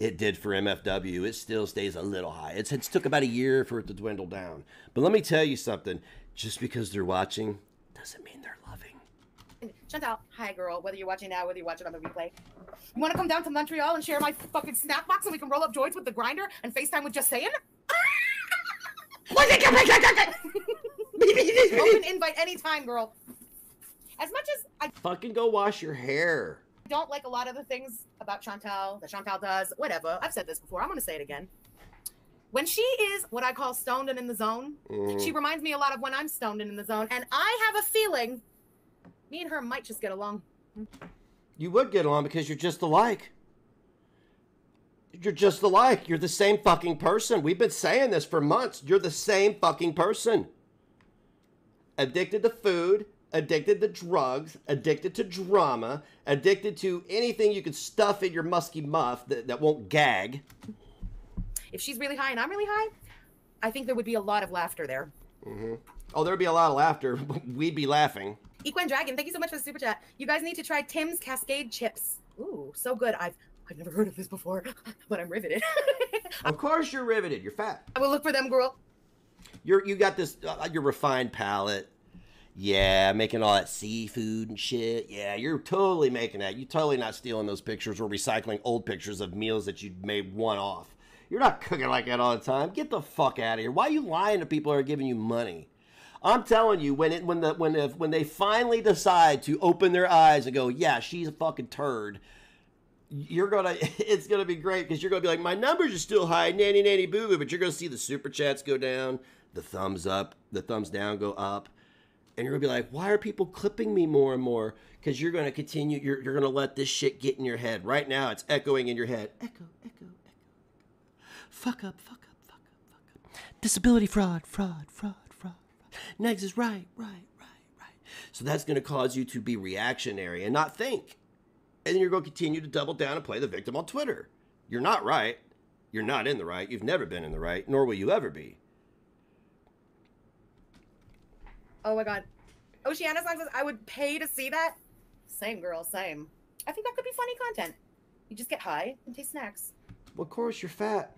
It did for MFW. It still stays a little high. It's took about a year for it to dwindle down. But let me tell you something: just because they're watching doesn't mean they're loving. Chantal, hi girl. Whether you're watching now, whether you're watching on the replay, you want to come down to Montreal and share my fucking snack box, and we can roll up joints with the grinder and FaceTime with just saying. Ah! Open invite anytime, girl. As much as I Fucking go wash your hair. I don't like a lot of the things about Chantal that Chantal does, whatever. I've said this before. I'm going to say it again. When she is what I call stoned and in the zone, Mhm. she reminds me a lot of when I'm stoned and in the zone. And I have a feeling me and her might just get along. You would get along because you're just alike. You're just alike. You're the same fucking person. We've been saying this for months. You're the same fucking person. Addicted to food, addicted to drugs, addicted to drama, addicted to anything you can stuff in your musky muff that, that won't gag. If she's really high and I'm really high, I think there would be a lot of laughter there. hmm Oh, there'd be a lot of laughter. We'd be laughing. Equine Dragon, thank you so much for the super chat. You guys need to try Tim's Cascade chips. Ooh, so good. I've I've never heard of this before, but I'm riveted. Of course you're riveted. You're fat. I will look for them, girl. You're you got this uh, your refined palate. Yeah, making all that seafood and shit. Yeah, you're totally making that. You're totally not stealing those pictures or recycling old pictures of meals that you made one off. You're not cooking like that all the time. Get the fuck out of here. Why are you lying to people who are giving you money? I'm telling you, when it when the when the, when they finally decide to open their eyes and go, yeah, she's a fucking turd. You're gonna, it's gonna be great because you're gonna be like, my numbers are still high, nanny nanny boo boo, but you're gonna see the super chats go down, the thumbs up, the thumbs down go up, and you're gonna be like, why are people clipping me more and more? Because you're gonna continue, you're, you're gonna let this shit get in your head. Right now, it's echoing in your head. Echo, echo, echo. Fuck up, fuck up, fuck up, fuck up. Disability fraud, fraud, fraud, fraud. fraud. Negs is right, right, right, right. So that's gonna cause you to be reactionary and not think. And then you're going to continue to double down and play the victim on Twitter. You're not right. You're not in the right. You've never been in the right, nor will you ever be. Oh my god. Oceana Song says, I would pay to see that. Same girl, same. I think that could be funny content. You just get high and taste snacks Well, of course, you're fat.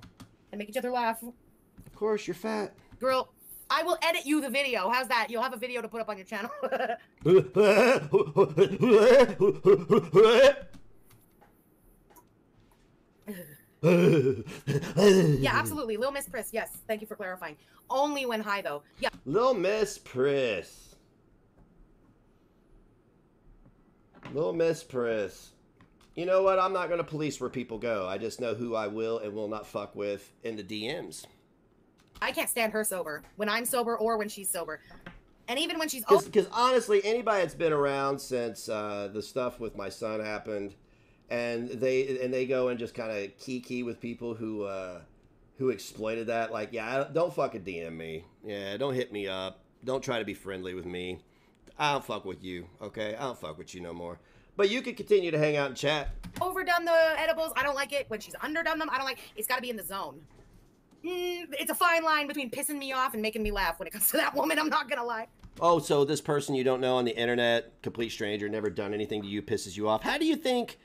and make each other laugh. Of course, you're fat. Girl, I will edit you the video. How's that? You'll have a video to put up on your channel. yeah, absolutely. Lil Miss Pris, yes. Thank you for clarifying. Only when high, though. Yeah. Little Miss Priss. Little Miss Priss. You know what? I'm not going to police where people go. I just know who I will and will not fuck with in the DMs. I can't stand her sober. When I'm sober or when she's sober. And even when she's Because honestly, anybody that's been around since uh, the stuff with my son happened, and they and they go and just kind of kiki with people who uh, who exploited that. Like, yeah, don't fucking DM me. Yeah, don't hit me up. Don't try to be friendly with me. I don't fuck with you. Okay, I don't fuck with you no more. But you can continue to hang out and chat. overdone the edibles, I don't like it. When she's underdone them, I don't like It's got to be in the zone. Mm, it's a fine line between pissing me off and making me laugh when it comes to that woman, I'm not gonna lie. Oh, so this person you don't know on the internet, complete stranger, never done anything to you, pisses you off. How do you think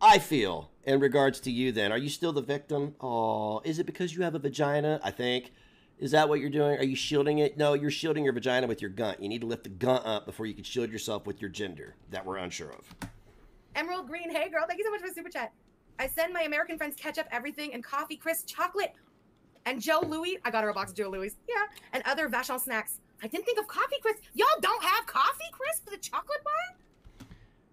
I feel in regards to you then? Are you still the victim? Oh, is it because you have a vagina? I think. Is that what you're doing? Are you shielding it? No, you're shielding your vagina with your gun. You need to lift the gun up before you can shield yourself with your gender that we're unsure of. Emerald Green, hey girl, thank you so much for the super chat. I send my American friends ketchup, everything, and coffee, crisp, chocolate, and Joe Louis. I got her a box of Joe Louis. Yeah, and other Vachon snacks. I didn't think of coffee crisp. Y'all don't have coffee crisp, the chocolate bar?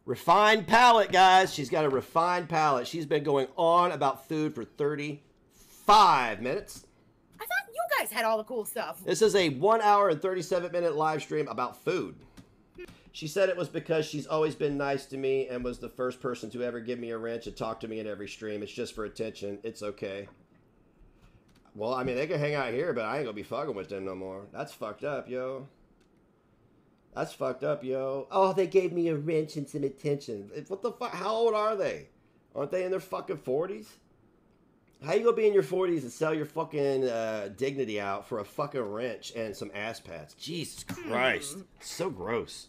Refined palate, guys. She's got a refined palate. She's been going on about food for 35 minutes. I thought you guys had all the cool stuff. This is a one hour and 37 minute live stream about food. She said it was because she's always been nice to me and was the first person to ever give me a wrench and talk to me in every stream. It's just for attention. It's okay. Well, I mean, they can hang out here, but I ain't gonna be fucking with them no more. That's fucked up, yo. That's fucked up, yo. Oh, they gave me a wrench and some attention. What the fuck? How old are they? Aren't they in their fucking 40s? How you gonna be in your 40s and sell your fucking uh, dignity out for a fucking wrench and some ass pads? Jesus Christ. So gross.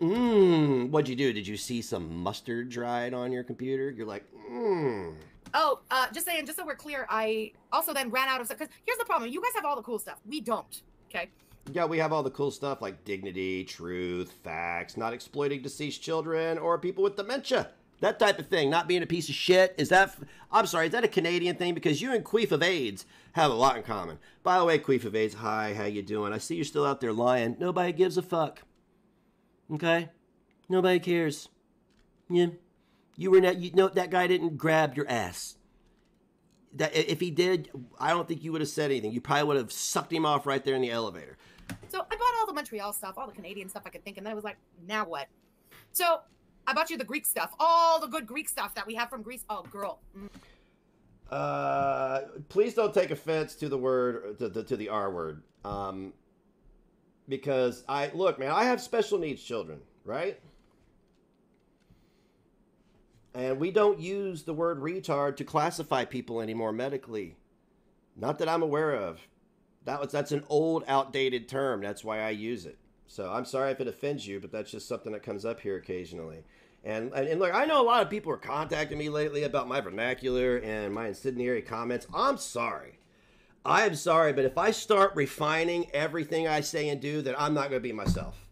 Mmm. What'd you do? Did you see some mustard dried on your computer? You're like, mmm. Oh, uh, just saying, just so we're clear, I also then ran out of stuff. Because here's the problem: you guys have all the cool stuff. We don't. Okay. Yeah, we have all the cool stuff like dignity, truth, facts, not exploiting deceased children or people with dementia. That type of thing, not being a piece of shit. Is that, I'm sorry, is that a Canadian thing? Because you and Queef of AIDS have a lot in common. By the way, Queef of AIDS, hi, how you doing? I see you're still out there lying. Nobody gives a fuck. Okay? Nobody cares. Yeah. You were not, you know, that guy didn't grab your ass. That If he did, I don't think you would have said anything. You probably would have sucked him off right there in the elevator. So I bought all the Montreal stuff, all the Canadian stuff I could think, and then I was like, now what? So I bought you the Greek stuff, all the good Greek stuff that we have from Greece. Oh, girl. Mm. Uh, please don't take offense to the word to the, to the R word. Um, because I look, man, I have special needs children, right? And we don't use the word retard to classify people anymore medically. Not that I'm aware of. That was that's an old, outdated term. That's why I use it. So I'm sorry if it offends you, but that's just something that comes up here occasionally. And, and, and look, I know a lot of people are contacting me lately about my vernacular and my incendiary comments. I'm sorry. I am sorry, but if I start refining everything I say and do, then I'm not going to be myself.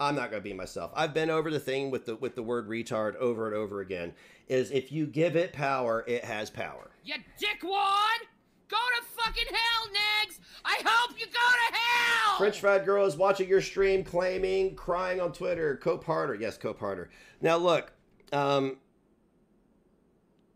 I'm not going to be myself. I've been over the thing with the with the word retard over and over again. Is if you give it power, it has power. You dickwad! Go to fucking hell, Negs! I hope you go to hell! French fried girl is watching your stream, claiming, crying on Twitter. Cope harder, yes, cope harder. Now look, um,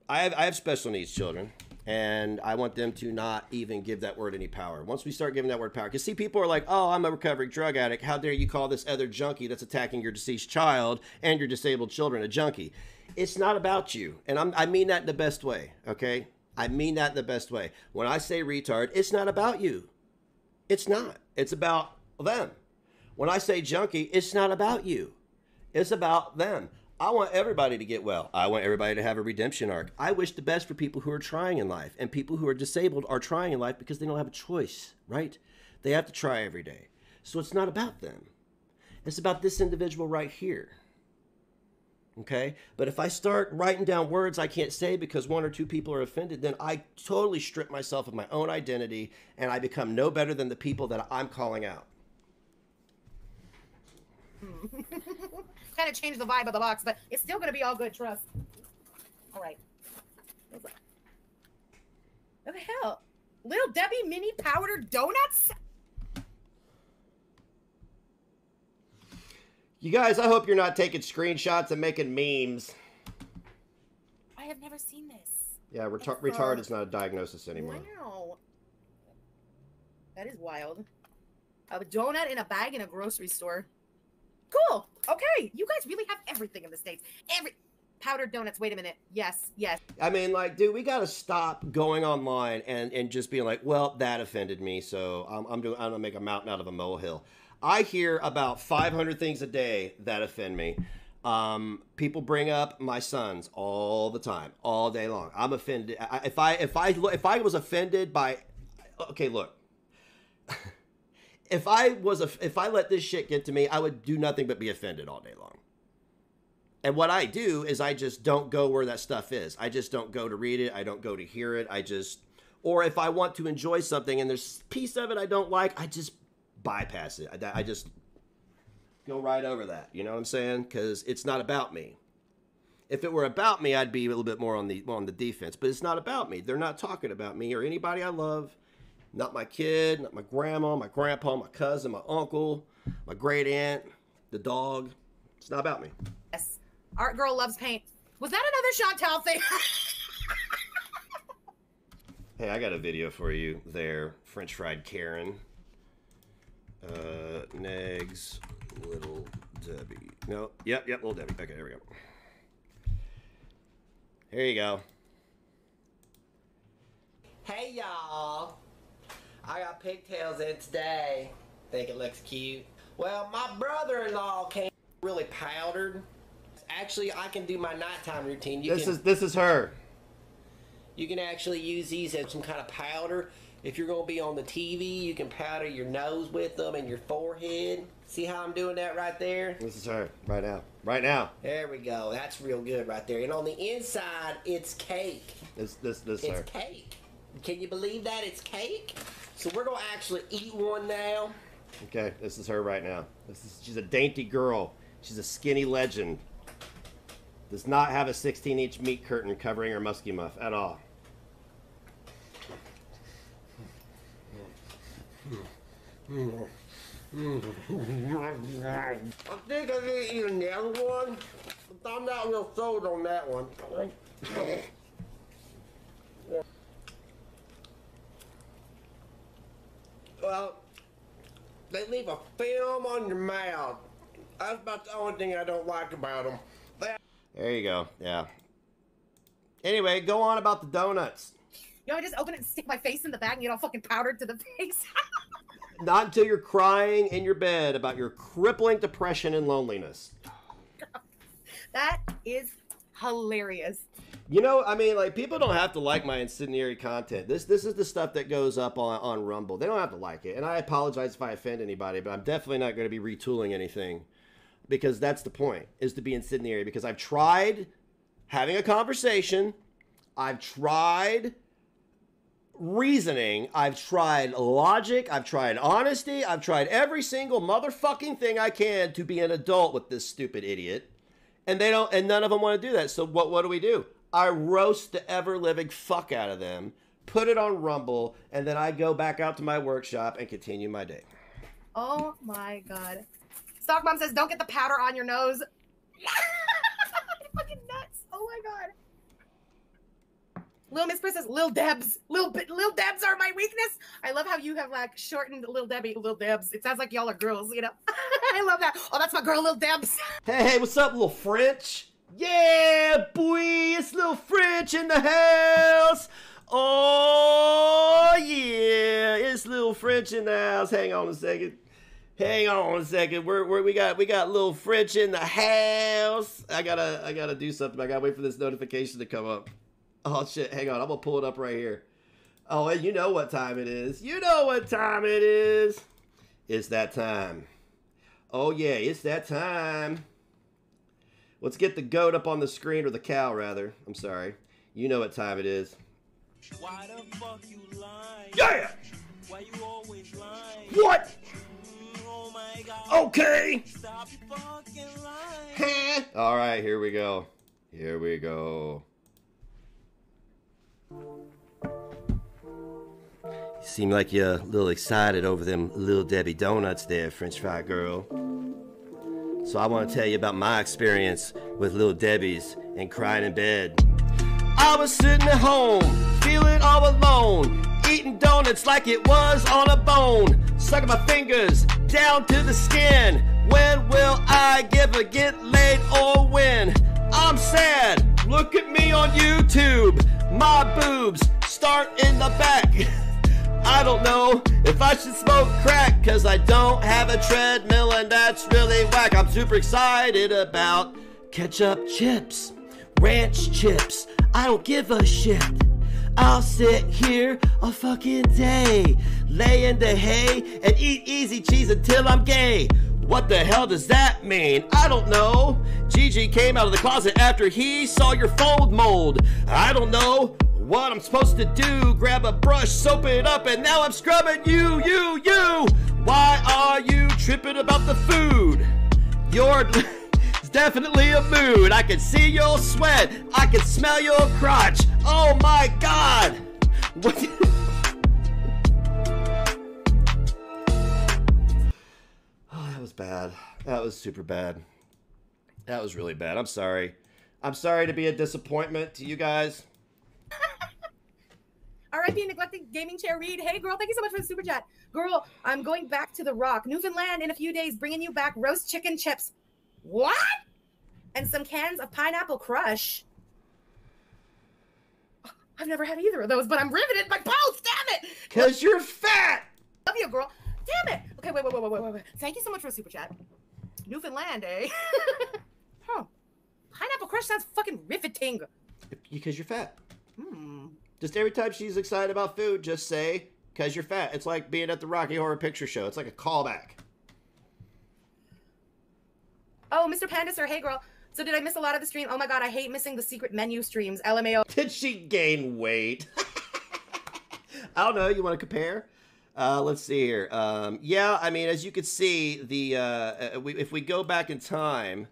I have I have special needs children, and I want them to not even give that word any power. Once we start giving that word power, because see, people are like, "Oh, I'm a recovering drug addict. How dare you call this other junkie that's attacking your deceased child and your disabled children a junkie?" It's not about you, and I'm, I mean that in the best way. Okay, I mean that in the best way. When I say retard, it's not about you. It's not. It's about them. When I say junkie, it's not about you. It's about them. I want everybody to get well. I want everybody to have a redemption arc. I wish the best for people who are trying in life. And people who are disabled are trying in life because they don't have a choice, right? They have to try every day. So it's not about them. It's about this individual right here. Okay? But if I start writing down words I can't say because one or two people are offended, then I totally strip myself of my own identity and I become no better than the people that I'm calling out. kind of changed the vibe of the box, but it's still going to be all good, trust. All right. What the hell? Little Debbie mini powdered donuts? You guys, I hope you're not taking screenshots and making memes. I have never seen this. Yeah, retar- retard is not a diagnosis anymore. Wow. That is wild. A donut in a bag in a grocery store. Cool. Okay. You guys really have everything in the States. Every powdered donuts. Wait a minute. Yes. Yes. I mean, like, dude, we got to stop going online and, and just being like, well, that offended me, so I'm, I'm doing I'm gonna make a mountain out of a molehill. I hear about 500 things a day that offend me. Um, people bring up my sons all the time, all day long. I'm offended. I, if I if I if I was offended by, okay, look. if I was a, if I let this shit get to me, I would do nothing but be offended all day long. And what I do is I just don't go where that stuff is. I just don't go to read it. I don't go to hear it. I just, or if I want to enjoy something and there's piece of it I don't like, I just bypass it. I, I just go right over that. You know what I'm saying? Because it's not about me. If it were about me, I'd be a little bit more on the on the defense. But it's not about me. They're not talking about me or anybody I love. Not my kid, not my grandma, my grandpa, my cousin, my uncle, my great aunt, the dog. It's not about me. Yes. Art girl loves paint. Was that another Chantal thing? Hey, I got a video for you there, French fried Karen. Uh, Negs, Little Debbie. No, yep, yep, Little Debbie. Okay, here we go. Here you go. Hey y'all! I got pigtails in today. Think it looks cute? Well, my brother-in-law came really powdered. Actually, I can do my nighttime routine. You This can, is this is her. You can actually use these as some kind of powder. If you're going to be on the TV, you can powder your nose with them and your forehead. See how I'm doing that right there? This is her right now. Right now. There we go. That's real good right there. And on the inside, it's cake. This this this is It's her. cake. Can you believe that? It's cake. So we're going to actually eat one now. Okay, this is her right now. This is she's a dainty girl. She's a skinny legend. Does not have a 16 inch meat curtain covering her musky muff at all. I think I need to eat another one, but I'm not real sold on that one. Well, they leave a film on your mouth. That's about the only thing I don't like about them. There you go. Yeah. Anyway, go on about the donuts. You know, I just open it and stick my face in the bag and get all fucking powdered to the face. Not until you're crying in your bed about your crippling depression and loneliness. that is hilarious. You know, I mean, like people don't have to like my incendiary content. This this is the stuff that goes up on, on Rumble. They don't have to like it, and I apologize if I offend anybody, but I'm definitely not going to be retooling anything because that's the point is to be incendiary. Because I've tried having a conversation, I've tried reasoning, I've tried logic, I've tried honesty, I've tried every single motherfucking thing I can to be an adult with this stupid idiot. And they don't and none of them want to do that. So what what do we do? I roast the ever living fuck out of them, put it on Rumble, and then I go back out to my workshop and continue my day. Oh my god. Stock Mom says, don't get the powder on your nose. fucking nuts. Oh my god. Lil Miss Princess, Lil Debs. Lil, Lil Debs are my weakness. I love how you have like shortened Lil Debbie, Lil Debs. It sounds like y'all are girls, you know? I love that. Oh, that's my girl, Lil Debs. Hey, hey, what's up, little French? Yeah, boy, it's little French in the house. Oh, yeah, it's little French in the house. Hang on a second. Hang on a second. We're, we're, we got we got little French in the house. I gotta I gotta do something. I gotta wait for this notification to come up. Oh shit! Hang on. I'm gonna pull it up right here. Oh, and you know what time it is. You know what time it is. It's that time. Oh yeah, it's that time. Let's get the goat up on the screen, or the cow, rather. I'm sorry. You know what time it is. Why the fuck you lying? Yeah! Why you always lying? What? Mm, oh my god. Okay. Stop fucking lying. All right, here we go. Here we go. You seem like you're a little excited over them little Debbie donuts there, French fry girl. So I want to tell you about my experience with little Debbie's and crying in bed. I was sitting at home, feeling all alone, eating donuts like it was on a bone, sucking my fingers down to the skin. When will I ever get laid or when? I'm sad. Look at me on YouTube. My boobs start in the back. I don't know if I should smoke crack because I don't have a treadmill and that's really whack. I'm super excited about ketchup chips, ranch chips. I don't give a shit. I'll sit here a fucking day, lay in the hay and eat easy cheese until I'm gay. What the hell does that mean? I don't know. Gigi came out of the closet after he saw your fold mold. I don't know what I'm supposed to do. Grab a brush, soap it up, and now I'm scrubbing you, you, you. Why are you tripping about the food? You're. Definitely a mood. I can see your sweat. I can smell your crotch. Oh my god. What? oh, that was bad. That was super bad. That was really bad. I'm sorry. I'm sorry to be a disappointment to you guys. RIP neglected gaming chair read. Hey girl, thank you so much for the super chat. Girl, I'm going back to the rock, Newfoundland in a few days, bringing you back roast chicken chips. What? And some cans of pineapple crush. I've never had either of those, but I'm riveted by both. Damn it! Cause you're fat. Love you, girl. Damn it. Okay, wait, wait, wait, wait, wait, wait, wait. Thank you so much for the super chat. Newfoundland, eh? huh. Pineapple Crush sounds fucking riveting. Because you're fat. Hmm. Just every time she's excited about food, just say, because you're fat. It's like being at the Rocky Horror Picture Show. It's like a callback. Oh, Mr. Panda Sir, hey girl. So did I miss a lot of the stream? Oh my god, I hate missing the secret menu streams. LMAO. Did she gain weight? I don't know. You want to compare? Uh, let's see here. Um, yeah, I mean, as you can see, the uh, uh, we, if we go back in time,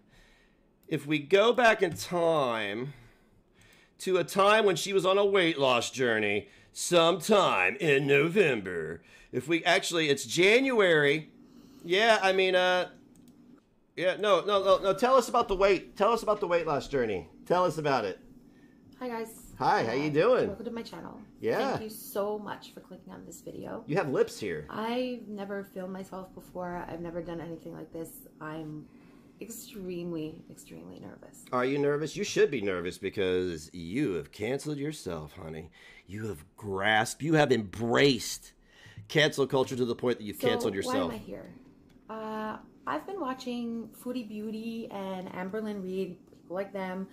if we go back in time to a time when she was on a weight loss journey, sometime in November. If we actually, it's January. Yeah, I mean, uh, yeah, no, no, no, no. Tell us about the weight. Tell us about the weight loss journey. Tell us about it. Hi guys. Hi, how you doing? Welcome to my channel. Yeah. Thank you so much for clicking on this video. You have lips here. I've never filmed myself before. I've never done anything like this. I'm extremely, extremely nervous. Are you nervous? You should be nervous because you have canceled yourself, honey. You have grasped, you have embraced cancel culture to the point that you've So, canceled yourself. Why am I here? Uh, I've been watching Foodie Beauty and Amberlynn Reid, people like them,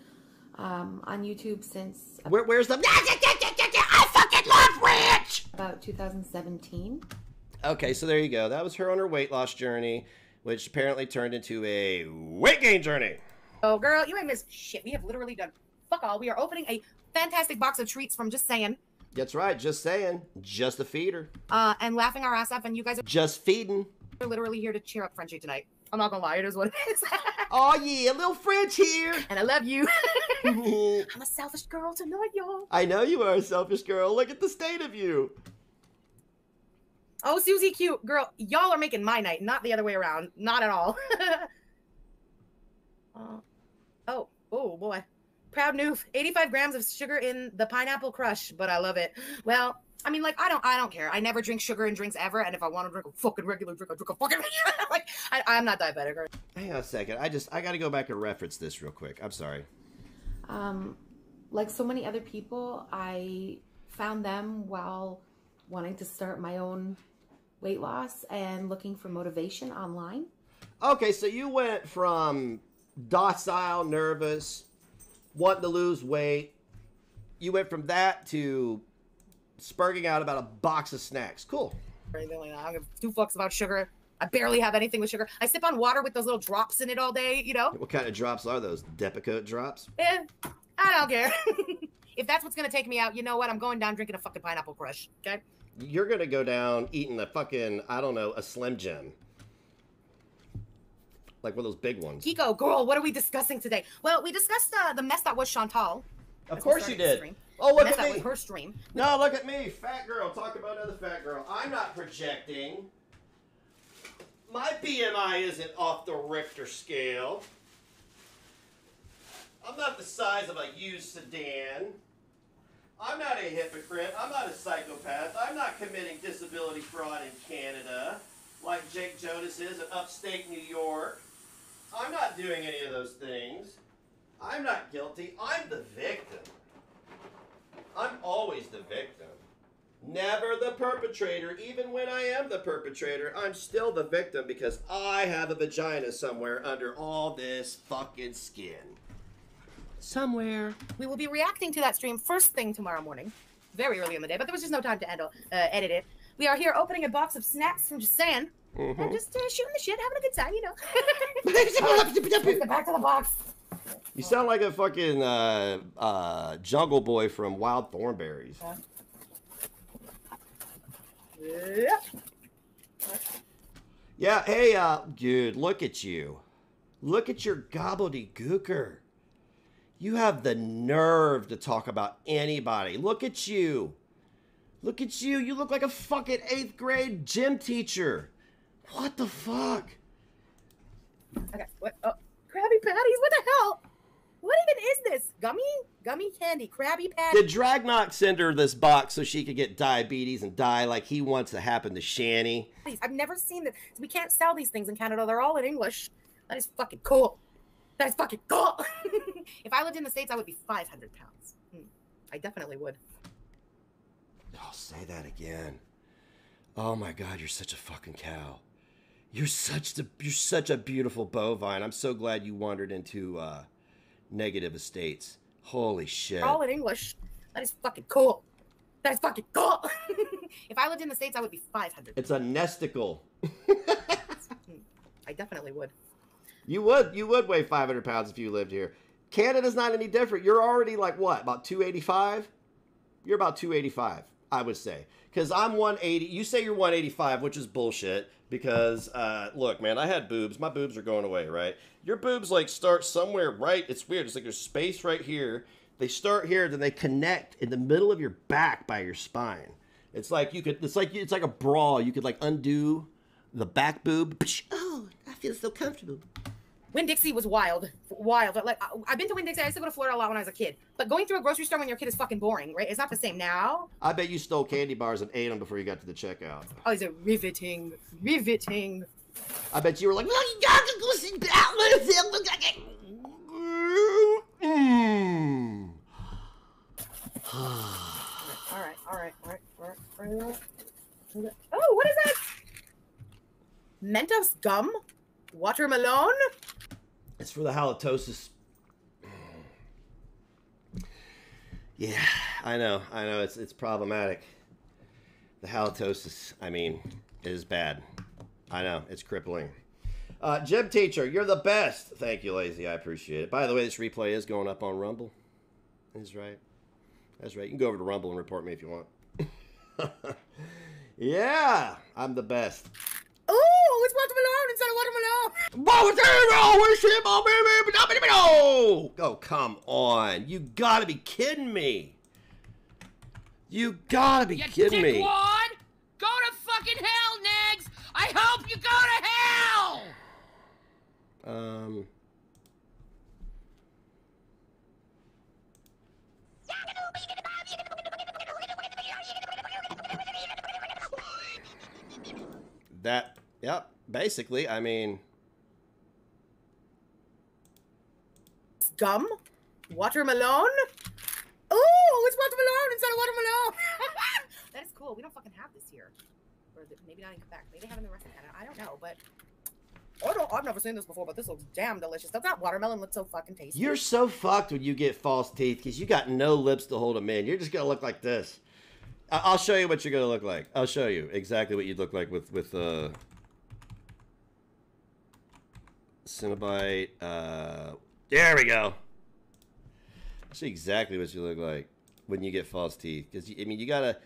um, on YouTube since Where, where's the. I fucking love Rich! About 2017. Okay, so there you go. That was her on her weight loss journey, which apparently turned into a weight gain journey. Oh, girl, you ain't missed shit. We have literally done fuck all. We are opening a fantastic box of treats from Just Saying That's right, just saying. Just a feeder. uh, and laughing our ass off, and you guys are Just feeding. We're literally here to cheer up Frenchie tonight. I'm not gonna lie, it is what it is. oh, yeah, a little French here. And I love you. I'm a selfish girl tonight, y'all. I know you are a selfish girl. Look at the state of you. Oh, Susie cute. Girl, y'all are making my night, not the other way around. Not at all. uh, oh, oh boy. Proud noof. 85 grams of sugar in the pineapple crush, but I love it. Well, I mean, like, I don't, I don't care. I never drink sugar in drinks ever, and if I want to drink a fucking regular drink, I drink a fucking like, I, I'm not diabetic. Or... Hang on a second. I just, I got to go back and reference this real quick. I'm sorry. Um, like so many other people, I found them while wanting to start my own weight loss and looking for motivation online. Okay, so you went from docile, nervous, wanting to lose weight. You went from that to spurting out about a box of snacks. Cool. or anything like that. I don't give two fucks about sugar. I barely have anything with sugar. I sip on water with those little drops in it all day, you know? What kind of drops are those? Depakote drops? Eh, I don't care. if that's what's gonna take me out, you know what? I'm going down drinking a fucking pineapple crush. Okay? You're gonna go down eating a fucking, I don't know, a Slim Jim. Like one of those big ones. Kiko, girl, what are we discussing today? Well, we discussed uh, the mess that was Chantal. Of course you did. stream. Oh, The look mess at that me. her stream. No, look at me, fat girl. Talk about another fat girl. I'm not projecting. My BMI isn't off the Richter scale. I'm not the size of a used sedan. I'm not a hypocrite. I'm not a psychopath. I'm not committing disability fraud in Canada like Jake Jonas is in upstate New York. I'm not doing any of those things. I'm not guilty. I'm the victim. I'm always the victim. Never the perpetrator. Even when I am the perpetrator, I'm still the victim because I have a vagina somewhere under all this fucking skin. Somewhere. We will be reacting to that stream first thing tomorrow morning, very early in the day, but there was just no time to handle, uh, edit it. We are here opening a box of snacks from Just Saying. Mhm. And just uh, shooting the shit, having a good time, you know. Get back to the box. You sound like a fucking uh, uh, jungle boy from Wild Thornberrys. Yeah. Yeah, hey, uh, dude, look at you. Look at your gobbledygooker. You have the nerve to talk about anybody. Look at you. Look at you. You look like a fucking eighth grade gym teacher. What the fuck? Okay. What? Oh, Krabby Patties? What the hell? What even is this? Gummy? Gummy candy? Krabby Patty? Did Dragnock send her this box so she could get diabetes and die like he wants to happen to Shanny? I've never seen this. We can't sell these things in Canada. They're all in English. That is fucking cool. That is fucking cool. if I lived in the States, I would be 500 pounds. Hmm. I definitely would. I'll say that again. Oh my god, you're such a fucking cow. You're such the you're such a beautiful bovine. I'm so glad you wandered into uh, negative estates. Holy shit! All in English. That is fucking cool. That is fucking cool. if I lived in the States, I would be 500. It's a nesticle. I definitely would. You would you would weigh 500 pounds if you lived here. Canada's not any different. You're already like what about 285? You're about 285, I would say. Because I'm 180. You say you're 185, which is bullshit. Because uh, look, man, I had boobs. My boobs are going away, right? Your boobs like start somewhere right. It's weird. It's like there's space right here. They start here, then they connect in the middle of your back by your spine. It's like you could. It's like it's like a bra. You could like undo the back boob. Oh, I feel so comfortable. Winn Dixie was wild, wild. Like I- I've been to Winn Dixie. I used to go to Florida a lot when I was a kid. But going through a grocery store when your kid is fucking boring, right? It's not the same now. I bet you stole candy bars and ate them before you got to the checkout. Oh, is it riveting, riveting? I bet you were like, look, you got to go sit down. Look like it. Mm. All right, all right, all right, all right, all right. all right. Oh, what is that? Mentos gum, watermelon. It's for the halitosis. Yeah, I know. I know. It's it's problematic. The halitosis, I mean, is bad. I know. It's crippling. Uh, Gym teacher, you're the best. Thank you, Lazy. I appreciate it. By the way, this replay is going up on Rumble. That's right. That's right. You can go over to Rumble and report me if you want. yeah, I'm the best. Oh, it's watermelon instead of watermelon. Oh, oh, come on. You gotta be kidding me. You gotta be You kidding me. dickwad! Go to fucking hell, Negs! I hope you go to hell! Um. That, yep, basically, I mean, Gum, watermelon. Oh, it's watermelon instead of watermelon. that is cool. We don't fucking have this here. Or is maybe not in Quebec. Maybe they have it in the rest of Canada. I don't know, but. I don't, I've never seen this before, but this looks damn delicious. Does that watermelon look so fucking tasty? you're so fucked when you get false teeth because you got no lips to hold them in. You're just gonna look like this. I'll show you what you're gonna look like. I'll show you exactly what you'd look like with with uh, Cinnabite. Uh, there we go. I'll show exactly what you look like when you get false teeth. Because I mean, you gotta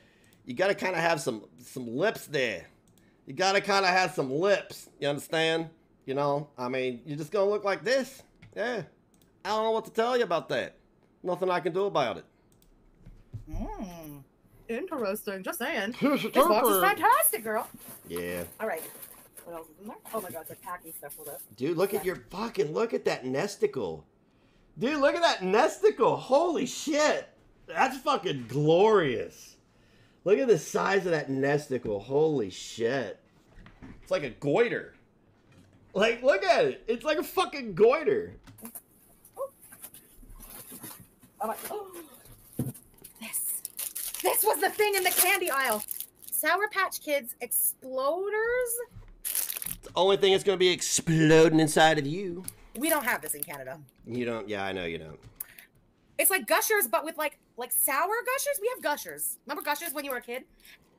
you gotta kind of have some some lips there. You gotta kind of have some lips. You understand? You know, I mean, you're just gonna look like this. Yeah. I don't know what to tell you about that. Nothing I can do about it. Mmm. Interesting. Just saying. Here's this box is fantastic, girl. Yeah. All right. What else is in there? Oh my god, they're packing stuff. Hold up. Dude, look at your fucking look at that nesticle. Dude, look at that nesticle. Holy shit. That's fucking glorious. Look at the size of that nesticle. Holy shit. It's like a goiter. Like, look at it. It's like a fucking goiter. Oh, oh my. Oh. This. This was the thing in the candy aisle. Sour Patch Kids exploders. The only thing that's gonna be exploding inside of you. We don't have this in Canada. You don't. Yeah, I know you don't. It's like Gushers, but with like like sour Gushers. We have Gushers. Remember Gushers when you were a kid?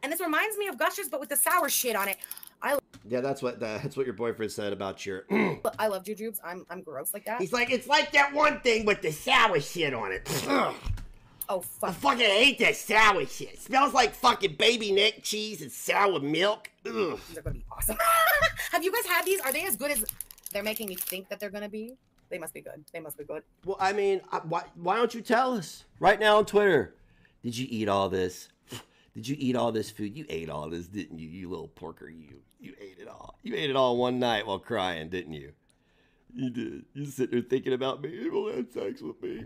And this reminds me of Gushers, but with the sour shit on it. I Yeah, that's what that's what your boyfriend said about your. I love jujubes. I'm I'm gross like that. He's like, it's like that one thing with the sour shit on it. Oh fuck! I fucking hate that sour shit. It smells like fucking baby neck cheese and sour milk. Ugh. These are gonna be awesome. have you guys had these? Are they as good as they're making me think that they're gonna be? They must be good. They must be good. Well, I mean, I- why why don't you tell us right now on Twitter? Did you eat all this? Did you eat all this food? You ate all this, didn't you? You little porker, you you ate it all. You ate it all one night while crying, didn't you? You did. You sit there thinking about me. People had sex with me.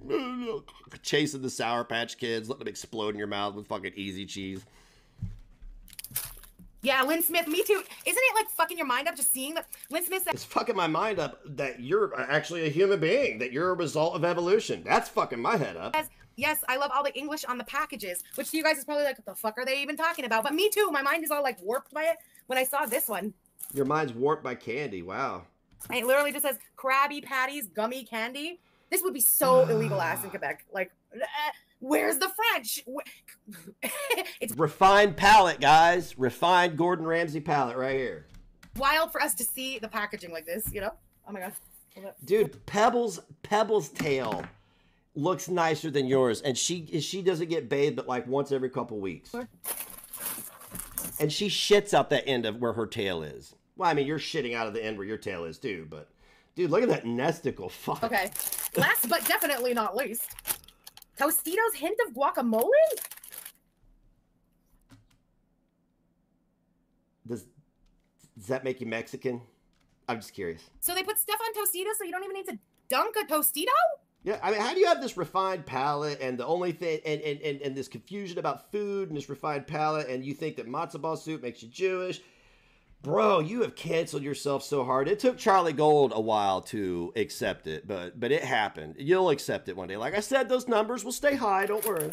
Chasing the Sour Patch Kids, letting them explode in your mouth with fucking easy cheese. Yeah, Lynn Smith. Me too. Isn't it like fucking your mind up just seeing that Lynn Smith said? It's fucking my mind up that you're actually a human being, that you're a result of evolution. That's fucking my head up. Yes, I love all the English on the packages, which to you guys is probably like, what the fuck are they even talking about? But me too. My mind is all like warped by it when I saw this one. Your mind's warped by candy. Wow. It literally just says Krabby Patties gummy candy. This would be so illegal ass in Quebec. Like, where's the French? It's Refined palate, guys. Refined Gordon Ramsay palate right here. wild for us to see the packaging like this, you know? Oh my god. Dude, Pebbles Pebbles tail looks nicer than yours, and she she doesn't get bathed but like once every couple weeks. And she shits out that end of where her tail is. Well, I mean, you're shitting out of the end where your tail is too, but dude, look at that nesticle. Fuck. Okay. Last but definitely not least, Tostitos hint of guacamole? Does does that make you Mexican? I'm just curious. So they put stuff on Tostitos so you don't even need to dunk a Tostito? Yeah, I mean, how do you have this refined palate and the only thing and, and, and, and this confusion about food and this refined palate and you think that matzo ball soup makes you Jewish? Bro, you have canceled yourself so hard. It took Charlie Gold a while to accept it, but but it happened. You'll accept it one day. Like I said, those numbers will stay high, don't worry.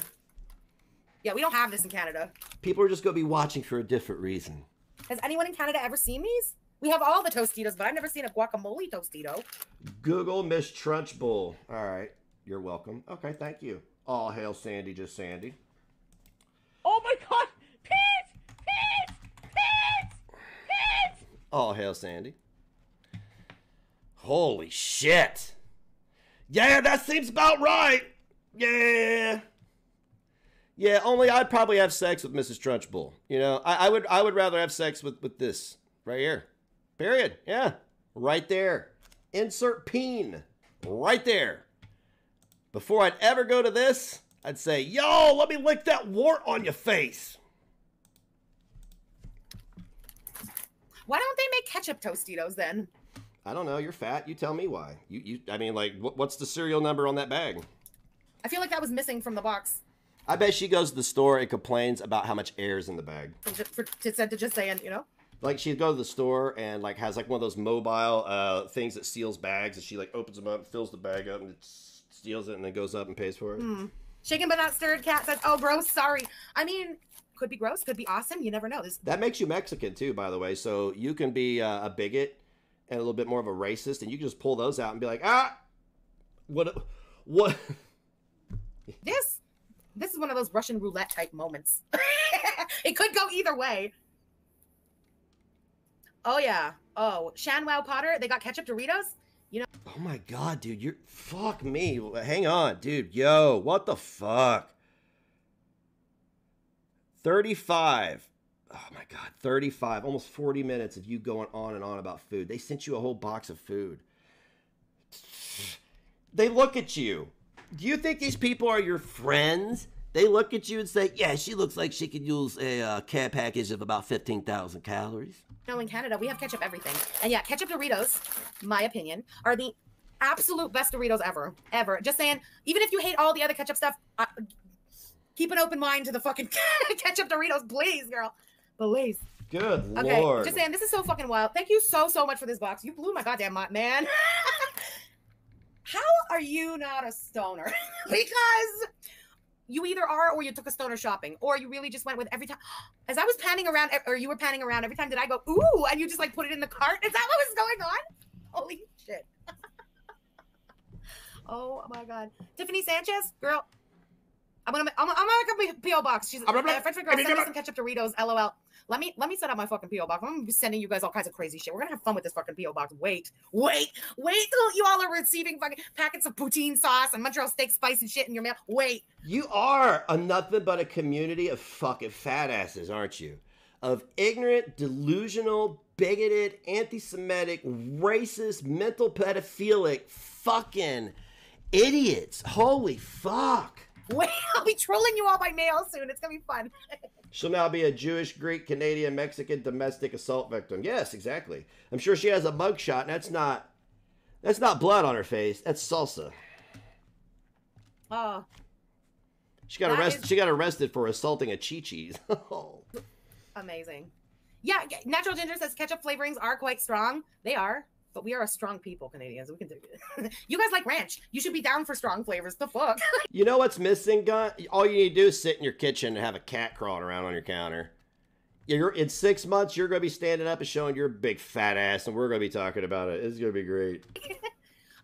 Yeah, we don't have this in Canada. People are just gonna be watching for a different reason. Has anyone in Canada ever seen these? We have all the Tostitos, but I've never seen a guacamole Tostito. Google Miss Trunchbull. All right, you're welcome. Okay, thank you. All hail Sandy, just Sandy. Oh my god! Pete! Pete! Pete! Pete! Oh, All hail Sandy. Holy shit. Yeah, that seems about right. Yeah. Yeah, only I'd probably have sex with Mrs. Trunchbull. You know, I, I would I would rather have sex with, with this right here. Period. Yeah. Right there. Insert peen. Right there. Before I'd ever go to this, I'd say, yo, let me lick that wart on your face. Why don't they make ketchup Tostitos then? I don't know. You're fat. You tell me why. You, you. I mean, like, what, what's the serial number on that bag? I feel like that was missing from the box. I bet she goes to the store and complains about how much air is in the bag. For, ju- for, to, to just saying, you know? Like she'd go to the store and like has like one of those mobile uh things that seals bags, and she like opens them up, fills the bag up, and it steals it, and then goes up and pays for it. Hmm. Shaken but not stirred cat says, oh, gross, sorry. I mean, could be gross, could be awesome. You never know. This That makes you Mexican too, by the way. So you can be uh, a bigot and a little bit more of a racist, and you can just pull those out and be like, ah, what, what? this this is one of those Russian roulette type moments. it could go either way. Oh yeah. Oh, ShanWow Potter, they got ketchup Doritos. You know, Oh my god, dude, you're fuck me. Hang on, dude. Yo, what the fuck? 35. Oh my god, 35. Almost 40 minutes of you going on and on about food. They sent you a whole box of food. They look at you. Do you think these people are your friends? They look at you and say, "Yeah, she looks like she could use a uh, care package of about 15,000 calories." no, in Canada, we have ketchup everything. And yeah, ketchup Doritos, my opinion, are the absolute best Doritos ever. Ever. Just saying, even if you hate all the other ketchup stuff, keep an open mind to the fucking ketchup Doritos, please, girl. Please. Good Okay, lord. just saying, this is so fucking wild. Thank you so, so much for this box. You blew my goddamn mind, man. How are you not a stoner? because you either are or you took a stoner shopping or you really just went with every time. As I was panning around, or you were panning around, every time did I go, ooh, and you just like put it in the cart? Is that what was going on? Holy shit. oh my God. Tiffany Sanchez, girl. I'm gonna, I'm, I'm gonna make a PO box. She's uh, French girl. Send me some ketchup Doritos. LOL. Let me let me set up my fucking PO box. I'm gonna be sending you guys all kinds of crazy shit. We're gonna have fun with this fucking PO box. Wait, wait, wait till you all are receiving fucking packets of poutine sauce and Montreal steak spice and shit in your mail. Wait, You are a nothing but a community of fucking fat asses, aren't you? Of ignorant, delusional, bigoted, anti Semitic, racist, mental pedophilic fucking idiots. Holy fuck. wait. I'll be trolling you all by mail soon. It's gonna be fun. She'll now be a Jewish, Greek, Canadian, Mexican domestic assault victim. Yes, exactly. I'm sure she has a mugshot, and that's not that's not blood on her face. That's salsa. Oh, She got arrested. is- She got arrested for assaulting a chi-chis. amazing. Yeah, natural ginger says ketchup flavorings are quite strong. They are, but we are a strong people, Canadians. We can do it. you guys like ranch. You should be down for strong flavors. The fuck. You know what's missing, Gun? All you need to do is sit in your kitchen and have a cat crawling around on your counter. You're in six months. You're going to be standing up and showing your big fat ass, and we're going to be talking about it. It's going to be great.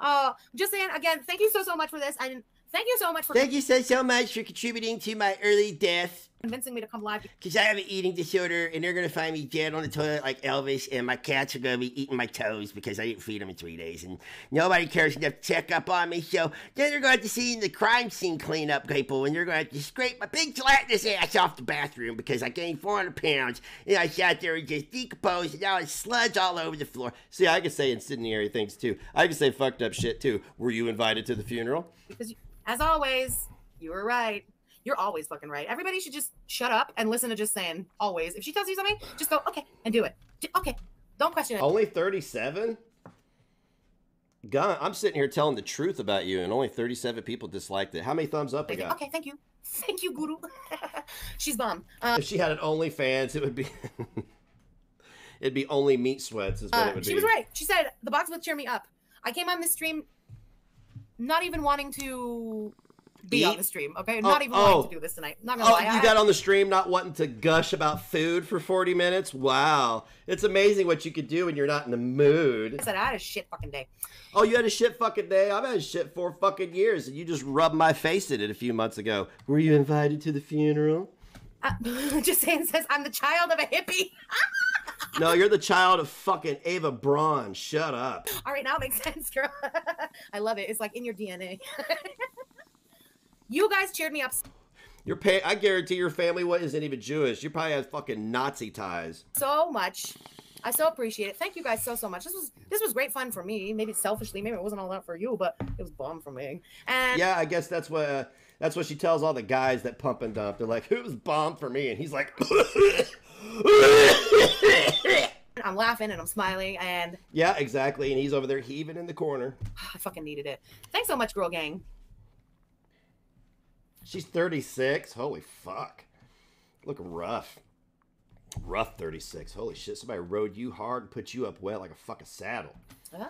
Uh, just saying again, thank you so so much for this, and thank you so much for Thank you so so much for contributing to my early death. Convincing me to come live. Because I have an eating disorder, and they're gonna find me dead on the toilet like Elvis, and my cats are gonna be eating my toes because I didn't feed them in three days, and nobody cares enough to check up on me. So then they're going to see the crime scene cleanup people, and they're going to have to scrape my big gelatinous ass off the bathroom because I gained 400 pounds, and I sat there and just decomposed, and now it's sludge all over the floor. See, I could say incendiary things too. I could say fucked up shit too. Were you invited to the funeral? because as always, you were right. You're always fucking right. Everybody should just shut up and listen to just saying always. If she tells you something, just go okay and do it. Okay, don't question it. Only 37? God, I'm sitting here telling the truth about you, and only 37 people disliked it. How many thumbs up I got? Okay, thank you, thank you, Guru. She's bum. Uh, If she had an OnlyFans, it would be. It'd be only meat sweats, is what uh, it would she be. was right. She said the box will cheer me up. I came on this stream, not even wanting to be on the stream. Okay, Oh, not even oh. wanting to do this tonight. Not gonna Oh, lie. I- you got on the stream not wanting to gush about food for 40 minutes? Wow. It's amazing what you could do when you're not in the mood. I said I had a shit fucking day. Oh, you had a shit fucking day? I've had shit for fucking years, and you just rubbed my face in it a few months ago. Were you invited to the funeral? Uh, just saying says I'm the child of a hippie. No, you're the child of fucking Eva Braun. Shut up. All right, now it makes sense, girl. I love it. It's like in your DNA. You guys cheered me up Your pa- I guarantee your family what isn't even Jewish. You probably have fucking Nazi ties. so much. I so appreciate it. Thank you guys so so much. This was this was great fun for me. Maybe selfishly, maybe it wasn't all that for you, but it was bomb for me. And Yeah, I guess that's what uh, that's what she tells all the guys that pump and dump. They're like, "Who's bomb for me?" And he's like, I'm laughing and I'm smiling and "Yeah, exactly." And he's over there heaving in the corner. I fucking needed it. Thanks so much, girl gang. She's 36. Holy fuck. Looking rough. Rough 36. Holy shit. Somebody rode you hard and put you up wet like a fucking saddle. Huh?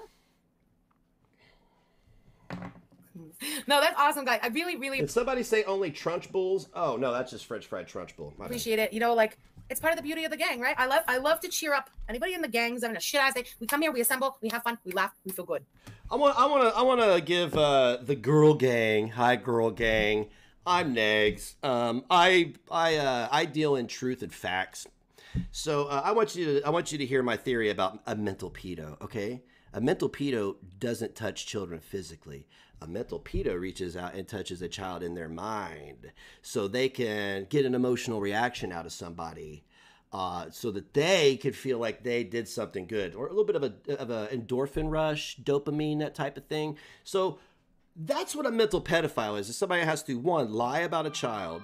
No, that's awesome, guys. I really, really Did somebody say only Trunchbulls? Oh, no, that's just French fried Trunchbull. My bad. appreciate it. You know, like it's part of the beauty of the gang, right? I love I love to cheer up anybody in the gang who's having a shit ass day. We come here, we assemble, we have fun, we laugh, we feel good. I want, I want to, I want to give uh, the girl gang, hi girl gang. I'm Negs. Um, I, I, uh, I deal in truth and facts. So uh, I want you to, I want you to hear my theory about a mental pedo. Okay, a mental pedo doesn't touch children physically. A mental pedo reaches out and touches a child in their mind, so they can get an emotional reaction out of somebody. Uh, so that they could feel like they did something good, or a little bit of a of a endorphin rush, dopamine, that type of thing. So that's what a mental pedophile is. Is somebody has to one lie about a child,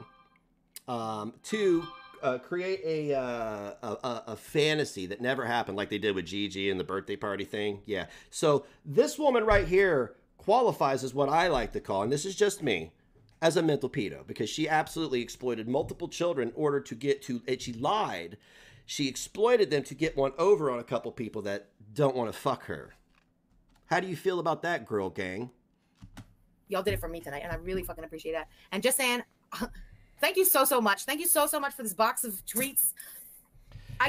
um, two uh, create a, uh, a a fantasy that never happened, like they did with Gigi and the birthday party thing. Yeah. So this woman right here qualifies as what I like to call, and this is just me, as a mental pedo because she absolutely exploited multiple children in order to get to. And she lied. She exploited them to get one over on a couple people that don't want to fuck her. How do you feel about that, girl gang? Y'all did it for me tonight, and I really fucking appreciate that. And just saying, thank you so so much. Thank you so so much for this box of treats.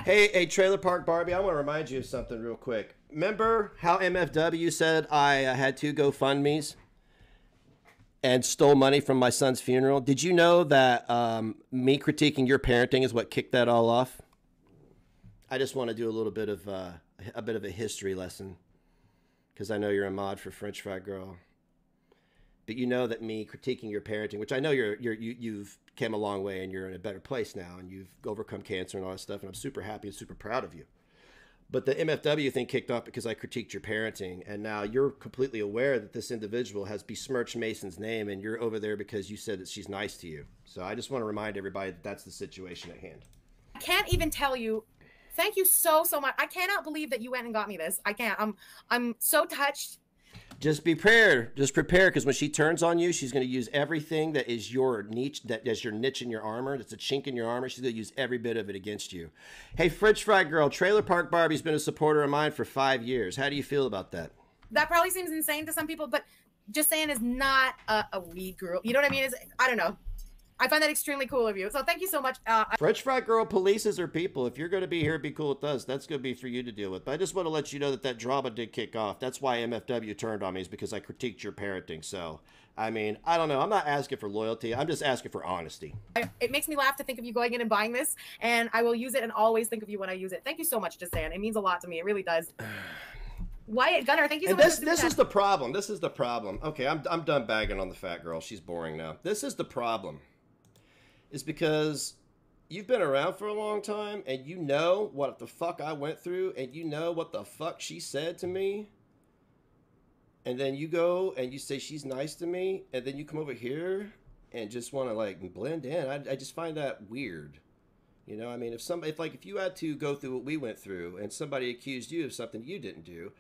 Hey, hey, Trailer Park Barbie, I want to remind you of something real quick. Remember how MFW said I uh, had two GoFundMe's and stole money from my son's funeral? Did you know that um, me critiquing your parenting is what kicked that all off? I just want to do a little bit of uh, a bit of a history lesson because I know you're a mod for French Fry Girl. But you know that me critiquing your parenting, which I know you're, you're you, you've came a long way and you're in a better place now and you've overcome cancer and all that stuff, and I'm super happy and super proud of you. But the MFW thing kicked off because I critiqued your parenting, and now you're completely aware that this individual has besmirched Mason's name, and you're over there because you said that she's nice to you. So I just want to remind everybody that that's the situation at hand. I can't even tell you. Thank you so so much. I cannot believe that you went and got me this. I can't. I'm I'm so touched. Just be prepared. Just prepare because when she turns on you, she's going to use everything that is your niche, that is your niche in your armor, that's a chink in your armor. She's going to use every bit of it against you. Hey, French Fry Girl, Trailer Park Barbie's been a supporter of mine for five years. How do you feel about that? That probably seems insane to some people, but just saying is not a, a weed girl. You know what I mean? Is I don't know. I find that extremely cool of you. So thank you so much. Uh, French fry girl polices her people. If you're going to be here, be cool with us. That's going to be for you to deal with. But I just want to let you know that that drama did kick off. That's why MFW turned on me is because I critiqued your parenting. So, I mean, I don't know. I'm not asking for loyalty. I'm just asking for honesty. It makes me laugh to think of you going in and buying this, and I will use it and always think of you when I use it. Thank you so much, Jasan. It means a lot to me. It really does. Wyatt Gunner, thank you so And much. this this is the problem. This is the problem. Okay, I'm I'm done bagging on the fat girl. She's boring now. This is the problem. Is because you've been around for a long time and you know what the fuck I went through and you know what the fuck she said to me. And then you go and you say she's nice to me and then you come over here and just want to like blend in. I, I just find that weird. You know, I mean, if somebody, if like, if you had to go through what we went through, and somebody accused you of something you didn't do,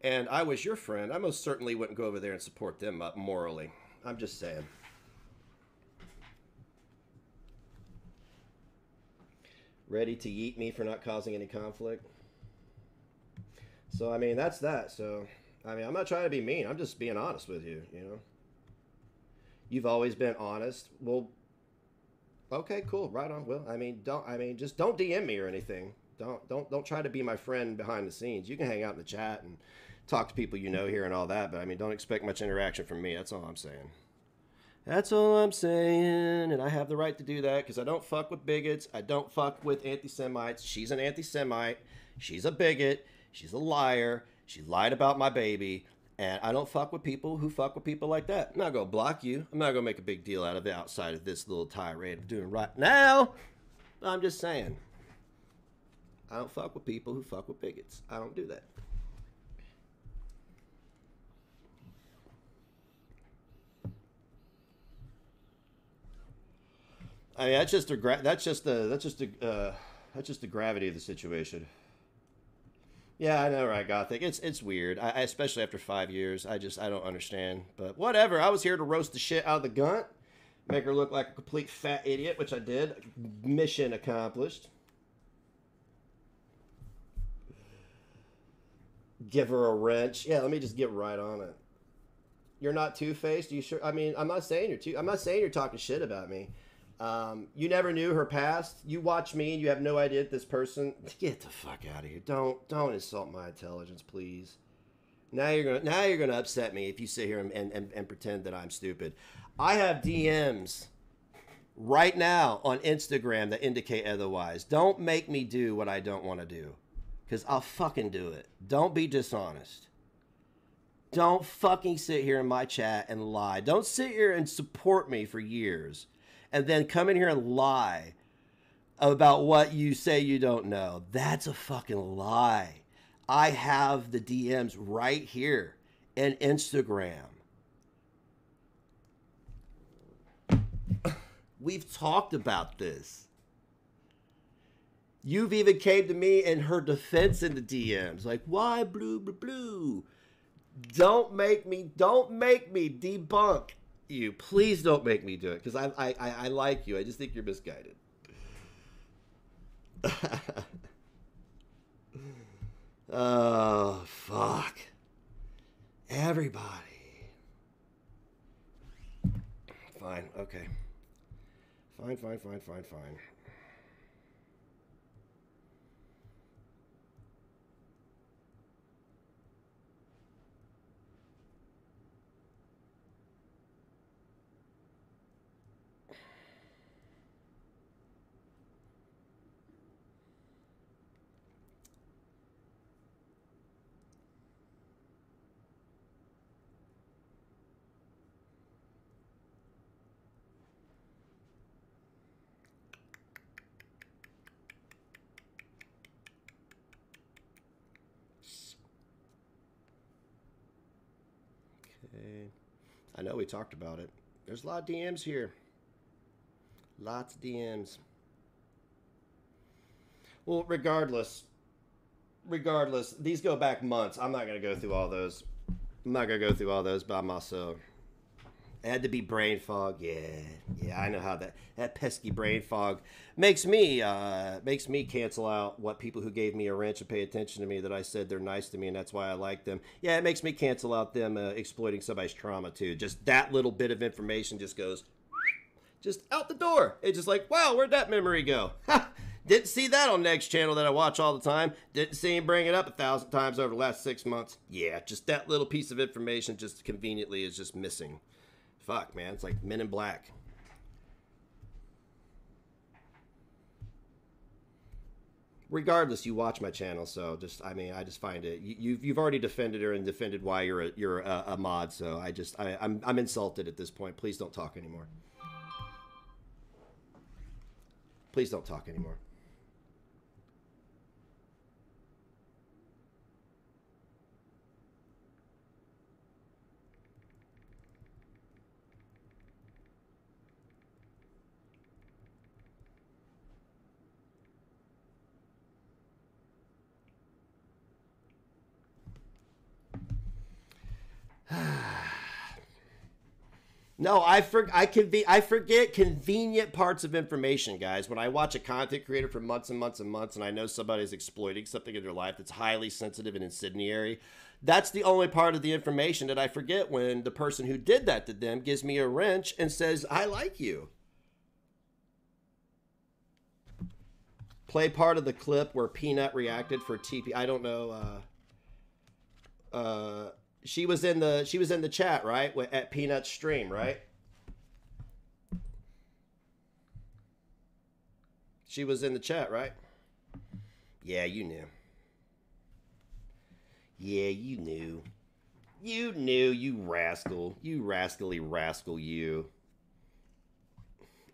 and I was your friend, I most certainly wouldn't go over there and support them up morally. I'm just saying. Ready to yeet me for not causing any conflict. So I mean, that's that. So I mean, I'm not trying to be mean. I'm just being honest with you. You know. You've always been honest. Well, Okay, cool. Right on. Well, I mean, don't I mean just don't DM me or anything. Don't don't don't try to be my friend behind the scenes. You can hang out in the chat and talk to people you know here and all that, but I mean, don't expect much interaction from me. That's all I'm saying. That's all I'm saying, and I have the right to do that because I don't fuck with bigots. I don't fuck with anti-Semites. She's an anti-Semite. She's a bigot. She's a liar. She lied about my baby. And I don't fuck with people who fuck with people like that. I'm not gonna block you. I'm not gonna make a big deal out of it outside of this little tirade I'm doing right now. I'm just saying. I don't fuck with people who fuck with bigots. I don't do that. I mean, that's just the gra- that's just the that's just the uh, that's just the gravity of the situation. Yeah, I know, right, Gothic. It's it's weird. I, I especially after five years, I just I don't understand. But whatever. I was here to roast the shit out of the gunt, make her look like a complete fat idiot, which I did. Mission accomplished. Give her a wrench. Yeah, let me just get right on it. You're not two faced. You sure? I mean, I'm not saying you're two. I'm not saying you're talking shit about me. Um, you never knew her past. You watch me, and you have no idea this person. Get the fuck out of here! Don't don't insult my intelligence, please. Now you're gonna now you're gonna upset me if you sit here and, and, and, and pretend that I'm stupid. I have DMs right now on Instagram that indicate otherwise. Don't make me do what I don't want to do, because I'll fucking do it. Don't be dishonest. Don't fucking sit here in my chat and lie. Don't sit here and support me for years and then come in here and lie about what you say you don't know. That's a fucking lie. I have the DMs right here in Instagram. We've talked about this. You've even came to me in her defense in the DMs, like why blue blue blue. Don't make me don't make me debunk you. Please don't make me do it because I, I I like you. I just think you're misguided. oh fuck! Everybody. Fine. Okay. Fine. Fine. Fine. Fine. Fine. Okay. I know we talked about it. There's a lot of DMs here. Lots of DMs. Well, regardless, regardless, these go back months. I'm not going to go through all those. I'm not going to go through all those, by also. It had to be brain fog. Yeah, yeah, I know how that that pesky brain fog makes me uh, makes me cancel out what people who gave me a wrench and pay attention to me that I said they're nice to me and that's why I like them. Yeah, it makes me cancel out them uh, exploiting somebody's trauma too. Just that little bit of information just goes Just out the door. It's just like, wow, where'd that memory go? Didn't see that on Next Channel that I watch all the time. Didn't see him bring it up a thousand times over the last six months. Yeah, just that little piece of information just conveniently is just missing. Fuck, man. It's like Men in Black. regardless, you watch my channel, so just I mean, I just find it. You, you've you've already defended her and defended why you're a you're a, a mod. So I just I, I'm I'm insulted at this point. Please don't talk anymore. Please don't talk anymore. No, I for, I I forget convenient parts of information, guys. When I watch a content creator for months and months and months, and I know somebody's exploiting something in their life that's highly sensitive and incendiary, that's the only part of the information that I forget when the person who did that to them gives me a wrench and says, "I like you." Play part of the clip where Peanut reacted for TP. I don't know. Uh, uh, she was in the she was in the chat right at Peanut stream, right? She was in the chat, right? Yeah, you knew. Yeah, you knew. You knew, you rascal. You rascally rascal, you.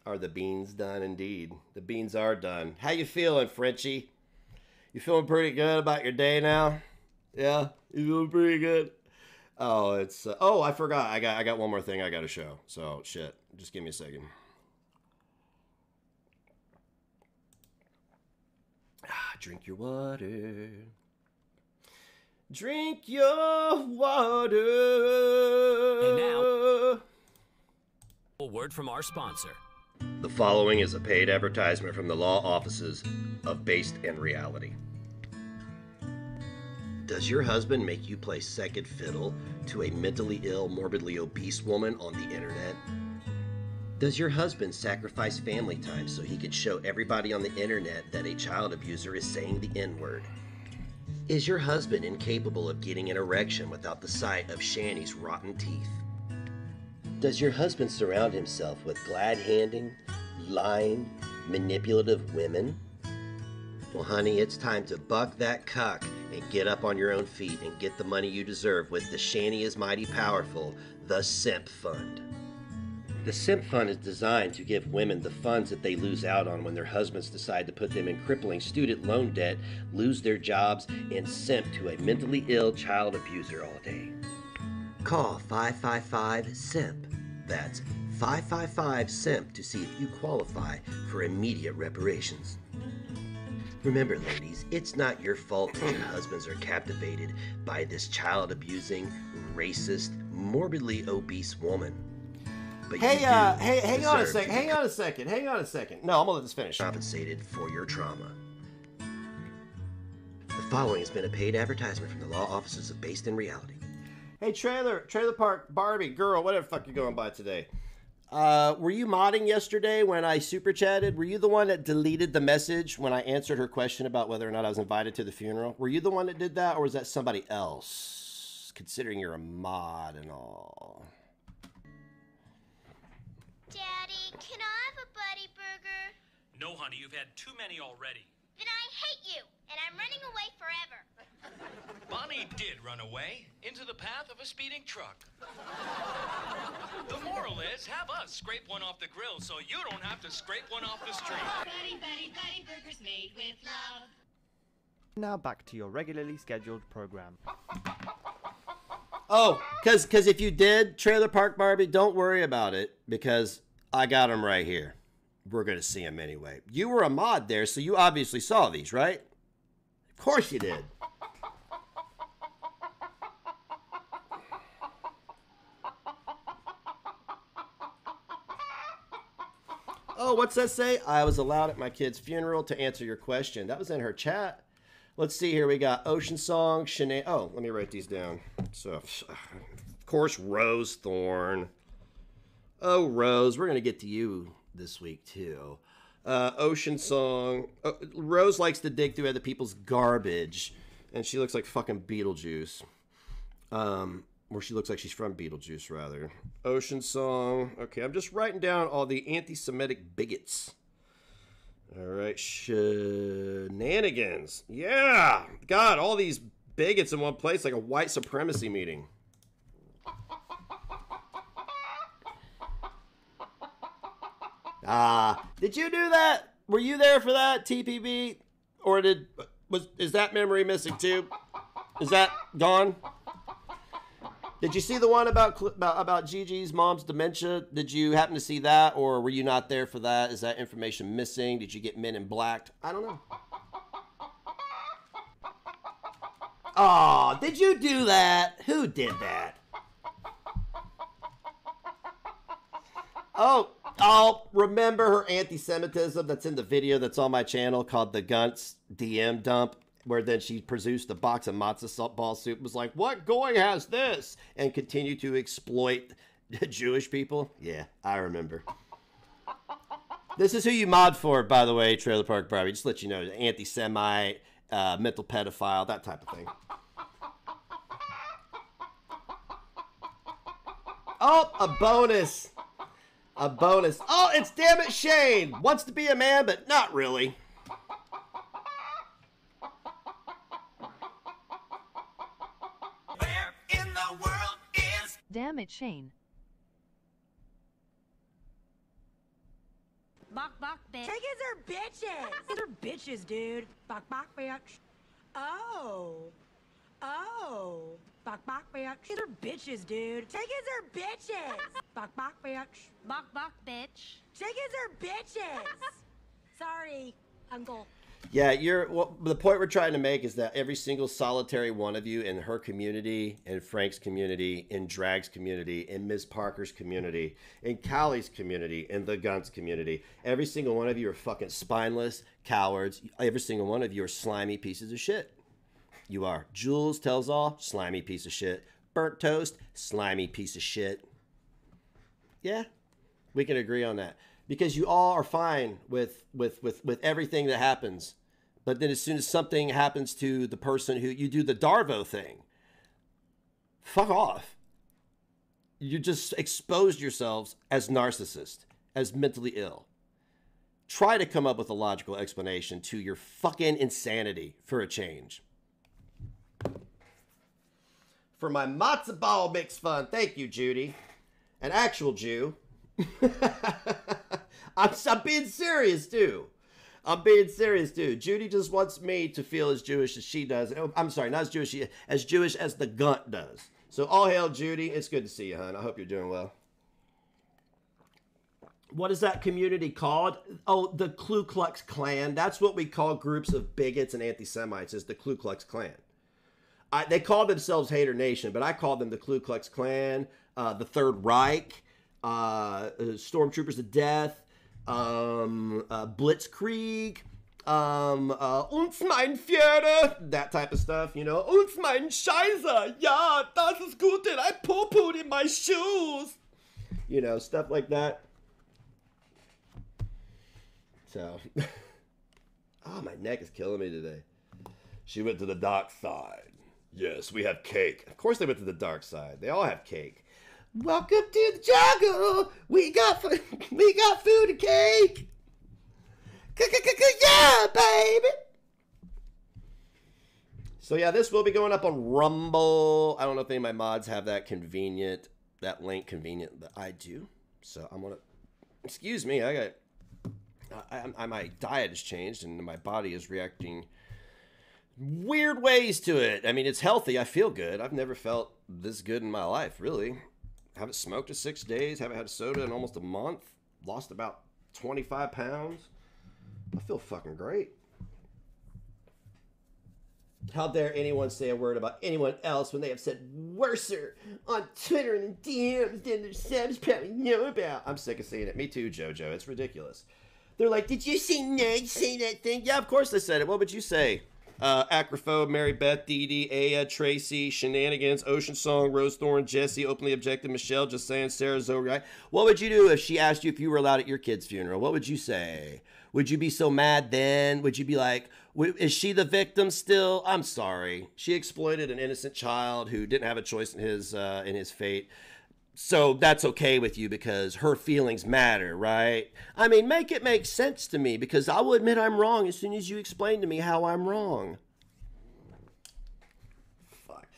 Are the beans done? Indeed. The beans are done. How you feeling, Frenchie? You feeling pretty good about your day now? Yeah? You feeling pretty good? Oh, it's uh, oh, I forgot. I got I got one more thing I got to show. So shit. Just give me a second. Ah, drink your water. Drink your water. And now, a word from our sponsor. The following is a paid advertisement from the law offices of Based in Reality. Does your husband make you play second fiddle to a mentally ill, morbidly obese woman on the internet? Does your husband sacrifice family time so he can show everybody on the internet that a child abuser is saying the N word? Is your husband incapable of getting an erection without the sight of Shanny's rotten teeth? Does your husband surround himself with glad handing, lying, manipulative women? Well, honey, it's time to buck that cuck and get up on your own feet and get the money you deserve with the Shanny is Mighty Powerful, the Simp Fund. The Simp Fund is designed to give women the funds that they lose out on when their husbands decide to put them in crippling student loan debt, lose their jobs, and simp to a mentally ill child abuser all day. Call 555 SIMP. That's 555 SIMP to see if you qualify for immediate reparations. Remember, ladies, it's not your fault that your husbands are captivated by this child abusing, racist, morbidly obese woman. But Hey, uh, hey, hang on a second. Hang on a second. Hang on a second. No, I'm gonna let this finish. Compensated for your trauma. The following has been a paid advertisement from the law offices of Based in Reality. Hey, trailer, trailer park, Barbie, girl, whatever the fuck you're going by today. Uh, were you modding yesterday when I super chatted? Were you the one that deleted the message when I answered her question about whether or not I was invited to the funeral? Were you the one that did that, or was that somebody else? Considering you're a mod and all. Daddy, can I have a buddy burger? No, honey, you've had too many already. Then I hate you, and I'm running away forever. Bonnie did run away into the path of a speeding truck. the moral is have us scrape one off the grill so you don't have to scrape one off the street. Buddy, buddy, buddy burgers made with love. Now back to your regularly scheduled program. Oh, cause, cause if you did Trailer Park Barbie, don't worry about it because I got them right here. We're gonna see them anyway. You were a mod there, so you obviously saw these, right? Of course you did. Oh, what's that say? I was allowed at my kid's funeral to answer your question. That was in her chat. Let's see here. We got Ocean Song, Shanae. Oh, let me write these down. So, of course, Rose Thorn. Oh, Rose, we're gonna get to you this week too. Uh, Ocean Song. Uh, Rose likes to dig through other people's garbage, and she looks like fucking Beetlejuice. Um, or she looks like she's from Beetlejuice, rather. Ocean Song. Okay, I'm just writing down all the anti-Semitic bigots. All right, shenanigans. Yeah, God, all these bigots in one place, like a white supremacy meeting. Ah, did you do that? Were you there for that TPB, or did was is that memory missing too? Is that gone? Did you see the one about about, Gigi's mom's dementia? Did you happen to see that, or were you not there for that? Is that information missing? Did you get Men in Blacked? I don't know. Oh, did you do that? Who did that? Oh, oh, remember her anti-Semitism that's in the video that's on my channel called the Gunts DM dump, where then she produced a box of matzo ball soup. Was like, what going has this? And continued to exploit the Jewish people. Yeah, I remember. This is who you mod for, by the way, Trailer Park Barbie. Just let you know, anti-Semite, uh, mental pedophile, that type of thing. Oh, a bonus. A bonus. Oh, it's damn it Shane. Wants to be a man, but not really. in the world is Damn it, Shane. Bok bok bitch. Chickens are bitches. These are bitches, dude. Bok bok bitch. Oh. Oh. Bok bok bitch. These are bitches, dude. Chickens are bitches. Bok bok bitch. Bok bok bitch. Chickens are bitches. Sorry, uncle. Yeah, you're. Well, the point we're trying to make is that every single solitary one of you in her community, in Frank's community, in Drag's community, in Ms. Parker's community, in Callie's community, in the Guns community, every single one of you are fucking spineless cowards. Every single one of you are slimy pieces of shit. You are. Jules tells all, slimy piece of shit. Burnt toast, slimy piece of shit. Yeah, we can agree on that. Because you all are fine with with with with everything that happens. But then as soon as something happens to the person who you do the DARVO thing. Fuck off. You just exposed yourselves as narcissists as mentally ill. Try to come up with a logical explanation to your fucking insanity for a change for my matzo ball mix fun thank you judy an actual jew I'm, I'm being serious too. I'm being serious too. Judy just wants me to feel as Jewish as she does. Oh, I'm sorry, not as Jewish as Jewish as the Gunt does. So all hail Judy. It's good to see you, hon. I hope you're doing well. What is that community called? Oh, the Ku Klux Klan. That's what we call groups of bigots and anti-Semites. Is the Ku Klux Klan. I, they call themselves Hater Nation, but I call them the Ku Klux Klan, uh, the Third Reich, uh, Stormtroopers of Death, um, uh, Blitzkrieg, um, uh, uns mein Führer, that type of stuff, you know. Uns mein Scheiße, ja, das ist gut, and I poo-pooed in my shoes. You know, stuff like that. So, oh, my neck is killing me today. She went to the dark side. Yes, we have cake. Of course they went to the dark side. They all have cake. Welcome to the jungle. We got fu- we got food and cake. Yeah, baby. So yeah, this will be going up on Rumble. I don't know if any of my mods have that convenient, that link convenient, but I do. So I'm gonna. Excuse me, I got. I, I, my diet has changed and my body is reacting weird ways to it. I mean, it's healthy. I feel good. I've never felt this good in my life, really. Haven't smoked in six days. Haven't had a soda in almost a month. Lost about 25 pounds. I feel fucking great. How dare anyone say a word about anyone else when they have said worser on Twitter and DMs than their subs probably know about? I'm sick of seeing it. Me too, JoJo. It's ridiculous. They're like, did you see Ned say that thing? Yeah, of course I said it. What would you say? Uh, Acrophobe, Mary Beth, Dee Dee, Aya, Tracy, Shenanigans, Ocean Song, Rose Thorn, Jesse, Openly Objective, Michelle, just saying, Sarah Zogai. What would you do if she asked you if you were allowed at your kid's funeral? What would you say? Would you be so mad then? Would you be like, "W- is she the victim still? I'm sorry. She exploited an innocent child who didn't have a choice in his uh, in his fate. So that's okay with you because her feelings matter, right? I mean, make it make sense to me because I will admit I'm wrong as soon as you explain to me how I'm wrong. Fuck.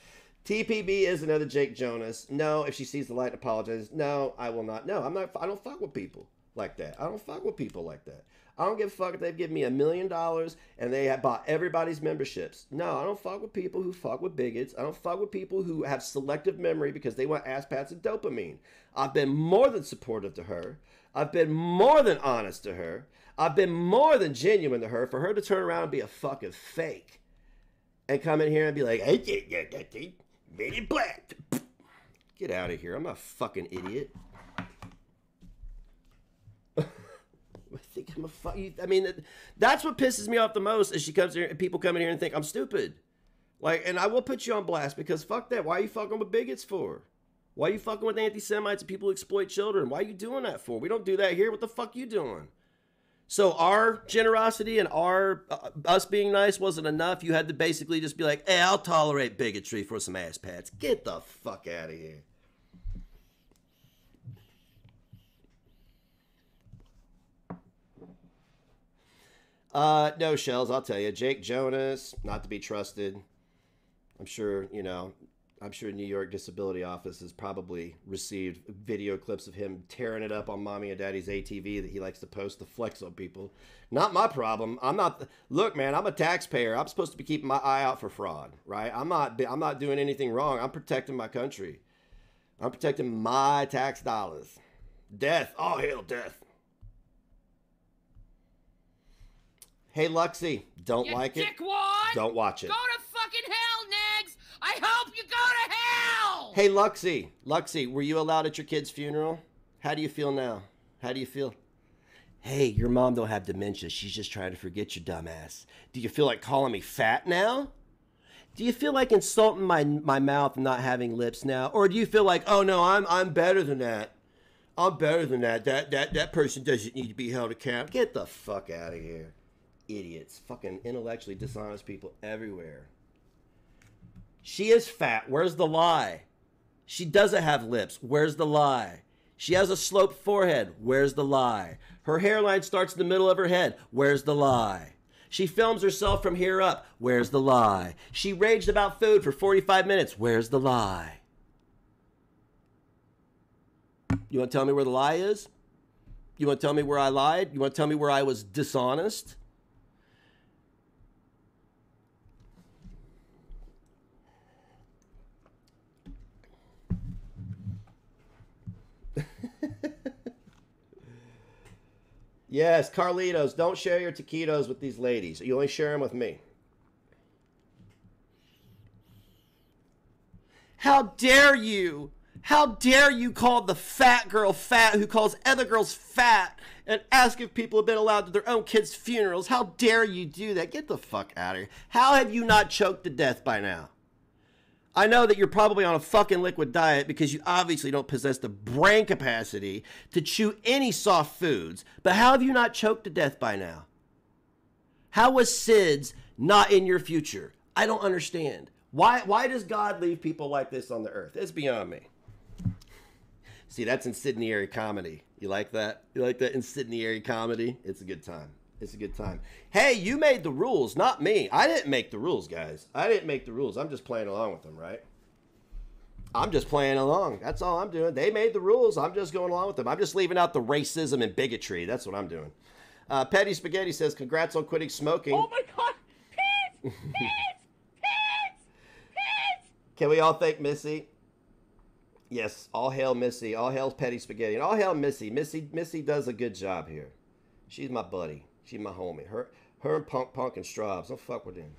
TPB is another Jake Jonas. No, if she sees the light, apologizes. No, I will not. No, I'm not. I don't fuck with people like that. I don't fuck with people like that. I don't give a fuck if they've given me a million dollars and they have bought everybody's memberships. No, I don't fuck with people who fuck with bigots. I don't fuck with people who have selective memory because they want ass pats and dopamine. I've been more than supportive to her. I've been more than honest to her. I've been more than genuine to her for her to turn around and be a fucking fake and come in here and be like, yeah, yeah, yeah, made it black. Get out of here. I'm a fucking idiot. I think I'm a fuck. I mean, that's what pisses me off the most is she comes here and people come in here and think I'm stupid. Like, and I will put you on blast because fuck that. Why are you fucking with bigots for? Why are you fucking with anti-Semites and people who exploit children? Why are you doing that for? We don't do that here. What the fuck you doing? So our generosity and our uh, us being nice wasn't enough. You had to basically just be like, "Hey, I'll tolerate bigotry for some ass pats." Get the fuck out of here. Uh, no shells. I'll tell you, Jake Jonas, not to be trusted. I'm sure you know. I'm sure New York Disability Office has probably received video clips of him tearing it up on mommy and daddy's ATV that he likes to post to flex on people. Not my problem. I'm not. Look, man, I'm a taxpayer. I'm supposed to be keeping my eye out for fraud, right? I'm not. I'm not doing anything wrong. I'm protecting my country. I'm protecting my tax dollars. Death. Oh hell, death. Hey, Luxie, don't You like it. Don't watch it. Go to fucking hell, Negs! I hope you go to hell! Hey, Luxie, Luxie, were you allowed at your kid's funeral? How do you feel now? How do you feel? Hey, your mom don't have dementia. She's just trying to forget your dumbass. Do you feel like calling me fat now? Do you feel like insulting my my mouth and not having lips now, or do you feel like, oh no, I'm I'm better than that? I'm better than that. That that that person doesn't need to be held accountable. Get the fuck out of here, idiots! Fucking intellectually dishonest people everywhere. She is fat. Where's the lie? She doesn't have lips. Where's the lie? She has a sloped forehead. Where's the lie? Her hairline starts in the middle of her head. Where's the lie? She films herself from here up. Where's the lie? She raged about food for 45 minutes. Where's the lie? You want to tell me where the lie is? You want to tell me where I lied? You want to tell me where I was dishonest? Yes, Carlitos, don't share your taquitos with these ladies. You only share them with me. How dare you? How dare you call the fat girl fat who calls other girls fat and ask if people have been allowed to their own kids' funerals? How dare you do that? Get the fuck out of here. How have you not choked to death by now? I know that you're probably on a fucking liquid diet because you obviously don't possess the brain capacity to chew any soft foods, but how have you not choked to death by now? How was SIDS not in your future? I don't understand. Why, why does God leave people like this on the earth? It's beyond me. See, that's incendiary comedy. You like that? You like that incendiary comedy? It's a good time. It's a good time. Hey, you made the rules, not me. I didn't make the rules, guys. I didn't make the rules. I'm just playing along with them, right? I'm just playing along. That's all I'm doing. They made the rules. I'm just going along with them. I'm just leaving out the racism and bigotry. That's what I'm doing. Uh, Petty Spaghetti says, "Congrats on quitting smoking." Oh my god! Pete! Pete! Can we all thank Missy? Yes, all hail Missy. All hail Petty Spaghetti. And all hail Missy. Missy Missy does a good job here. She's my buddy. She's my homie. Her her and Punk Punk and Straubs. Don't fuck with them.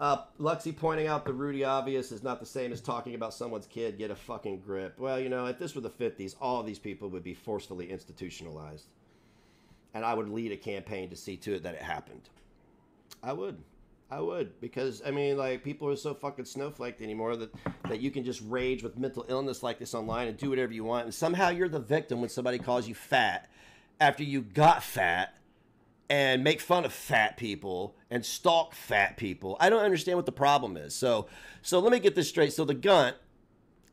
Uh, Luxie pointing out the Rudy obvious is not the same as talking about someone's kid. Get a fucking grip. Well, you know, if this were the 50s, all these people would be forcefully institutionalized. And I would lead a campaign to see to it that it happened. I would. I would because I mean, like people are so fucking snowflaked anymore that that you can just rage with mental illness like this online and do whatever you want, and somehow you're the victim when somebody calls you fat after you got fat and make fun of fat people and stalk fat people. I don't understand what the problem is. So, so let me get this straight. So the gunt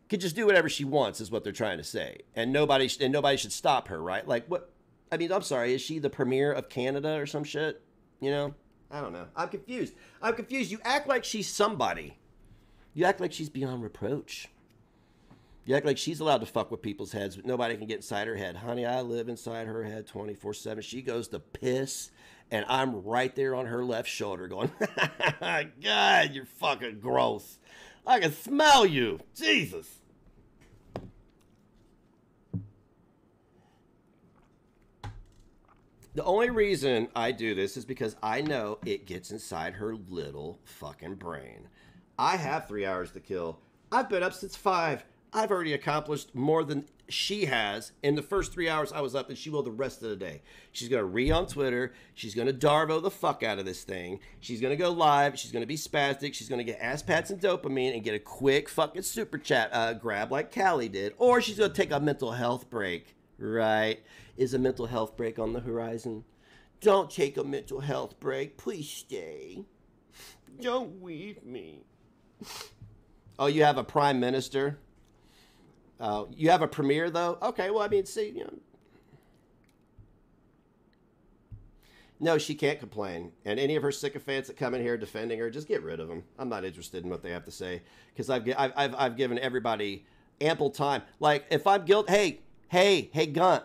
could just do whatever she wants, is what they're trying to say, and nobody and nobody should stop her, right? Like what? I mean, I'm sorry, is she the premier of Canada or some shit? You know, I don't know. I'm confused. I'm confused. You act like she's somebody. You act like she's beyond reproach. You act like she's allowed to fuck with people's heads, but nobody can get inside her head. Honey, I live inside her head 24 7. She goes to piss, and I'm right there on her left shoulder going, God, you're fucking gross. I can smell you. Jesus. The only reason I do this is because I know it gets inside her little fucking brain. I have three hours to kill. I've been up since five. I've already accomplished more than she has in the first three hours I was up, and she will the rest of the day. She's gonna re on Twitter. She's gonna Darvo the fuck out of this thing. She's gonna go live. She's gonna be spastic. She's gonna get ass pats and dopamine and get a quick fucking super chat uh, grab like Callie did, or she's gonna take a mental health break. Right? Is a mental health break on the horizon? Don't take a mental health break. Please stay. Don't leave me. Oh, you have a prime minister? Uh, you have a premiere though? Okay, well, I mean, see, you know. No, she can't complain. And any of her sycophants that come in here defending her, just get rid of them. I'm not interested in what they have to say because I've, I've, I've, I've given everybody ample time. Like, if I'm guilty, hey, hey, hey, Gunt,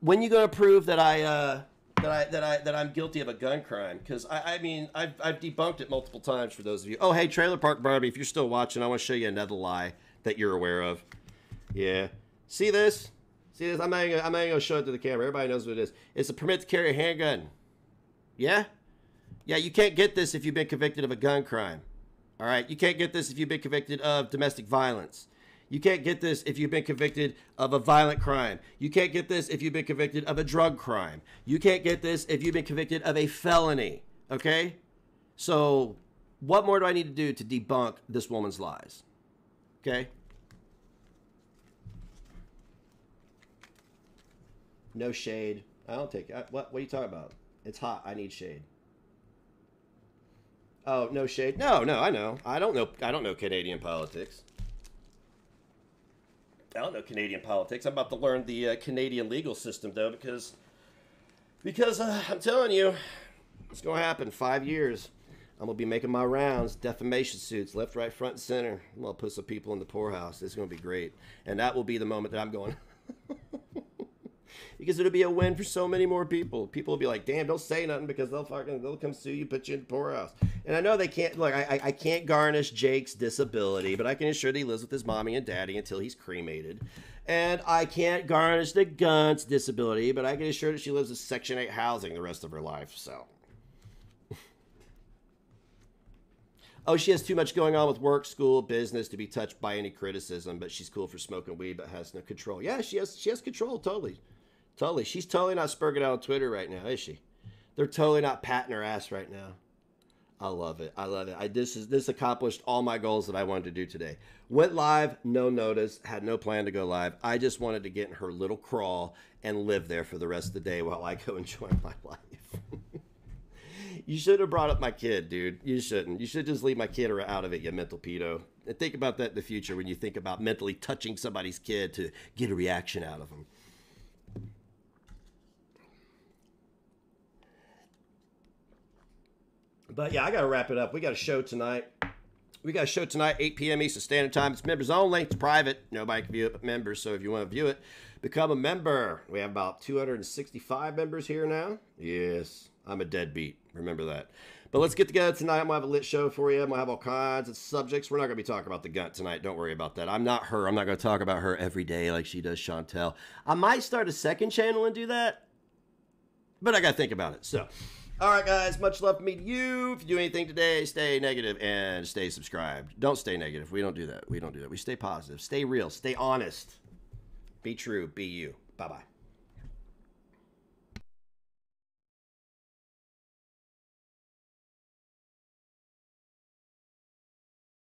when you to prove that I, uh, that I that I that I'm guilty of a gun crime because I, I mean I've, I've debunked it multiple times for those of you. Oh hey Trailer Park Barbie, if you're still watching, I want to show you another lie that you're aware of. Yeah, see this? See this? I'm not even, gonna show it to the camera. Everybody knows what it is. It's a permit to carry a handgun. Yeah, yeah. You can't get this if you've been convicted of a gun crime. All right, you can't get this if you've been convicted of domestic violence. You can't get this if you've been convicted of a violent crime. You can't get this if you've been convicted of a drug crime. You can't get this if you've been convicted of a felony. Okay? So, what more do I need to do to debunk this woman's lies? Okay? No shade. I don't take I, what what are you talking about? It's hot. I need shade. Oh, no shade. No, no, I know. I don't know I don't know Canadian politics. I don't know Canadian politics. I'm about to learn the uh, Canadian legal system though, because because uh, I'm telling you, it's gonna happen. Five years, I'm gonna be making my rounds, defamation suits, left, right, front, and center. I'm gonna put some people in the poorhouse. It's gonna be great, and that will be the moment that I'm going. because it'll be a win for so many more people. People will be like, "Damn, don't say nothing," because they'll fucking they'll come sue you, put you in poorhouse. And I know they can't. Look, I, I can't garnish Jake's disability, but I can assure that he lives with his mommy and daddy until he's cremated. And I can't garnish the Gunt's disability, but I can assure that she lives in Section Eight housing the rest of her life. So. Oh, she has too much going on with work, school, business to be touched by any criticism, but she's cool for smoking weed but has no control. Yeah, she has she has control totally. Totally. She's totally not spurging out on Twitter right now, is she? They're totally not patting her ass right now. I love it. I love it. I this is this accomplished all my goals that I wanted to do today. Went live, no notice, had no plan to go live. I just wanted to get in her little crawl and live there for the rest of the day while I go enjoy my life. you should have brought up my kid, dude. You shouldn't. You should just leave my kid out of it, you mental pedo. And think about that in the future when you think about mentally touching somebody's kid to get a reaction out of them. But yeah, I got to wrap it up. We got a show tonight. We got a show tonight, 8 p.m. Eastern Standard Time. It's members only. It's private. Nobody can view it but members. So if you want to view it, become a member. We have about 265 members here now. Yes, I'm a deadbeat. Remember that. But let's get together tonight. I'm to have a lit show for you. I'm to have all kinds of subjects. We're not to be talking about the Gunt tonight. Don't worry about that. I'm not her. I'm not to talk about her every day like she does Chantal. I might start a second channel and do that. But I got to think about it. So. All right, guys. Much love to you. If you do anything today, stay negative and stay subscribed. Don't stay negative. We don't do that. We don't do that. We stay positive. Stay real. Stay honest. Be true. Be you. Bye bye.